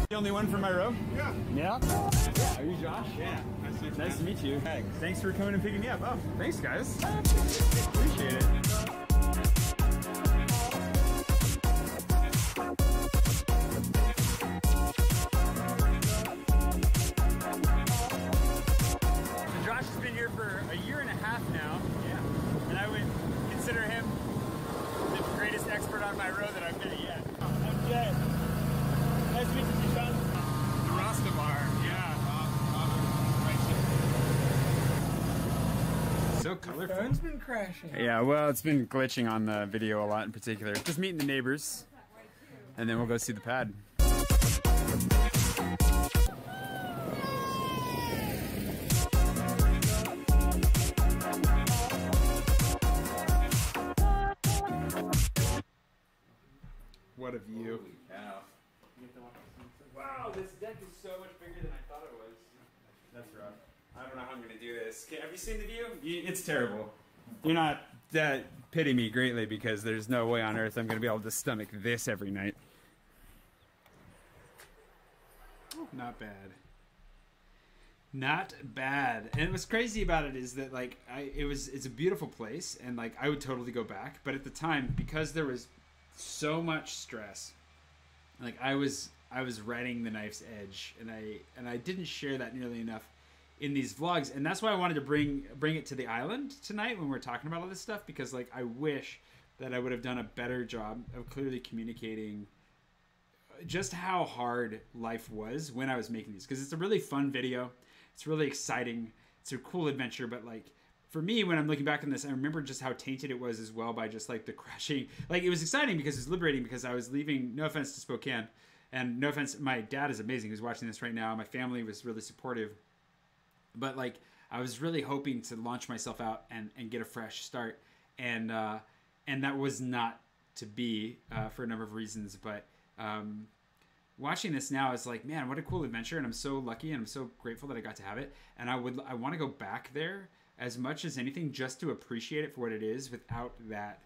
The only one for Mayreau? Yeah. Yeah? Yeah. Are you Josh? Yeah. Nice to meet you. Nice to meet you. Thanks for coming and picking me up. Oh, thanks, guys. Appreciate it. On Mayreau that I've been yet. Oh, I'm Jay. Nice to meet you, Sean. The Rastabar, yeah. So colorful. Phone's been crashing. Yeah, well, it's been glitching on the video a lot in particular. Just meeting the neighbors, and then we'll go see the pad. What a view. Wow, this deck is so much bigger than I thought it was. That's rough. I don't know how I'm going to do this. Okay, have you seen the view? It's terrible. You're not that pity me greatly because there's no way on earth I'm going to be able to stomach this every night. Oh, not bad. Not bad. And what's crazy about it is that like I it was it's a beautiful place and like I would totally go back, but at the time because there was so much stress like I was I was riding the knife's edge and I and I didn't share that nearly enough in these vlogs and that's why I wanted to bring bring it to the island tonight when we're talking about all this stuff because like I wish that I would have done a better job of clearly communicating just how hard life was when I was making these because it's a really fun video. It's really exciting. It's a cool adventure, but like for me, when I'm looking back on this, I remember just how tainted it was as well by just like the crashing. Like it was exciting because it was liberating because I was leaving. No offense to Spokane, and no offense, my dad is amazing. Who's watching this right now. My family was really supportive, but like I was really hoping to launch myself out and and get a fresh start, and uh, and that was not to be uh, for a number of reasons, but. Um, watching this now is like, man, what a cool adventure, and I'm so lucky and I'm so grateful that I got to have it. And I would, I want to go back there as much as anything just to appreciate it for what it is, without that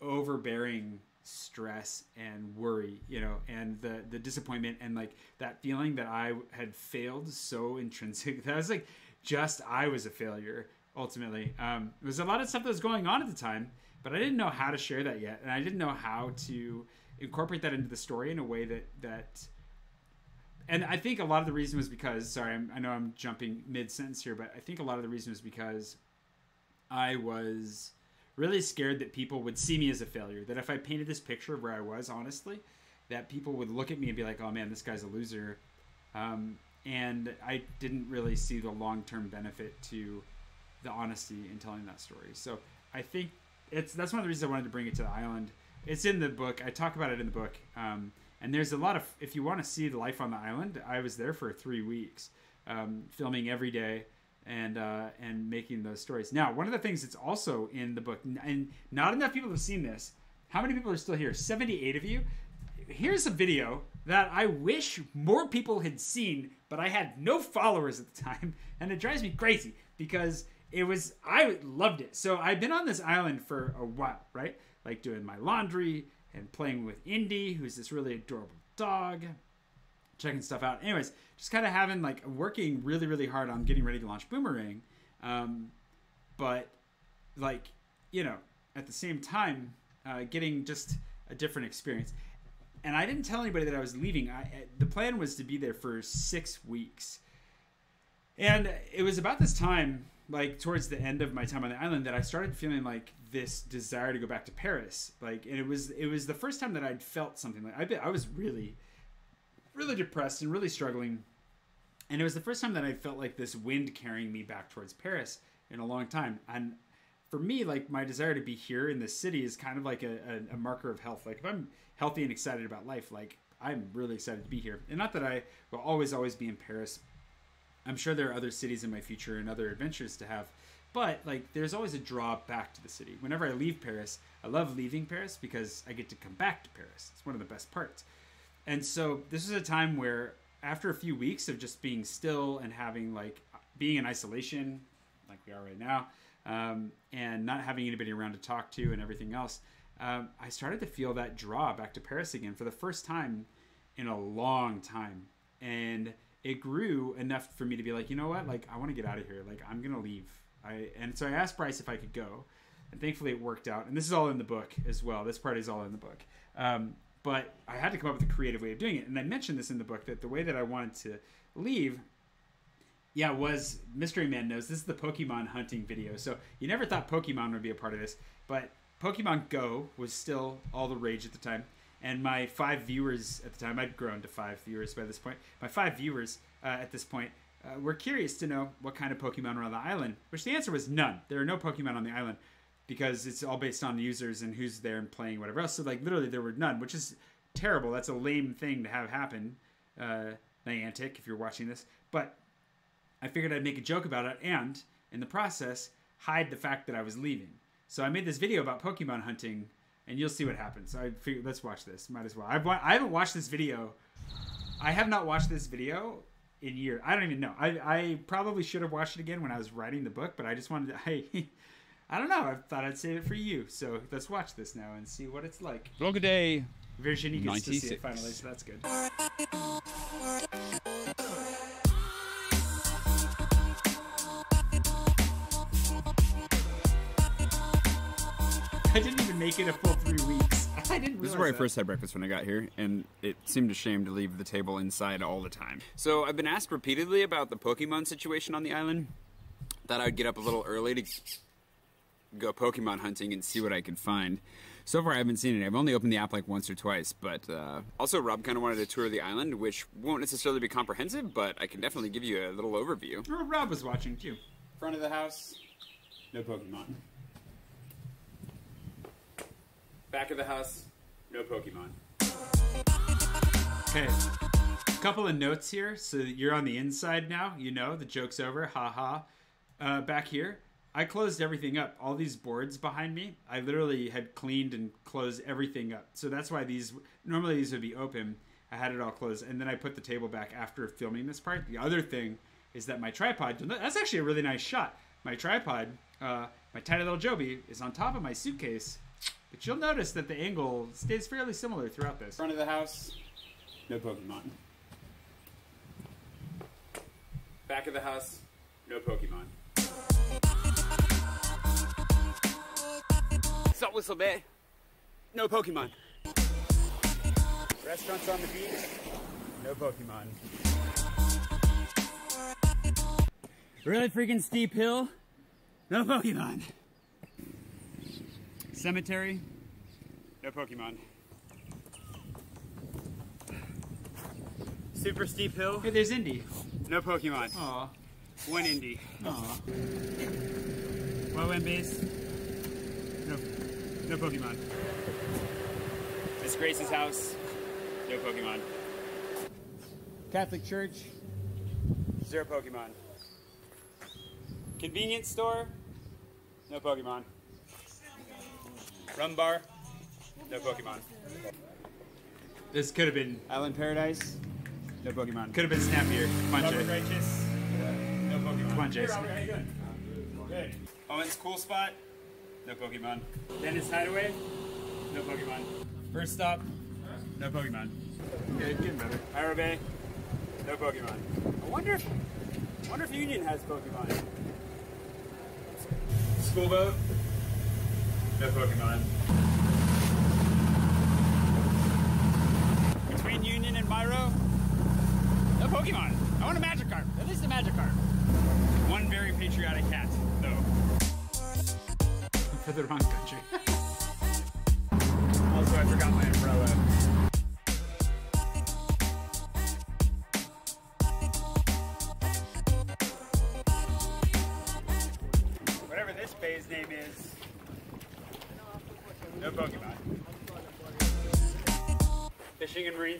overbearing stress and worry, you know, and the the disappointment and like that feeling that I had failed so intrinsic. That was like just I was a failure ultimately. Um, there was a lot of stuff that was going on at the time, but I didn't know how to share that yet, and I didn't know how to incorporate that into the story in a way that that and I think a lot of the reason was because sorry, I'm, I know I'm jumping mid sentence here, but I think a lot of the reason was because I was really scared that people would see me as a failure. That if I painted this picture of where I was, honestly, that people would look at me and be like, "Oh man, this guy's a loser," um, and I didn't really see the long term benefit to the honesty in telling that story. So I think it's that's one of the reasons I wanted to bring it to the island. It's in the book. I talk about it in the book. Um, and there's a lot of if you want to see the life on the island, I was there for three weeks, um, filming every day and uh, and making those stories. Now, one of the things that's also in the book, and not enough people have seen this. How many people are still here? Seventy-eight of you. Here's a video that I wish more people had seen, but I had no followers at the time, and it drives me crazy because it was I loved it. So I've been on this island for a while, right? Like doing my laundry and playing with Indy, who's this really adorable dog, checking stuff out. Anyways, just kind of having like working really, really hard on getting ready to launch Boomerang. Um, but like, you know, at the same time, uh, getting just a different experience. And I didn't tell anybody that I was leaving. I, the plan was to be there for six weeks. And it was about this time, like towards the end of my time on the island, that I started feeling like this desire to go back to Paris. Like, and it was it was the first time that I'd felt something like I I was really, really depressed and really struggling. And it was the first time that I felt like this wind carrying me back towards Paris in a long time. And for me, like my desire to be here in this city is kind of like a, a, a marker of health. Like if I'm healthy and excited about life, like I'm really excited to be here. And not that I will always, always be in Paris. I'm sure there are other cities in my future and other adventures to have. But like there's always a draw back to the city. Whenever I leave Paris, I love leaving Paris because I get to come back to Paris. It's one of the best parts. And so this is a time where after a few weeks of just being still and having like being in isolation like we are right now um, and not having anybody around to talk to and everything else um, i started to feel that draw back to paris again for the first time in a long time and it grew enough for me to be like you know what? Like i want to get out of here. Like i'm gonna leave. I and so i asked bryce if i could go and thankfully it worked out. And this is all in the book as well. This part is all in the book. Um, but I had to come up with a creative way of doing it. And I mentioned this in the book that the way that I wanted to leave, yeah, was Mystery Man knows. This is the Pokemon hunting video. So you never thought Pokemon would be a part of this, but Pokemon Go was still all the rage at the time. And my five viewers at the time, I'd grown to five viewers by this point. My five viewers uh, at this point uh, were curious to know what kind of Pokemon were on the island, which the answer was none. There are no Pokemon on the island because it's all based on users and who's there and playing whatever else. So like literally there were none, which is terrible. That's a lame thing to have happen. Uh, Niantic, if you're watching this, but I figured I'd make a joke about it and in the process hide the fact that I was leaving. So I made this video about Pokemon hunting, and you'll see what happens. I figured let's watch this. Might as well. I've I haven't watched this video. I have not watched this video in years. I don't even know. I, I probably should have watched it again when I was writing the book, but I just wanted to. I, I don't know. I thought I'd save it for you. So let's watch this now and see what it's like. Vlog day Virginie gets to see it finally, so that's good. Make it a full three weeks. I didn't This is where I first had breakfast when I got here, and it seemed a shame to leave the table inside all the time. So I've been asked repeatedly about the Pokemon situation on the island. Thought I'd get up a little early to go Pokemon hunting and see what I could find. So far, I haven't seen it. I've only opened the app like once or twice, but uh, also Rob kind of wanted a tour of the island, which won't necessarily be comprehensive, but I can definitely give you a little overview. Rob was watching too. Front of the house, no Pokemon. Back of the house, no Pokemon. Okay. a Couple of notes here. So you're on the inside now. You know the joke's over. Ha ha. Uh, back here, I closed everything up. All these boards behind me, I literally had cleaned and closed everything up. So that's why these normally these would be open. I had it all closed, and then I put the table back after filming this part. The other thing is that my tripod. That's actually a really nice shot. My tripod, uh, my tiny little Joby, is on top of my suitcase. But you'll notice that the angle stays fairly similar throughout this. Front of the house, no Pokemon. Back of the house, no Pokemon. Salt Whistle Bay, no Pokemon. Restaurants on the beach, no Pokemon. Really freaking steep hill, no Pokemon. Cemetery, no Pokemon. Super steep hill. Hey, there's Indy. No Pokemon. Aw. One Indy. Aw. Well, base. No, no Pokemon. Miss Grace's house. No Pokemon. Catholic Church. Zero Pokemon. Convenience store. No Pokemon. Rum bar. No Pokemon. This could have been Island Paradise. No Pokemon. could have been snappier. Come on, Robert Jay. Righteous. No Pokemon. Come on, Jason. How you doing? Good. Owen's Cool Spot. No Pokemon. Dennis Hideaway. No Pokemon. First Stop. No Pokemon. Okay, getting better. Pyro Bay. No Pokemon. I wonder if I wonder if Union has Pokemon. School boat. No Pokemon. Between Union and Mayreau. No Pokemon. I want a Magikarp. At least a Magikarp. One very patriotic cat, though. For the wrong country. Also, I forgot my umbrella.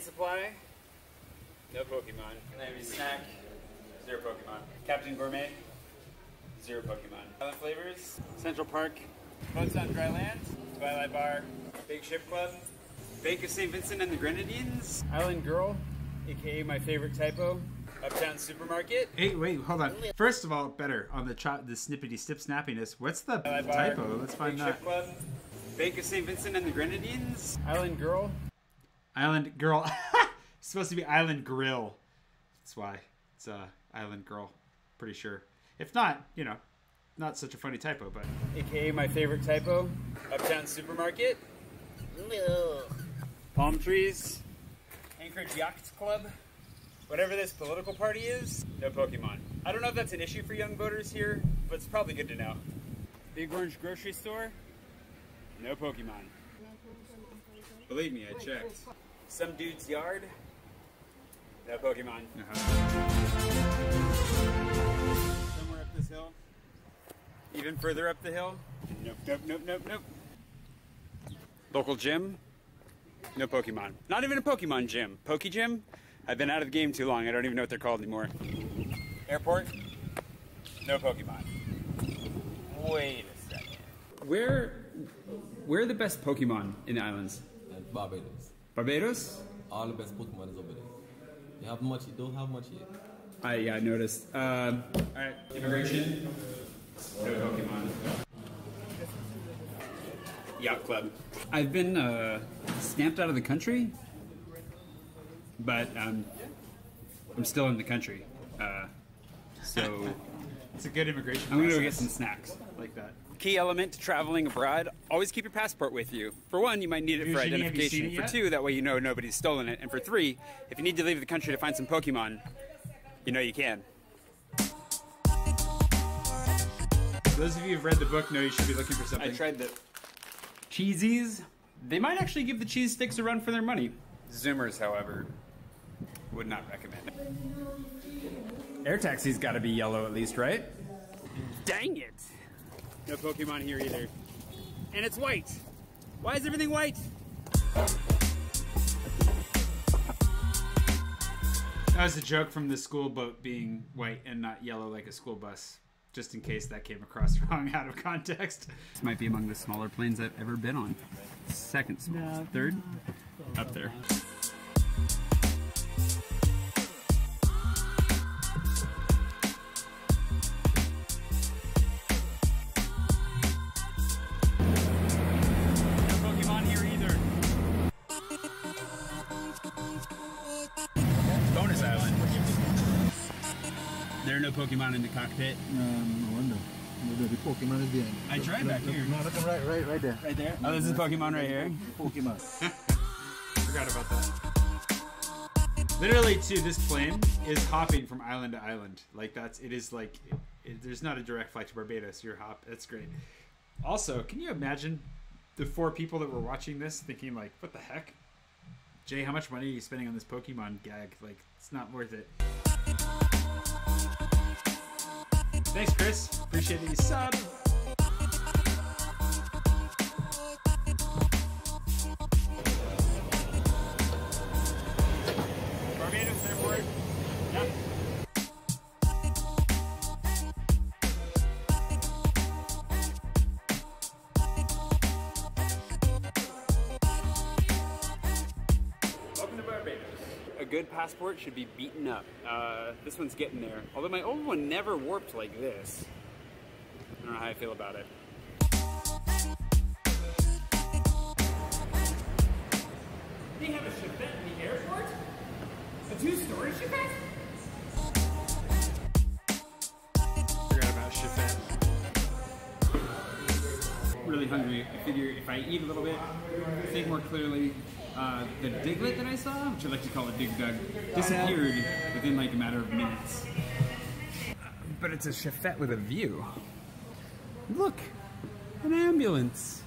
Supply. No Pokemon. Navy Snack. Zero Pokemon. Captain Gourmet. Zero Pokemon. Island Flavors. Central Park. Boats on Dry Land. Twilight Bar. Big Ship Club. Bank of St. Vincent and the Grenadines. Island Girl. AKA my favorite typo. Uptown Supermarket. Hey, wait, hold on. First of all, better on the chop, the snippety snip snappiness. What's the Twilight Bar. typo? Let's find Big that. Ship Club. Bank of St. Vincent and the Grenadines. Island Girl. Island Girl. it's supposed to be Island Grill. That's why it's uh, Island Girl. Pretty sure. If not, you know, not such a funny typo, but AKA my favorite typo. Uptown Supermarket. Palm Trees. Anchorage Yacht Club. Whatever this political party is, no Pokemon. I don't know if that's an issue for young voters here, but it's probably good to know. Big Orange Grocery Store. No Pokemon. Believe me, I checked. Some dude's yard. No Pokemon. Uh-huh. Somewhere up this hill. Even further up the hill. Nope, nope, nope, nope, nope. Local gym. No Pokemon. Not even a Pokemon gym. Poke Gym? I've been out of the game too long. I don't even know what they're called anymore. Airport. No Pokemon. Wait a second. Where, where are the best Pokemon in the islands? Barbados. Barbados? All the best Pokemon is over there. You have much, you don't have much yet. I yeah, I noticed. Um, all right, immigration. No Pokemon. Yacht Club. I've been uh, stamped out of the country, but um, I'm still in the country. Uh, so it's a good immigration. I'm gonna go get some snacks. like that. Key element to traveling abroad: always keep your passport with you. For one, you might need it for identification. it For two, that way you know nobody's stolen it. And for three, if you need to leave the country to find some Pokemon, you know you can. Those of you who've read the book know you should be looking for something. I tried the cheesies. They might actually give the cheese sticks a run for their money. Zoomers, however, would not recommend. It. Air taxi's got to be yellow at least, right? Dang it! No Pokemon here either. And it's white. Why is everything white? That was a joke from the school boat being white and not yellow like a school bus, just in case that came across wrong out of context. This might be among the smaller planes I've ever been on. Second smallest. Third? Up there. Pokemon in the cockpit. Um, no wonder. Maybe the Pokemon is behind. I tried back here. No, look right, right, right there. Right there? Oh, this is Pokemon right here. Pokemon. Forgot about that. Literally, too, this plane is hopping from island to island. Like that's it is like it, it- there's not a direct flight to Barbados. You're hop. That's great. Also, can you imagine the four people that were watching this thinking like, "What the heck, Jay? How much money are you spending on this Pokemon gag? Like, it's not worth it." Thanks, Chris. Appreciate that you sub. Good passport should be beaten up. Uh, this one's getting there. Although my old one never warped like this. I don't know how I feel about it. They have a Chefette in the airport? A two-story Chefette? Forgot about Chefette. Really hungry. I figure if I eat a little bit, think more clearly, uh, the Diglett that I saw, which I like to call a Dig Dug, disappeared within like a matter of minutes. But it's a chefette with a view. Look, an ambulance.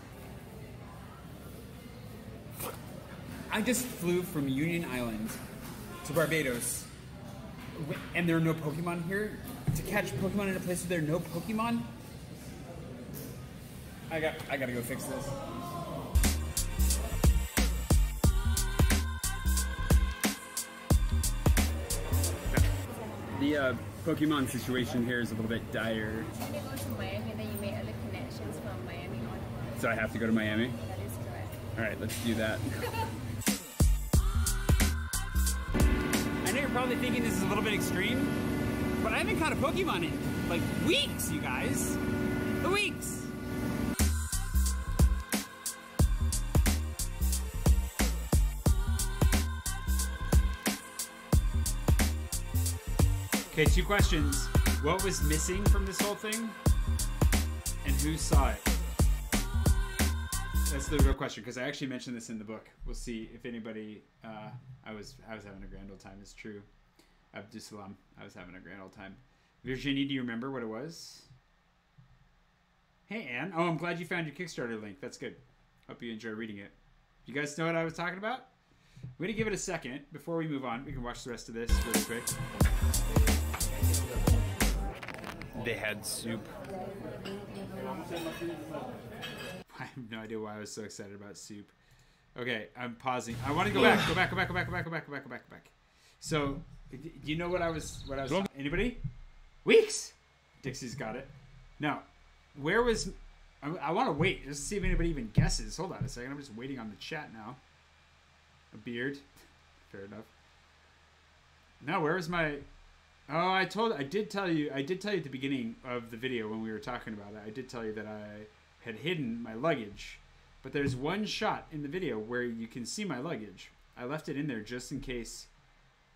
I just flew from Union Island to Barbados, and there are no Pokemon here. To catch Pokemon in a place where there are no Pokemon, I got I gotta go fix this. The uh, Pokemon situation here is a little bit dire, When you go to Miami, then you make other connections from Miami onwards. so I have to go to Miami. That is correct. All right, let's do that. I know you're probably thinking this is a little bit extreme, but I haven't caught a Pokemon in like weeks, you guys. The weeks. Okay, two questions. What was missing from this whole thing? And who saw it? That's the real question because I actually mentioned this in the book. We'll see if anybody. Uh, I was I was having a grand old time. It's true. Abdusalam. I was having a grand old time. Virginie, do you remember what it was? Hey Anne. Oh, I'm glad you found your Kickstarter link. That's good. Hope you enjoy reading it. You guys know what I was talking about? We're gonna give it a second before we move on. We can watch the rest of this really quick. They had soup. I have no idea why I was so excited about soup. Okay, I'm pausing. I want to go back. Go back. Go back. Go back. Go back. Go back. Go back. Go back. Go back. So, do you know what I was? What I was? Anybody? Weeks. Dixie's got it. Now, where was? I, I want to wait just to see if anybody even guesses. Hold on a second. I'm just waiting on the chat now. A beard. Fair enough. Now, where is my? Oh, I told. I did tell you. I did tell you at the beginning of the video when we were talking about it. I did tell you that I had hidden my luggage, but there's one shot in the video where you can see my luggage. I left it in there just in case,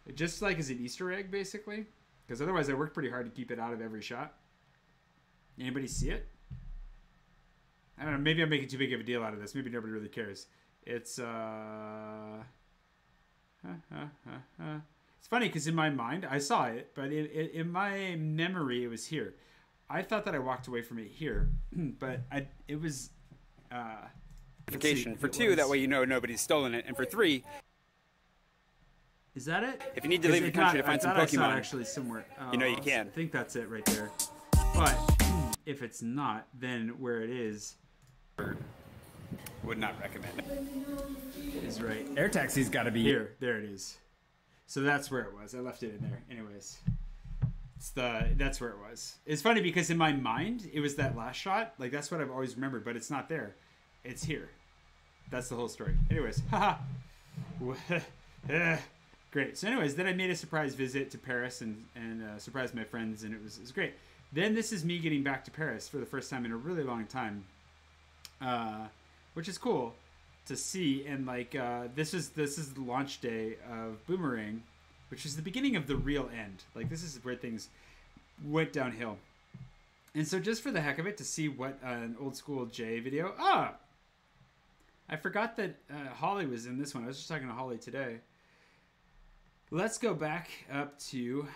It just like as an Easter egg, basically, because otherwise I worked pretty hard to keep it out of every shot. Anybody see it? I don't know. Maybe I'm making too big of a deal out of this. Maybe nobody really cares. It's uh. Huh, huh, huh, huh. It's funny because in my mind I saw it, but in, in, in my memory it was here. I thought that I walked away from it here, but I it was. Uh, Notification. For two, was- that way you know nobody's stolen it. And for three, Is that it? If you need to leave the country not- to find some thought I saw it Pokemon, actually somewhere. you know you Oh, can. I think that's it right there. But if it's not, then where it is would not recommend it. is right. Air taxi's got to be here. There it is. So that's where it was. I left it in there. Anyways, it's the that's where it was. It's funny because in my mind it was that last shot. Like that's what I've always remembered, but it's not there. It's here. That's the whole story. Anyways, haha. Great. So, anyways, then I made a surprise visit to Paris and and uh, surprised my friends, and it was it was great. Then this is me getting back to Paris for the first time in a really long time, uh, which is cool to see. And like uh, this is this is the launch day of Boomerang, which is the beginning of the real end. Like this is where things went downhill. And so, just for the heck of it, to see what uh, an old school J video. Ah, I forgot that uh, Holly was in this one. I was just talking to Holly today. Let's go back up to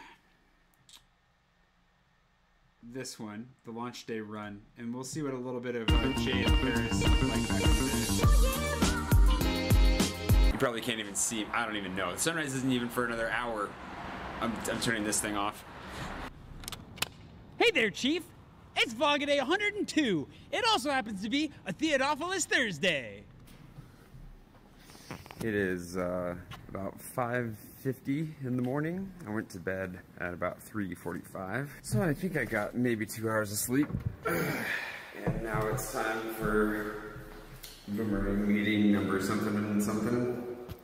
this one, the launch day run, and we'll see what a little bit of uh, Jay in Paris like back in. You probably can't even see. I don't even know. The Sunrise isn't even for another hour. I'm, I'm turning this thing off. Hey there, Chief. It's Vlogger Day 102. It also happens to be a Theodophilus Thursday. It is uh, about 5.50 in the morning. I went to bed at about 3.45. So I think I got maybe two hours of sleep. and now it's time for boomerang meeting number something and something.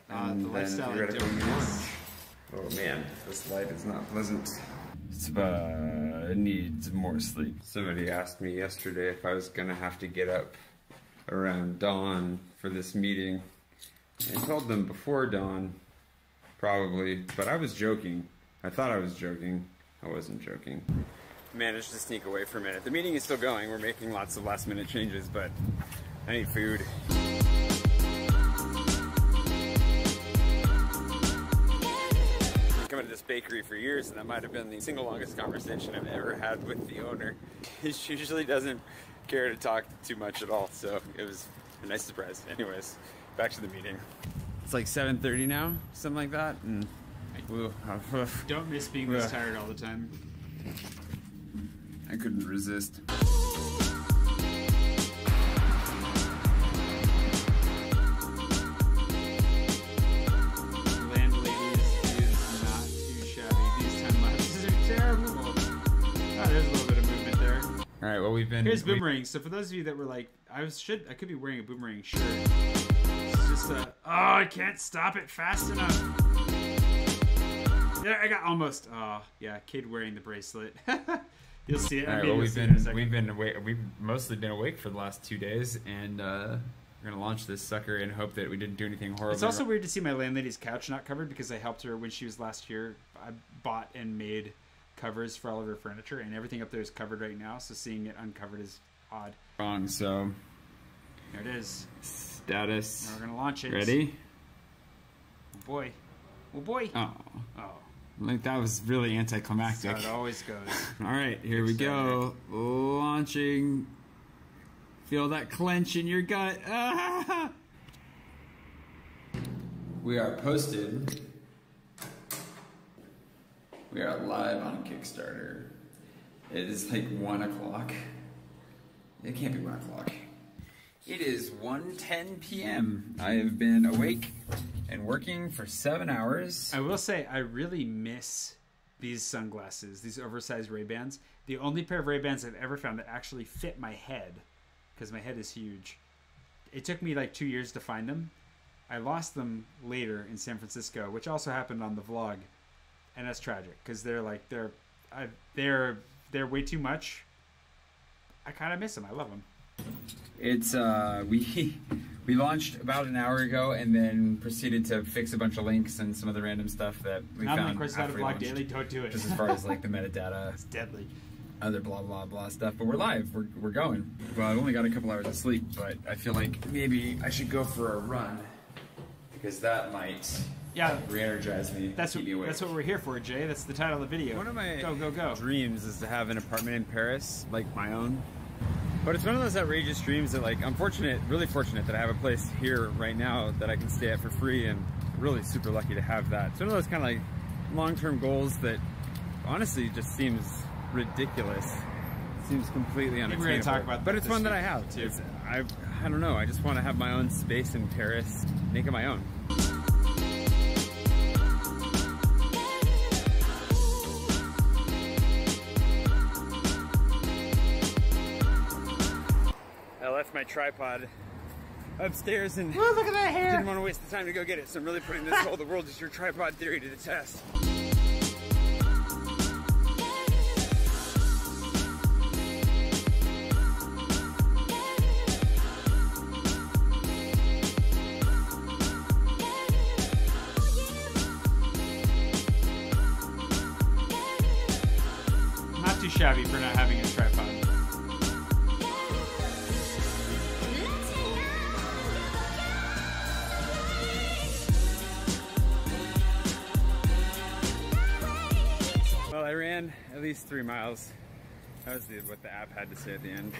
And the lifestyle we're I gonna don't go want. lunch. Oh man, this light is not pleasant. It's, uh, it needs more sleep. Somebody asked me yesterday if I was gonna have to get up around dawn for this meeting. I told them before dawn, Probably. But I was joking. I thought I was joking. I wasn't joking. Managed to sneak away for a minute. The meeting is still going. We're making lots of last minute changes, but I need food. Coming to this bakery for years, and that might have been the single longest conversation I've ever had with the owner. He usually doesn't care to talk too much at all, so it was a nice surprise. Anyways, back to the meeting. It's like 7:30 now, something like that, and Don't miss being this tired all the time. I couldn't resist. Landladies is not too shabby. These time lapses are terrible. There's a little bit of movement there. All right, well we've been Here's boomerang. So for those of you that were like, I was should I could be wearing a boomerang shirt. Just a oh I can't stop it fast enough. There I got almost. Oh yeah, kid wearing the bracelet. You'll see it. All right, well, we've see it in a been we've been awake. We've mostly been awake for the last two days, and uh, we're gonna launch this sucker and hope that we didn't do anything horrible. It's also weird to see my landlady's couch not covered because I helped her when she was last here. I bought and made covers for all of her furniture, and everything up there is covered right now. So seeing it uncovered is odd. wrong. So There it is. Status. Now we're gonna launch it. Ready? Oh boy. Oh boy. Oh, Oh. like that was really anticlimactic. That's it always goes. All right, here we go. Launching. Feel that clench in your gut. Ah! We are posted. We are live on Kickstarter. It is like one o'clock. It can't be one o'clock. It is 1:10 p.m. I have been awake and working for seven hours. I will say I really miss these sunglasses, these oversized Ray Bans. The only pair of Ray Bans I've ever found that actually fit my head, because my head is huge. It took me like two years to find them. I lost them later in San Francisco, which also happened on the vlog, and that's tragic because they're like they're I, they're they're way too much. I kind of miss them. I love them. It's uh we we launched about an hour ago and then proceeded to fix a bunch of links and some other random stuff that we Not found. of a after we launched. daily. Don't do it. Just as far as like the metadata, it's deadly. Other blah blah blah stuff, but we're live. We're we're going. Well, I've only got a couple hours of sleep, but I feel like maybe I should go for a run because that might Yeah. re-energize me. That's what me awake. that's what we're here for, Jay. That's the title of the video. One of my go go go dreams is to have an apartment in Paris, like my own. But it's one of those outrageous dreams that, like, I'm fortunate, really fortunate that I have a place here right now that I can stay at for free, and really super lucky to have that. It's one of those kind of like long-term goals that honestly just seems ridiculous. Seems completely unattainable. we're gonna talk about but it's one that I have. too. It's, I, I don't know. I just want to have my own space in Paris, make it my own. Tripod upstairs and look at that hair. didn't want to waste the time to go get it, so I'm really putting this whole the world is your tripod theory to the test. Not too shabby for not having a tripod. Least three miles. That was the, what the app had to say at the end.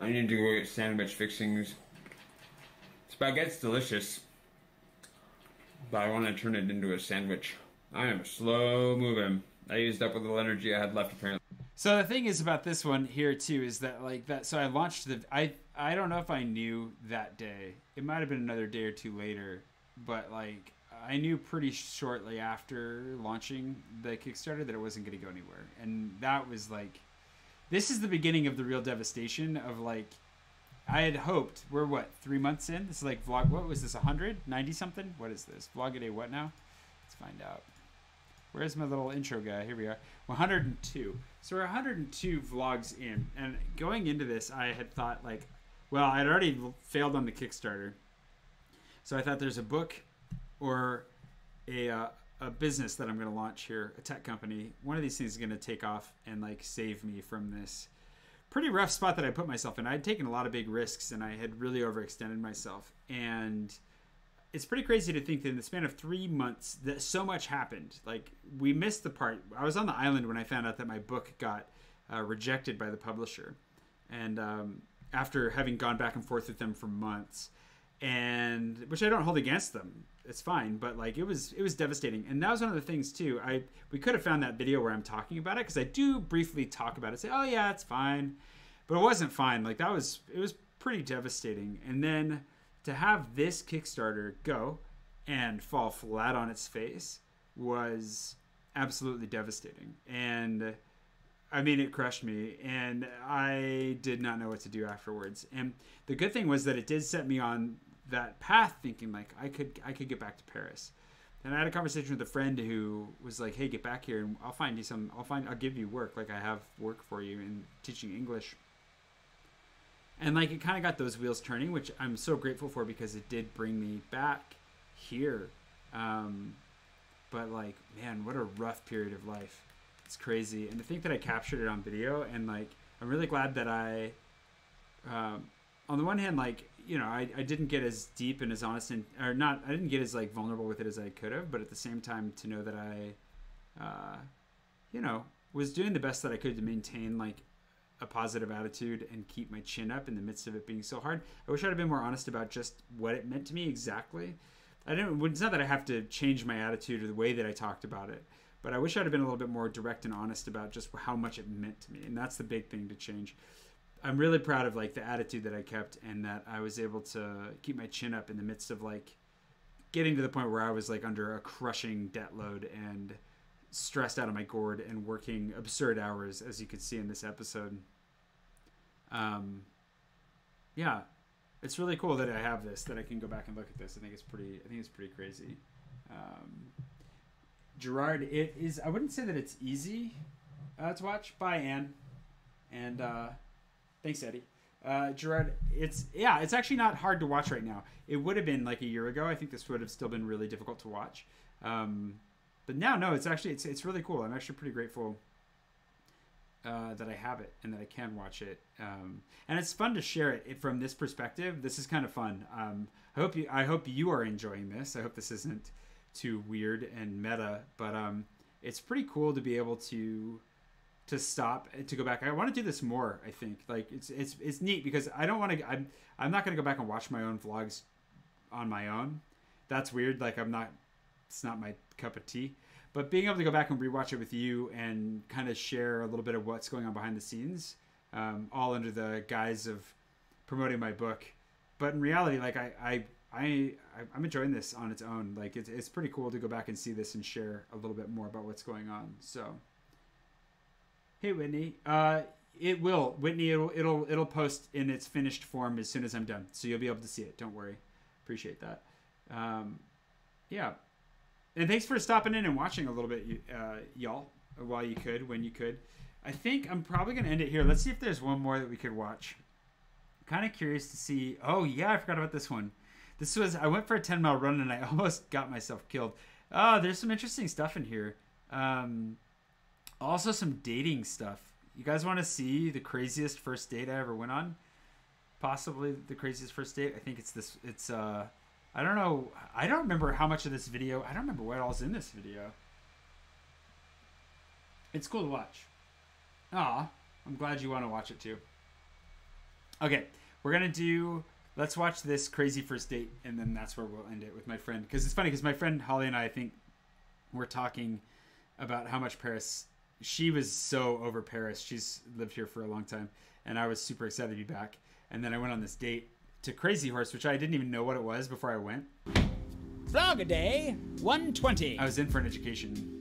I need to go get sandwich fixings. Spaghetti's delicious, but I want to turn it into a sandwich. I am slow moving. I used up all the energy I had left apparently. So the thing is about this one here too is that like that. So I launched the. I I don't know if I knew that day. It might have been another day or two later, but like I knew pretty shortly after launching the Kickstarter that it wasn't going to go anywhere, and that was like, this is the beginning of the real devastation of like. I had hoped we're what three months in. This is like vlog. What was this? 190 something? What is this? Vlog a day? What now? Let's find out. Where's my little intro guy? Here we are. 102. So we're 102 vlogs in, and going into this, I had thought like, well, I'd already failed on the Kickstarter, so I thought there's a book or a uh, a business that I'm going to launch here, a tech company. One of these things is going to take off and like save me from this pretty rough spot that I put myself in. I'd taken a lot of big risks and I had really overextended myself. And it's pretty crazy to think that in the span of three months that so much happened. Like we missed the part. I was on the island when I found out that my book got uh, rejected by the publisher, and um, after having gone back and forth with them for months, and which I don't hold against them. It's fine, but like it was it was devastating, and that was one of the things too. I we could have found that video where I'm talking about it because I do briefly talk about it. Say, oh yeah, it's fine, but it wasn't fine. Like that was it was pretty devastating, and then to have this Kickstarter go and fall flat on its face was absolutely devastating. And I mean, it crushed me, and I did not know what to do afterwards. And the good thing was that it did set me on that path, thinking like I could I could get back to Paris. And I had a conversation with a friend who was like, "Hey, get back here, and I'll find you some. I'll find. I'll give you work. Like I have work for you in teaching English." and like it kind of got those wheels turning which i'm so grateful for because it did bring me back here um, but like man what a rough period of life it's crazy and to think that i captured it on video and like i'm really glad that i um, on the one hand like you know I, I didn't get as deep and as honest and or not i didn't get as like vulnerable with it as i could have but at the same time to know that i uh, you know was doing the best that i could to maintain like a positive attitude and keep my chin up in the midst of it being so hard. I wish I'd have been more honest about just what it meant to me exactly. I don't. It's not that I have to change my attitude or the way that I talked about it, but I wish I'd have been a little bit more direct and honest about just how much it meant to me, and that's the big thing to change. I'm really proud of like the attitude that I kept and that I was able to keep my chin up in the midst of like getting to the point where I was like under a crushing debt load and stressed out of my gourd and working absurd hours, as you could see in this episode. Um, yeah, it's really cool that I have this, that I can go back and look at this. I think it's pretty. I think it's pretty crazy. Um, Gerard, it is. I wouldn't say that it's easy uh, to watch. Bye, Anne, and uh, thanks, Eddie. Uh, Gerard, it's yeah, it's actually not hard to watch right now. It would have been like a year ago. I think this would have still been really difficult to watch. Um, but now, no, it's actually it's it's really cool. I'm actually pretty grateful uh, that I have it and that I can watch it. Um, and it's fun to share it from this perspective. This is kind of fun. Um, I hope you I hope you are enjoying this. I hope this isn't too weird and meta, but um, it's pretty cool to be able to to stop to go back. I want to do this more. I think like it's it's it's neat because I don't want to. I'm I'm not going to go back and watch my own vlogs on my own. That's weird. Like I'm not. It's not my cup of tea. But being able to go back and rewatch it with you and kind of share a little bit of what's going on behind the scenes, um, all under the guise of promoting my book. But in reality, like I, I, I, I'm enjoying this on its own. Like it's, it's pretty cool to go back and see this and share a little bit more about what's going on. So, hey Whitney, uh, it will Whitney. It'll it'll it'll post in its finished form as soon as I'm done, so you'll be able to see it. Don't worry. Appreciate that. Um, yeah, and thanks for stopping in and watching a little bit, uh, y'all, while you could, when you could. I think I'm probably to end it here. Let's see if there's one more that we could watch. Kind of curious to see. Oh, yeah, I forgot about this one. This was, I went for a 10 mile run and I almost got myself killed. Oh, there's some interesting stuff in here. Um, also, some dating stuff. You guys want to see the craziest first date I ever went on? Possibly the craziest first date. I think it's this. It's uh, I don't know. I don't remember how much of this video. I don't remember what all's in this video. It's cool to watch. Ah, I'm glad you want to watch it too. Okay, we're gonna do. Let's watch this crazy first date, and then that's where we'll end it with my friend. Because it's funny, because my friend Holly and I, I think, we're talking about how much Paris. She was so over Paris. She's lived here for a long time, and I was super excited to be back. And then I went on this date to Crazy Horse, which I didn't even know what it was before I went. Vlog-a-day 120. I was in for an education.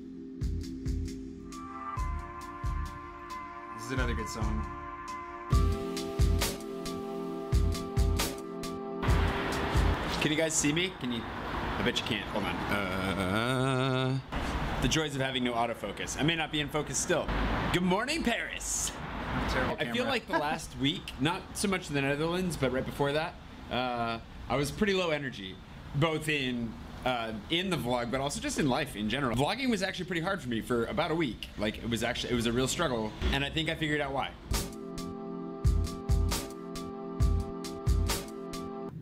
This is another good song. Can you guys see me? Can you? I bet you can't. Hold on. Uh, the joys of having no autofocus. I may not be in focus still. Good morning, Paris. Terrible I feel like the last week, not so much in the Netherlands, but right before that, uh, I was pretty low energy, both in uh, in the vlog, but also just in life in general. Vlogging was actually pretty hard for me for about a week. Like it was actually it was a real struggle, and I think I figured out why.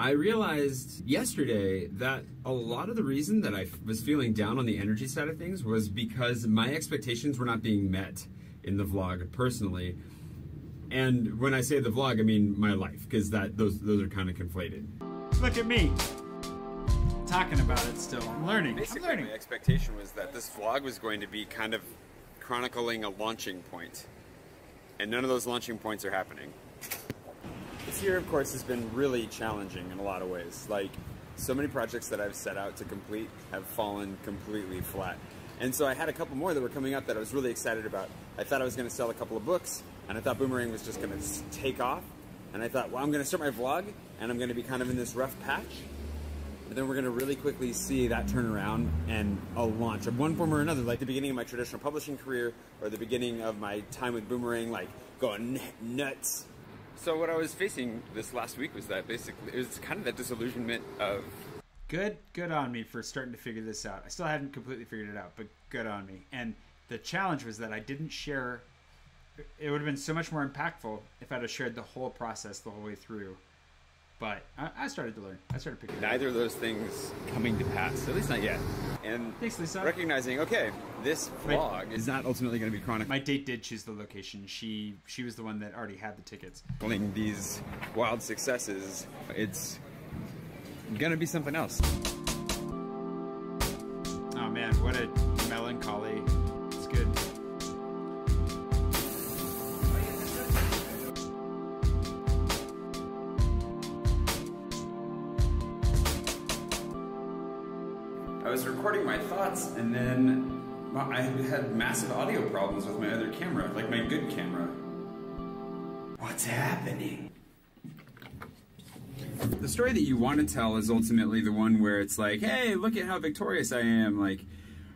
I realized yesterday that a lot of the reason that I was feeling down on the energy side of things was because my expectations were not being met in the vlog personally. And when I say the vlog, I mean my life, because that those those are kind of conflated. Look at me. Talking about it still. I'm learning. Basically, I'm learning. my expectation was that this vlog was going to be kind of chronicling a launching point, and none of those launching points are happening. This year, of course, has been really challenging in a lot of ways. Like, so many projects that I've set out to complete have fallen completely flat. And so I had a couple more that were coming up that I was really excited about. I thought I was going to sell a couple of books, and I thought Boomerang was just going to take off. And I thought, well, I'm going to start my vlog, and I'm going to be kind of in this rough patch. And then we're going to really quickly see that turn around and a launch of one form or another, like the beginning of my traditional publishing career or the beginning of my time with Boomerang, like going nuts. So what I was facing this last week was that basically it was kind of that disillusionment of Good, good on me for starting to figure this out. I still hadn't completely figured it out, but good on me. And the challenge was that I didn't share. It would have been so much more impactful if I'd have shared the whole process the whole way through. But I, I started to learn. I started picking neither of those things coming to pass, at least not yet. And Thanks, Lisa. recognizing, okay, this vlog is not ultimately going to be chronic. My date did choose the location. She she was the one that already had the tickets. these wild successes. It's going to be something else. Oh man, what a melancholy. Recording my thoughts and then I had massive audio problems with my other camera, like my good camera. What's happening? The story that you want to tell is ultimately the one where it's like, hey, look at how victorious I am. Like,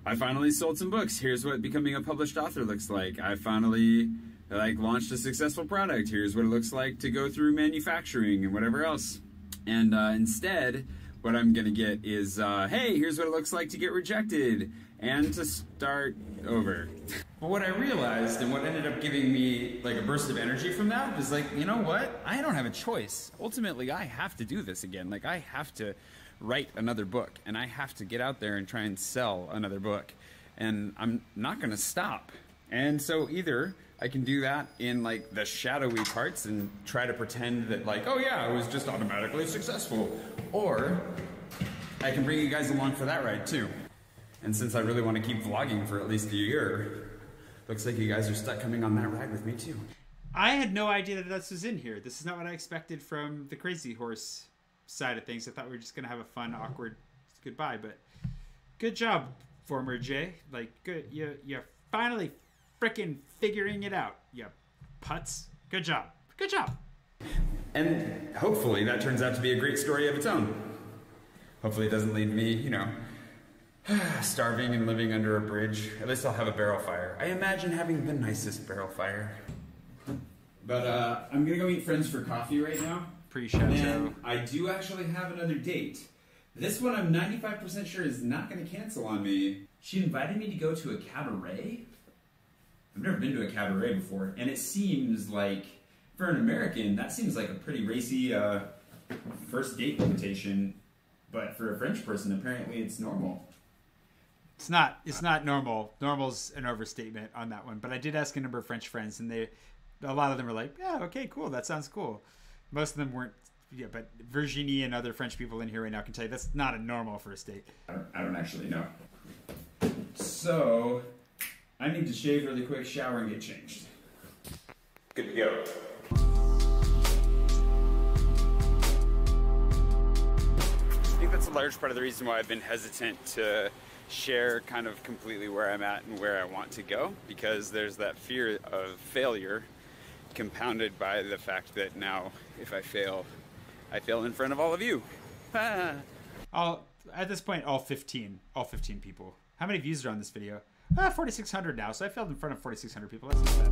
I finally sold some books. Here's what becoming a published author looks like. I finally like launched a successful product. Here's what it looks like to go through manufacturing and whatever else. And uh, instead, what I'm gonna get is, uh, hey, here's what it looks like to get rejected and to start over. But what I realized and what ended up giving me like a burst of energy from that was like, you know what? I don't have a choice. Ultimately, I have to do this again. Like, I have to write another book and I have to get out there and try and sell another book. And I'm not gonna stop. And so either I can do that in like the shadowy parts and try to pretend that like, oh yeah, I was just automatically successful. Or I can bring you guys along for that ride too. And since I really want to keep vlogging for at least a year, looks like you guys are stuck coming on that ride with me too. I had no idea that this was in here. This is not what I expected from the Crazy Horse side of things. I thought we were just gonna have a fun, awkward goodbye. But good job, former Jay. Like, good. You you're finally freaking figuring it out. You putz. Good job. Good job. And hopefully that turns out to be a great story of its own. Hopefully it doesn't leave me, you know, starving and living under a bridge. At least I'll have a barrel fire. I imagine having the nicest barrel fire. But uh, I'm gonna go meet friends for coffee right now. Pre-show. And I do actually have another date. This one I'm 95% sure is not gonna cancel on me. She invited me to go to a cabaret. I've never been to a cabaret before, and it seems like for an American, that seems like a pretty racy uh, first date invitation. But for a French person, apparently it's normal. It's not. It's not normal. Normal's an overstatement on that one. But I did ask a number of French friends, and they, a lot of them were like, "Yeah, okay, cool. That sounds cool." Most of them weren't. Yeah, but Virginie and other French people in here right now can tell you that's not a normal first date. I don't, I don't actually know. So, I need to shave really quick, shower, and get changed. Good to go. I think that's a large part of the reason why I've been hesitant to share kind of completely where I'm at and where I want to go because there's that fear of failure compounded by the fact that now if I fail, I fail in front of all of you. all at this point, all fifteen, all fifteen people. How many views are on this video? Ah, six hundred now. So I failed in front of forty six hundred people. That's not bad.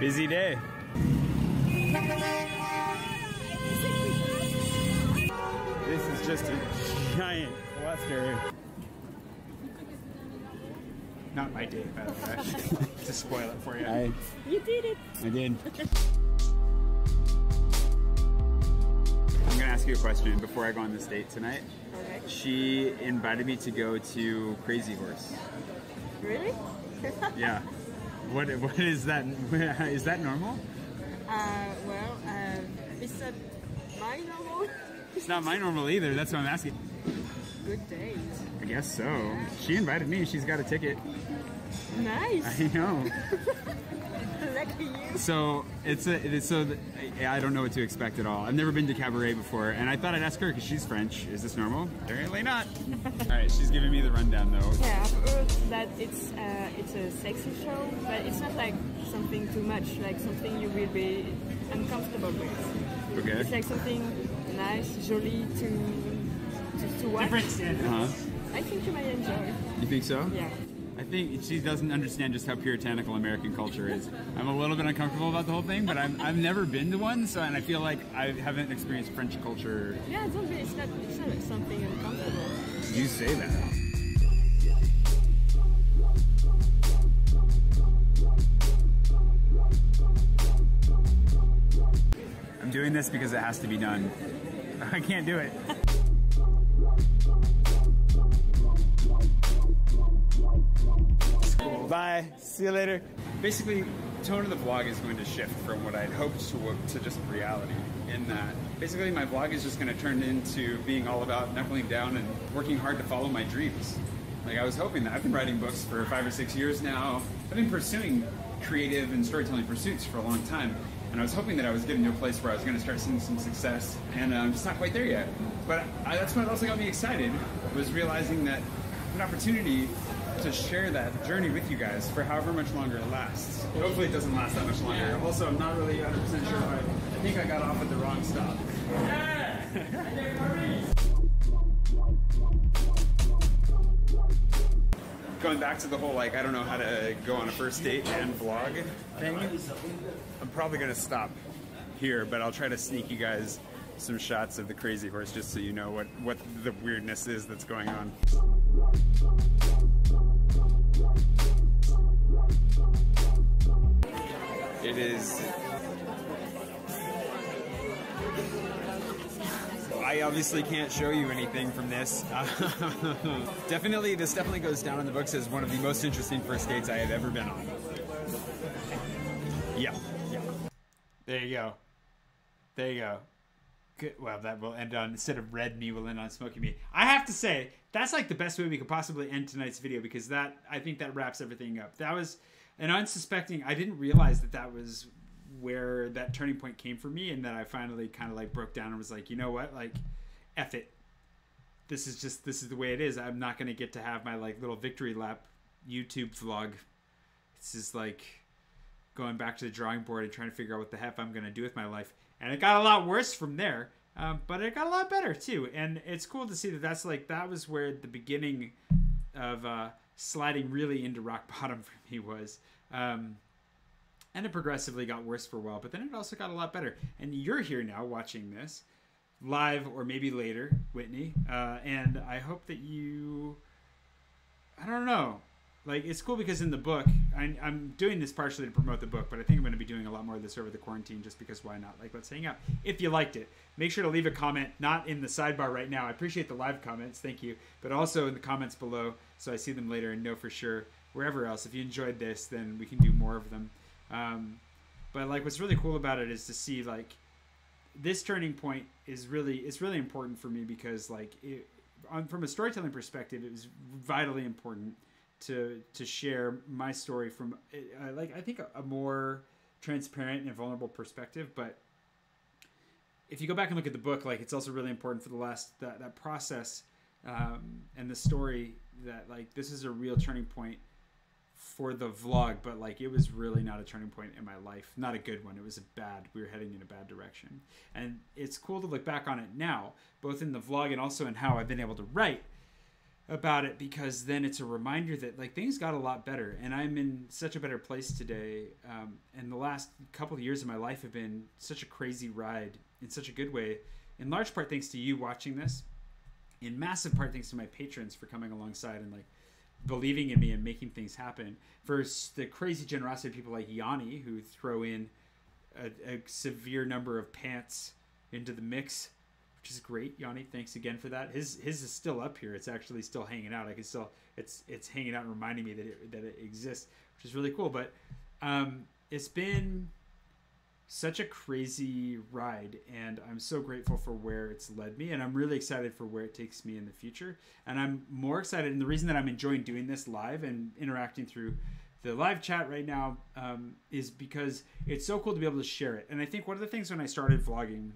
Busy day. This is just a giant cluster. Not my date, by the way. to spoil it for you. I, You did it. I did. I'm gonna ask you a question before I go on this date tonight. Okay. She invited me to go to Crazy Horse. Really? Yeah. What what is that? Is that normal? Uh, well, um, it's a my normal. It's not my normal either. That's what I'm asking. Good date. I guess so. She invited me. She's got a ticket. Nice. I know. Lucky you. So it's a, it is so that, I, I don't know what to expect at all. I've never been to cabaret before, and I thought I'd ask her because she's French. Is this normal? Apparently not. all right, she's giving me the rundown though. Yeah, I've heard that it's uh, it's a sexy show, but it's not like something too much, like something you will be uncomfortable with. Okay. It's like something nice, jolly to to, to watch. Uh-huh. I think you might enjoy. You think so? Yeah. I think she doesn't understand just how puritanical American culture is. I'm a little bit uncomfortable about the whole thing, but I'm, I've never been to one, so and I feel like I haven't experienced French culture. Yeah, don't. It's not. It's not something uncomfortable. You say that. I'm doing this because it has to be done. I can't do it. Bye. See you later. Basically, tone of the vlog is going to shift from what I'd hoped to to just reality. In that, basically, my vlog is just going to turn into being all about knuckling down and working hard to follow my dreams. Like I was hoping that I've been writing books for five or six years now. I've been pursuing creative and storytelling pursuits for a long time, and I was hoping that I was getting to a place where I was going to start seeing some success, and uh, I'm just not quite there yet. But I, that's what also got me excited was realizing that an opportunity to share that journey with you guys for however much longer it lasts. Hopefully, it doesn't last that much longer. Also, I'm not really 100% sure I think I got off at the wrong stop. Going back to the whole like I don't know how to go on a first date and vlog thing, I'm probably gonna stop here, but I'll try to sneak you guys some shots of the crazy horse just so you know what what the weirdness is that's going on. It is. I obviously can't show you anything from this. definitely, this definitely goes down in the books as one of the most interesting first dates I have ever been on. Yeah, yeah. There you go. There you go. Good. Well, that will end on instead of red me, will end on smoky me. I have to say that's like the best way we could possibly end tonight's video because that I think that wraps everything up. That was an unsuspecting. I didn't realize that that was where that turning point came for me, and that I finally kind of like broke down and was like, you know what, like, eff it. This is just this is the way it is. I'm not gonna get to have my like little victory lap YouTube vlog. This is like going back to the drawing board and trying to figure out what the heck I'm gonna do with my life. And it got a lot worse from there, um, but it got a lot better too. And it's cool to see that that's like that was where the beginning of uh, sliding really into rock bottom for me was. Um, and it progressively got worse for a while, but then it also got a lot better. And you're here now watching this live or maybe later, Whitney. Uh, and I hope that you, I don't know, like it's cool because in the book, I, I'm doing this partially to promote the book, but I think I'm going to be doing a lot more of this over the quarantine just because why not? Like, let's hang out. If you liked it, make sure to leave a comment, not in the sidebar right now. I appreciate the live comments, thank you, but also in the comments below so I see them later and know for sure wherever else. If you enjoyed this, then we can do more of them. Um, but like, what's really cool about it is to see like this turning point is really it's really important for me because like it, on, from a storytelling perspective, it was vitally important to to share my story from uh, like I think a, a more transparent and vulnerable perspective. But if you go back and look at the book, like it's also really important for the last that that process um, and the story that like this is a real turning point for the vlog, but like it was really not a turning point in my life. Not a good one. It was a bad. We were heading in a bad direction, and it's cool to look back on it now, both in the vlog and also in how I've been able to write. About it because then it's a reminder that like things got a lot better. And i'm in such a better place today um, and the last couple of years of my life have been such a crazy ride in such a good way in large part thanks to you watching this in massive part thanks to my patrons for coming alongside and like believing in me and making things happen. For the crazy generosity of people like yanni who throw in a, a severe number of pants into the mix which is great. Yanni, thanks again for that. His his is still up here. It's actually still hanging out. I can still it's it's hanging out and reminding me that it, that it exists, which is really cool. But um, it's been such a crazy ride, and I'm so grateful for where it's led me, and I'm really excited for where it takes me in the future. And I'm more excited, and the reason that I'm enjoying doing this live and interacting through the live chat right now um, is because it's so cool to be able to share it. And I think one of the things when I started vlogging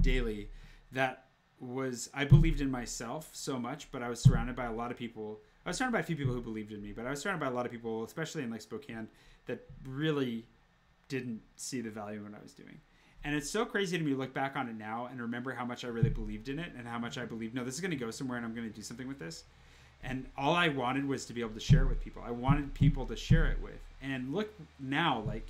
daily that was I believed in myself so much, but I was surrounded by a lot of people. I was surrounded by a few people who believed in me, but I was surrounded by a lot of people, especially in like Spokane, that really didn't see the value in what I was doing. And it's so crazy to me to look back on it now and remember how much I really believed in it and how much I believed, no, this is going to go somewhere and I'm going to do something with this. And all I wanted was to be able to share it with people. I wanted people to share it with. And look now, like,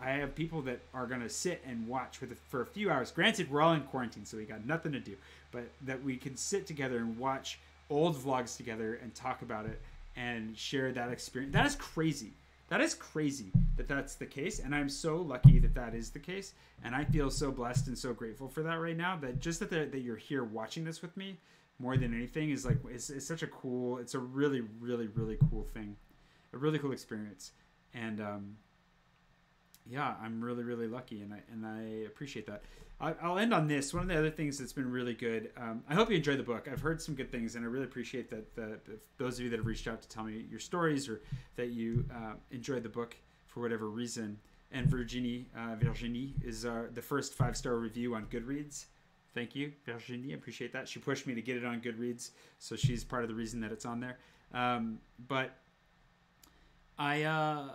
I have people that are going to sit and watch for, the, for a few hours. Granted, we're all in quarantine, so we got nothing to do, but that we can sit together and watch old vlogs together and talk about it and share that experience. That is crazy. That is crazy that that's the case, and I'm so lucky that that is the case, and I feel so blessed and so grateful for that right now. That just that the, that you're here watching this with me, more than anything, is like it's, it's such a cool. It's a really, really, really cool thing, a really cool experience, and um, yeah, I'm really, really lucky, and I and I appreciate that. I, I'll end on this. One of the other things that's been really good. Um, I hope you enjoy the book. I've heard some good things, and I really appreciate that. The, those of you that have reached out to tell me your stories or that you uh, enjoyed the book for whatever reason. And Virginie, uh, Virginie is the first five star review on Goodreads. Thank you, Virginie. I appreciate that. She pushed me to get it on Goodreads, so she's part of the reason that it's on there. Um, but I uh,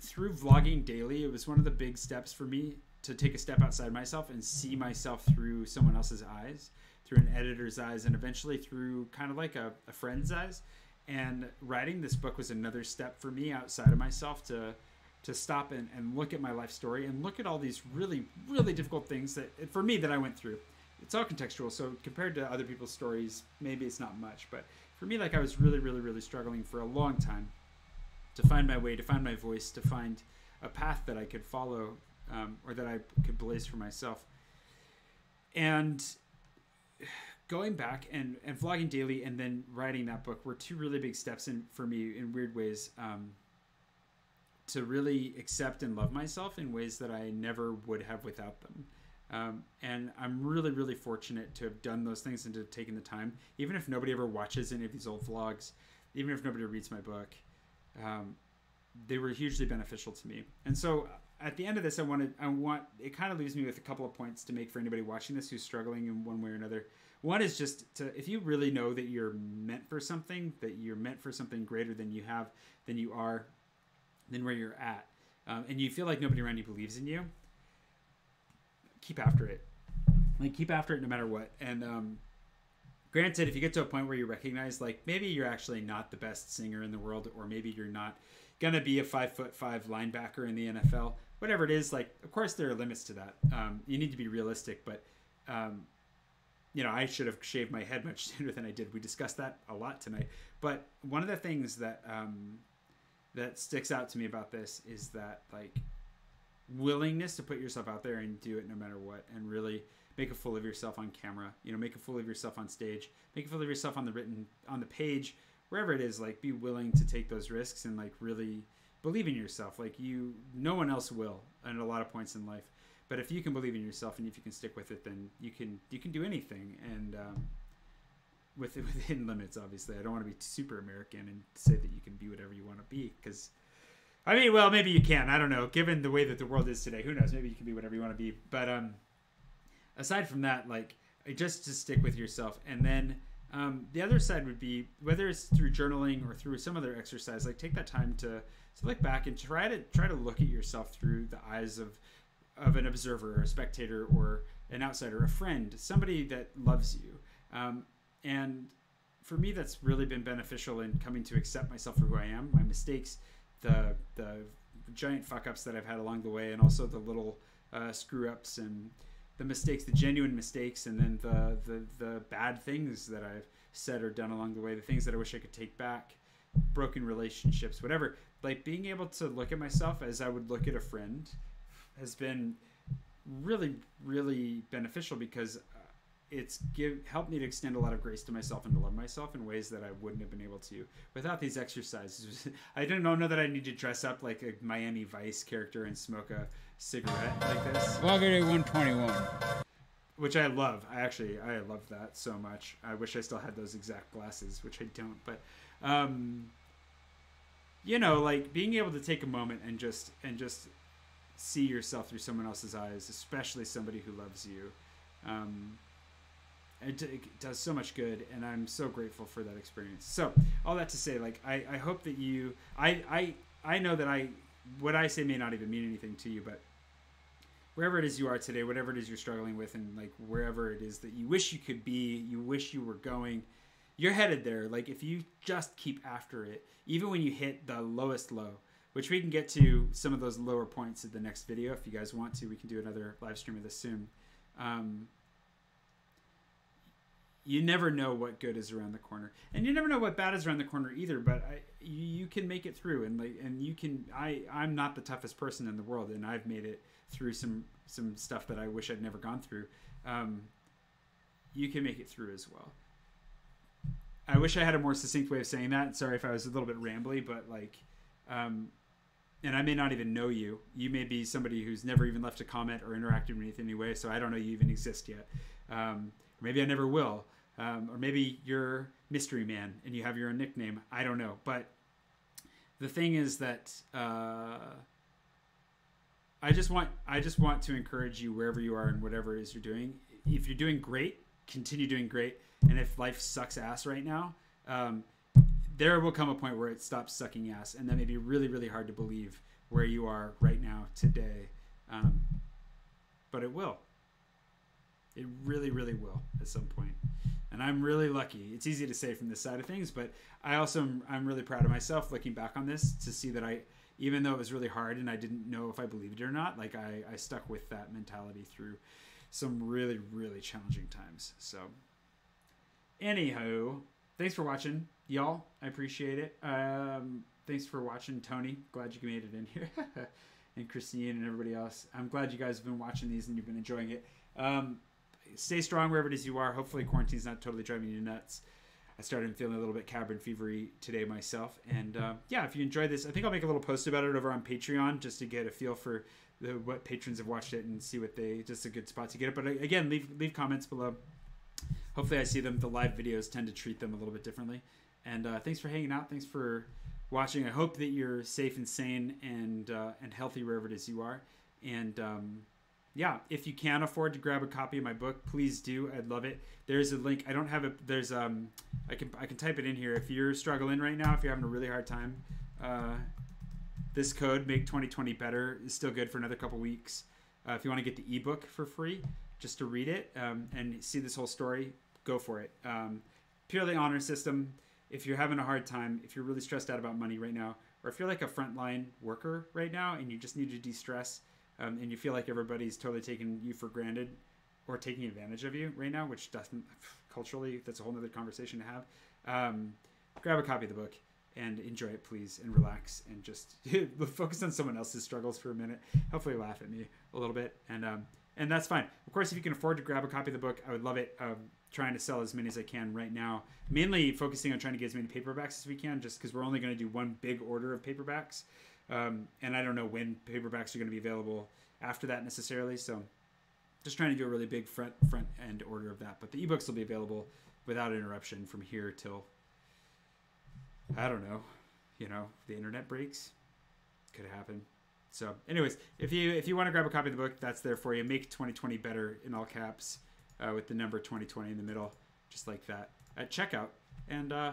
through vlogging daily, it was one of the big steps for me to take a step outside myself and see myself through someone else's eyes, through an editor's eyes, and eventually through kind of like a, a friend's eyes. And writing this book was another step for me outside of myself to to stop and, and look at my life story and look at all these really, really difficult things that for me that I went through. It's all contextual, so compared to other people's stories, maybe it's not much. But for me, like I was really, really, really struggling for a long time to find my way, to find my voice, to find a path that I could follow um, or that I could blaze for myself. And going back and, and vlogging daily and then writing that book were two really big steps in for me in weird ways um, to really accept and love myself in ways that I never would have without them. Um, and I'm really, really fortunate to have done those things and to have taken the time, even if nobody ever watches any of these old vlogs, even if nobody reads my book, um, they were hugely beneficial to me. And so at the end of this, I wanted, I want, it kind of leaves me with a couple of points to make for anybody watching this who's struggling in one way or another. One is just to, if you really know that you're meant for something, that you're meant for something greater than you have, than you are, than where you're at, um, and you feel like nobody around you believes in you, keep after it. Like keep after it no matter what. And um, granted, if you get to a point where you recognize, like maybe you're actually not the best singer in the world, or maybe you're not gonna be a five foot five linebacker in the NFL, whatever it is, like of course there are limits to that. Um, you need to be realistic, but um, you know I should have shaved my head much sooner than I did. We discussed that a lot tonight. But one of the things that um, that sticks out to me about this is that like willingness to put yourself out there and do it no matter what and really make a fool of yourself on camera you know make a fool of yourself on stage make a fool of yourself on the written on the page wherever it is like be willing to take those risks and like really believe in yourself like you no one else will at a lot of points in life but if you can believe in yourself and if you can stick with it then you can you can do anything and um, with within limits obviously i don't want to be super american and say that you can be whatever you want to be because I mean, well, maybe you can. I don't know. Given the way that the world is today, who knows? Maybe you can be whatever you want to be. But um, aside from that, like just to stick with yourself, and then um, the other side would be whether it's through journaling or through some other exercise. Like take that time to to look back and try to try to look at yourself through the eyes of of an observer, or a spectator, or an outsider, a friend, somebody that loves you, um, and for me, that's really been beneficial in coming to accept myself for who I am, my mistakes, the the giant fuck ups that I've had along the way, and also the little uh, screw ups and the mistakes, the genuine mistakes, and then the, the the bad things that I've said or done along the way, the things that I wish I could take back, broken relationships, whatever. Like being able to look at myself as I would look at a friend has been really really beneficial because uh, it's give helped me to extend a lot of grace to myself and to love myself in ways that I wouldn't have been able to without these exercises. I didn't know that I need to dress up like a Miami Vice character and smoke a cigarette like this. Vlogger 121. Which I love. I actually I love that so much. I wish I still had those exact glasses, which I don't. But um, you know, like being able to take a moment and just and just see yourself through someone else's eyes, especially somebody who loves you. Um, it, it, does so much good, and I'm so grateful for that experience. So, all that to say, like, I, I hope that you, I, I, I know that I, what I say may not even mean anything to you, but wherever it is you are today, whatever it is you're struggling with, and like wherever it is that you wish you could be, you wish you were going, you're headed there. Like, if you just keep after it, even when you hit the lowest low, which we can get to some of those lower points in the next video if you guys want to. We can do another live stream of this soon. Um, you never know what good is around the corner, and you never know what bad is around the corner either. But I, you, you can make it through, and like, and you can. I, I'm not the toughest person in the world, and I've made it through some some stuff that I wish I'd never gone through. Um, you can make it through as well. I wish I had a more succinct way of saying that. Sorry if I was a little bit rambly, but like, um, and I may not even know you. You may be somebody who's never even left a comment or interacted with me in any way, so I don't know you even exist yet. Um, or maybe I never will. Um, or maybe you're Mystery Man and you have your own nickname. I don't know. But the thing is that uh, I just want I just want to encourage you wherever you are and whatever it is you're doing. If you're doing great, continue doing great. And if life sucks ass right now, um, there will come a point where it stops sucking ass, and that may be really, really hard to believe where you are right now today. Um, but it will. It really, really will at some point. And I'm really lucky. It's easy to say from this side of things, but I also am, I'm really proud of myself looking back on this to see that I, even though it was really hard and I didn't know if I believed it or not, like I, I stuck with that mentality through some really, really challenging times. So, anywho, thanks for watching, y'all. I appreciate it. Um, thanks for watching, Tony. Glad you made it in here. and Christine and everybody else. I'm glad you guys have been watching these and you've been enjoying it. Um, stay strong wherever it is you are. Hopefully, quarantine's not totally driving you nuts. I started feeling a little bit cabin fevery today myself. And uh, yeah, if you enjoyed this, I think I'll make a little post about it over on Patreon just to get a feel for the, what patrons have watched it and see what they. Just a good spot to get it. But uh, again, leave leave comments below. Hopefully, I see them. The live videos tend to treat them a little bit differently. And uh, thanks for hanging out. Thanks for watching. I hope that you're safe and sane and uh, and healthy wherever it is you are. And um, yeah, if you can afford to grab a copy of my book, please do. I'd love it. There's a link. I don't have it. There's um, I can I can type it in here. If you're struggling right now, if you're having a really hard time, uh, this code make 2020 better is still good for another couple weeks. Uh, if you want to get the ebook for free, just to read it um, and see this whole story, go for it. Um, purely honor system. If you're having a hard time, if you're really stressed out about money right now, or if you're like a frontline worker right now and you just need to de-stress um, and you feel like everybody's totally taking you for granted or taking advantage of you right now, which doesn't culturally, that's a whole other conversation to have. Um, grab a copy of the book and enjoy it, please, and relax and just focus on someone else's struggles for a minute. Hopefully, laugh at me a little bit, and um, and that's fine. Of course, if you can afford to grab a copy of the book, I would love it. Um, trying to sell as many as I can right now. Mainly focusing on trying to get as many paperbacks as we can, just because we're only going to do one big order of paperbacks. Um, and I don't know when paperbacks are going to be available after that necessarily. So just trying to do a really big front front end order of that. But the ebooks will be available without interruption from here till I don't know, you know, the internet breaks. Could happen. So, anyways, if you if you want to grab a copy of the book, that's there for you. Make 2020 better in all caps uh, with the number 2020 in the middle, just like that at checkout, and uh,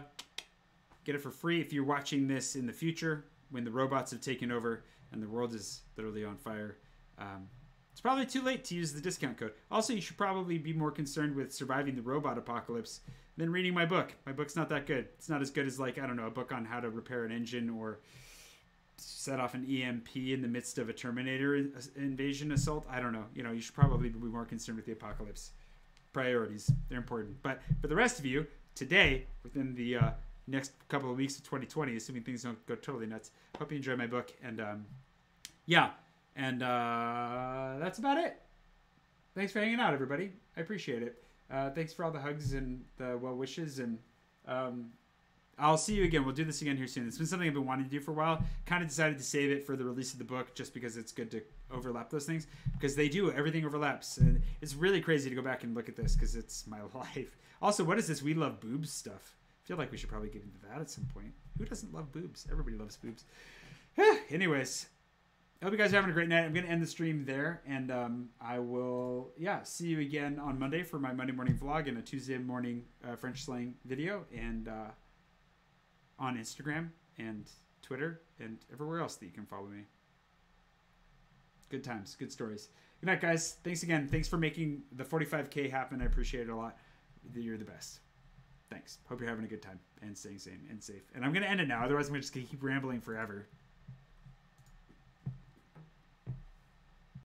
get it for free if you're watching this in the future when the robots have taken over and the world is literally on fire. Um, It's probably too late to use the discount code. Also, you should probably be more concerned with surviving the robot apocalypse than reading my book. My book's not that good. It's not as good as like I don't know a book on how to repair an engine or set off an EMP in the midst of a Terminator invasion assault. I don't know. You know, you should probably be more concerned with the apocalypse. Priorities, they're important. But for the rest of you, today, within the uh, next couple of weeks of 2020, assuming things don't go totally nuts, hope you enjoy my book. And um, yeah, and uh, that's about it. Thanks for hanging out, everybody. I appreciate it. Uh, thanks for all the hugs and the well wishes and um, I'll see you again. We'll do this again here soon. It's been something I've been wanting to do for a while. Kind of decided to save it for the release of the book just because it's good to overlap those things because they do. Everything overlaps. And it's really crazy to go back and look at this because it's my life. Also, what is this We Love Boobs stuff? Feel like we should probably get into that at some point. Who doesn't love boobs? Everybody loves boobs. Anyways, I hope you guys are having a great night. I'm going to end the stream there, and um, I will, yeah, see you again on Monday for my Monday morning vlog and a Tuesday morning uh, French slang video, and uh, on Instagram and Twitter and everywhere else that you can follow me. Good times, good stories. Good night, guys. Thanks again. Thanks for making the 45K happen. I appreciate it a lot. You're the best. Thanks. Hope you're having a good time and staying sane and safe. And I'm going to end it now. Otherwise, I'm just going to keep rambling forever.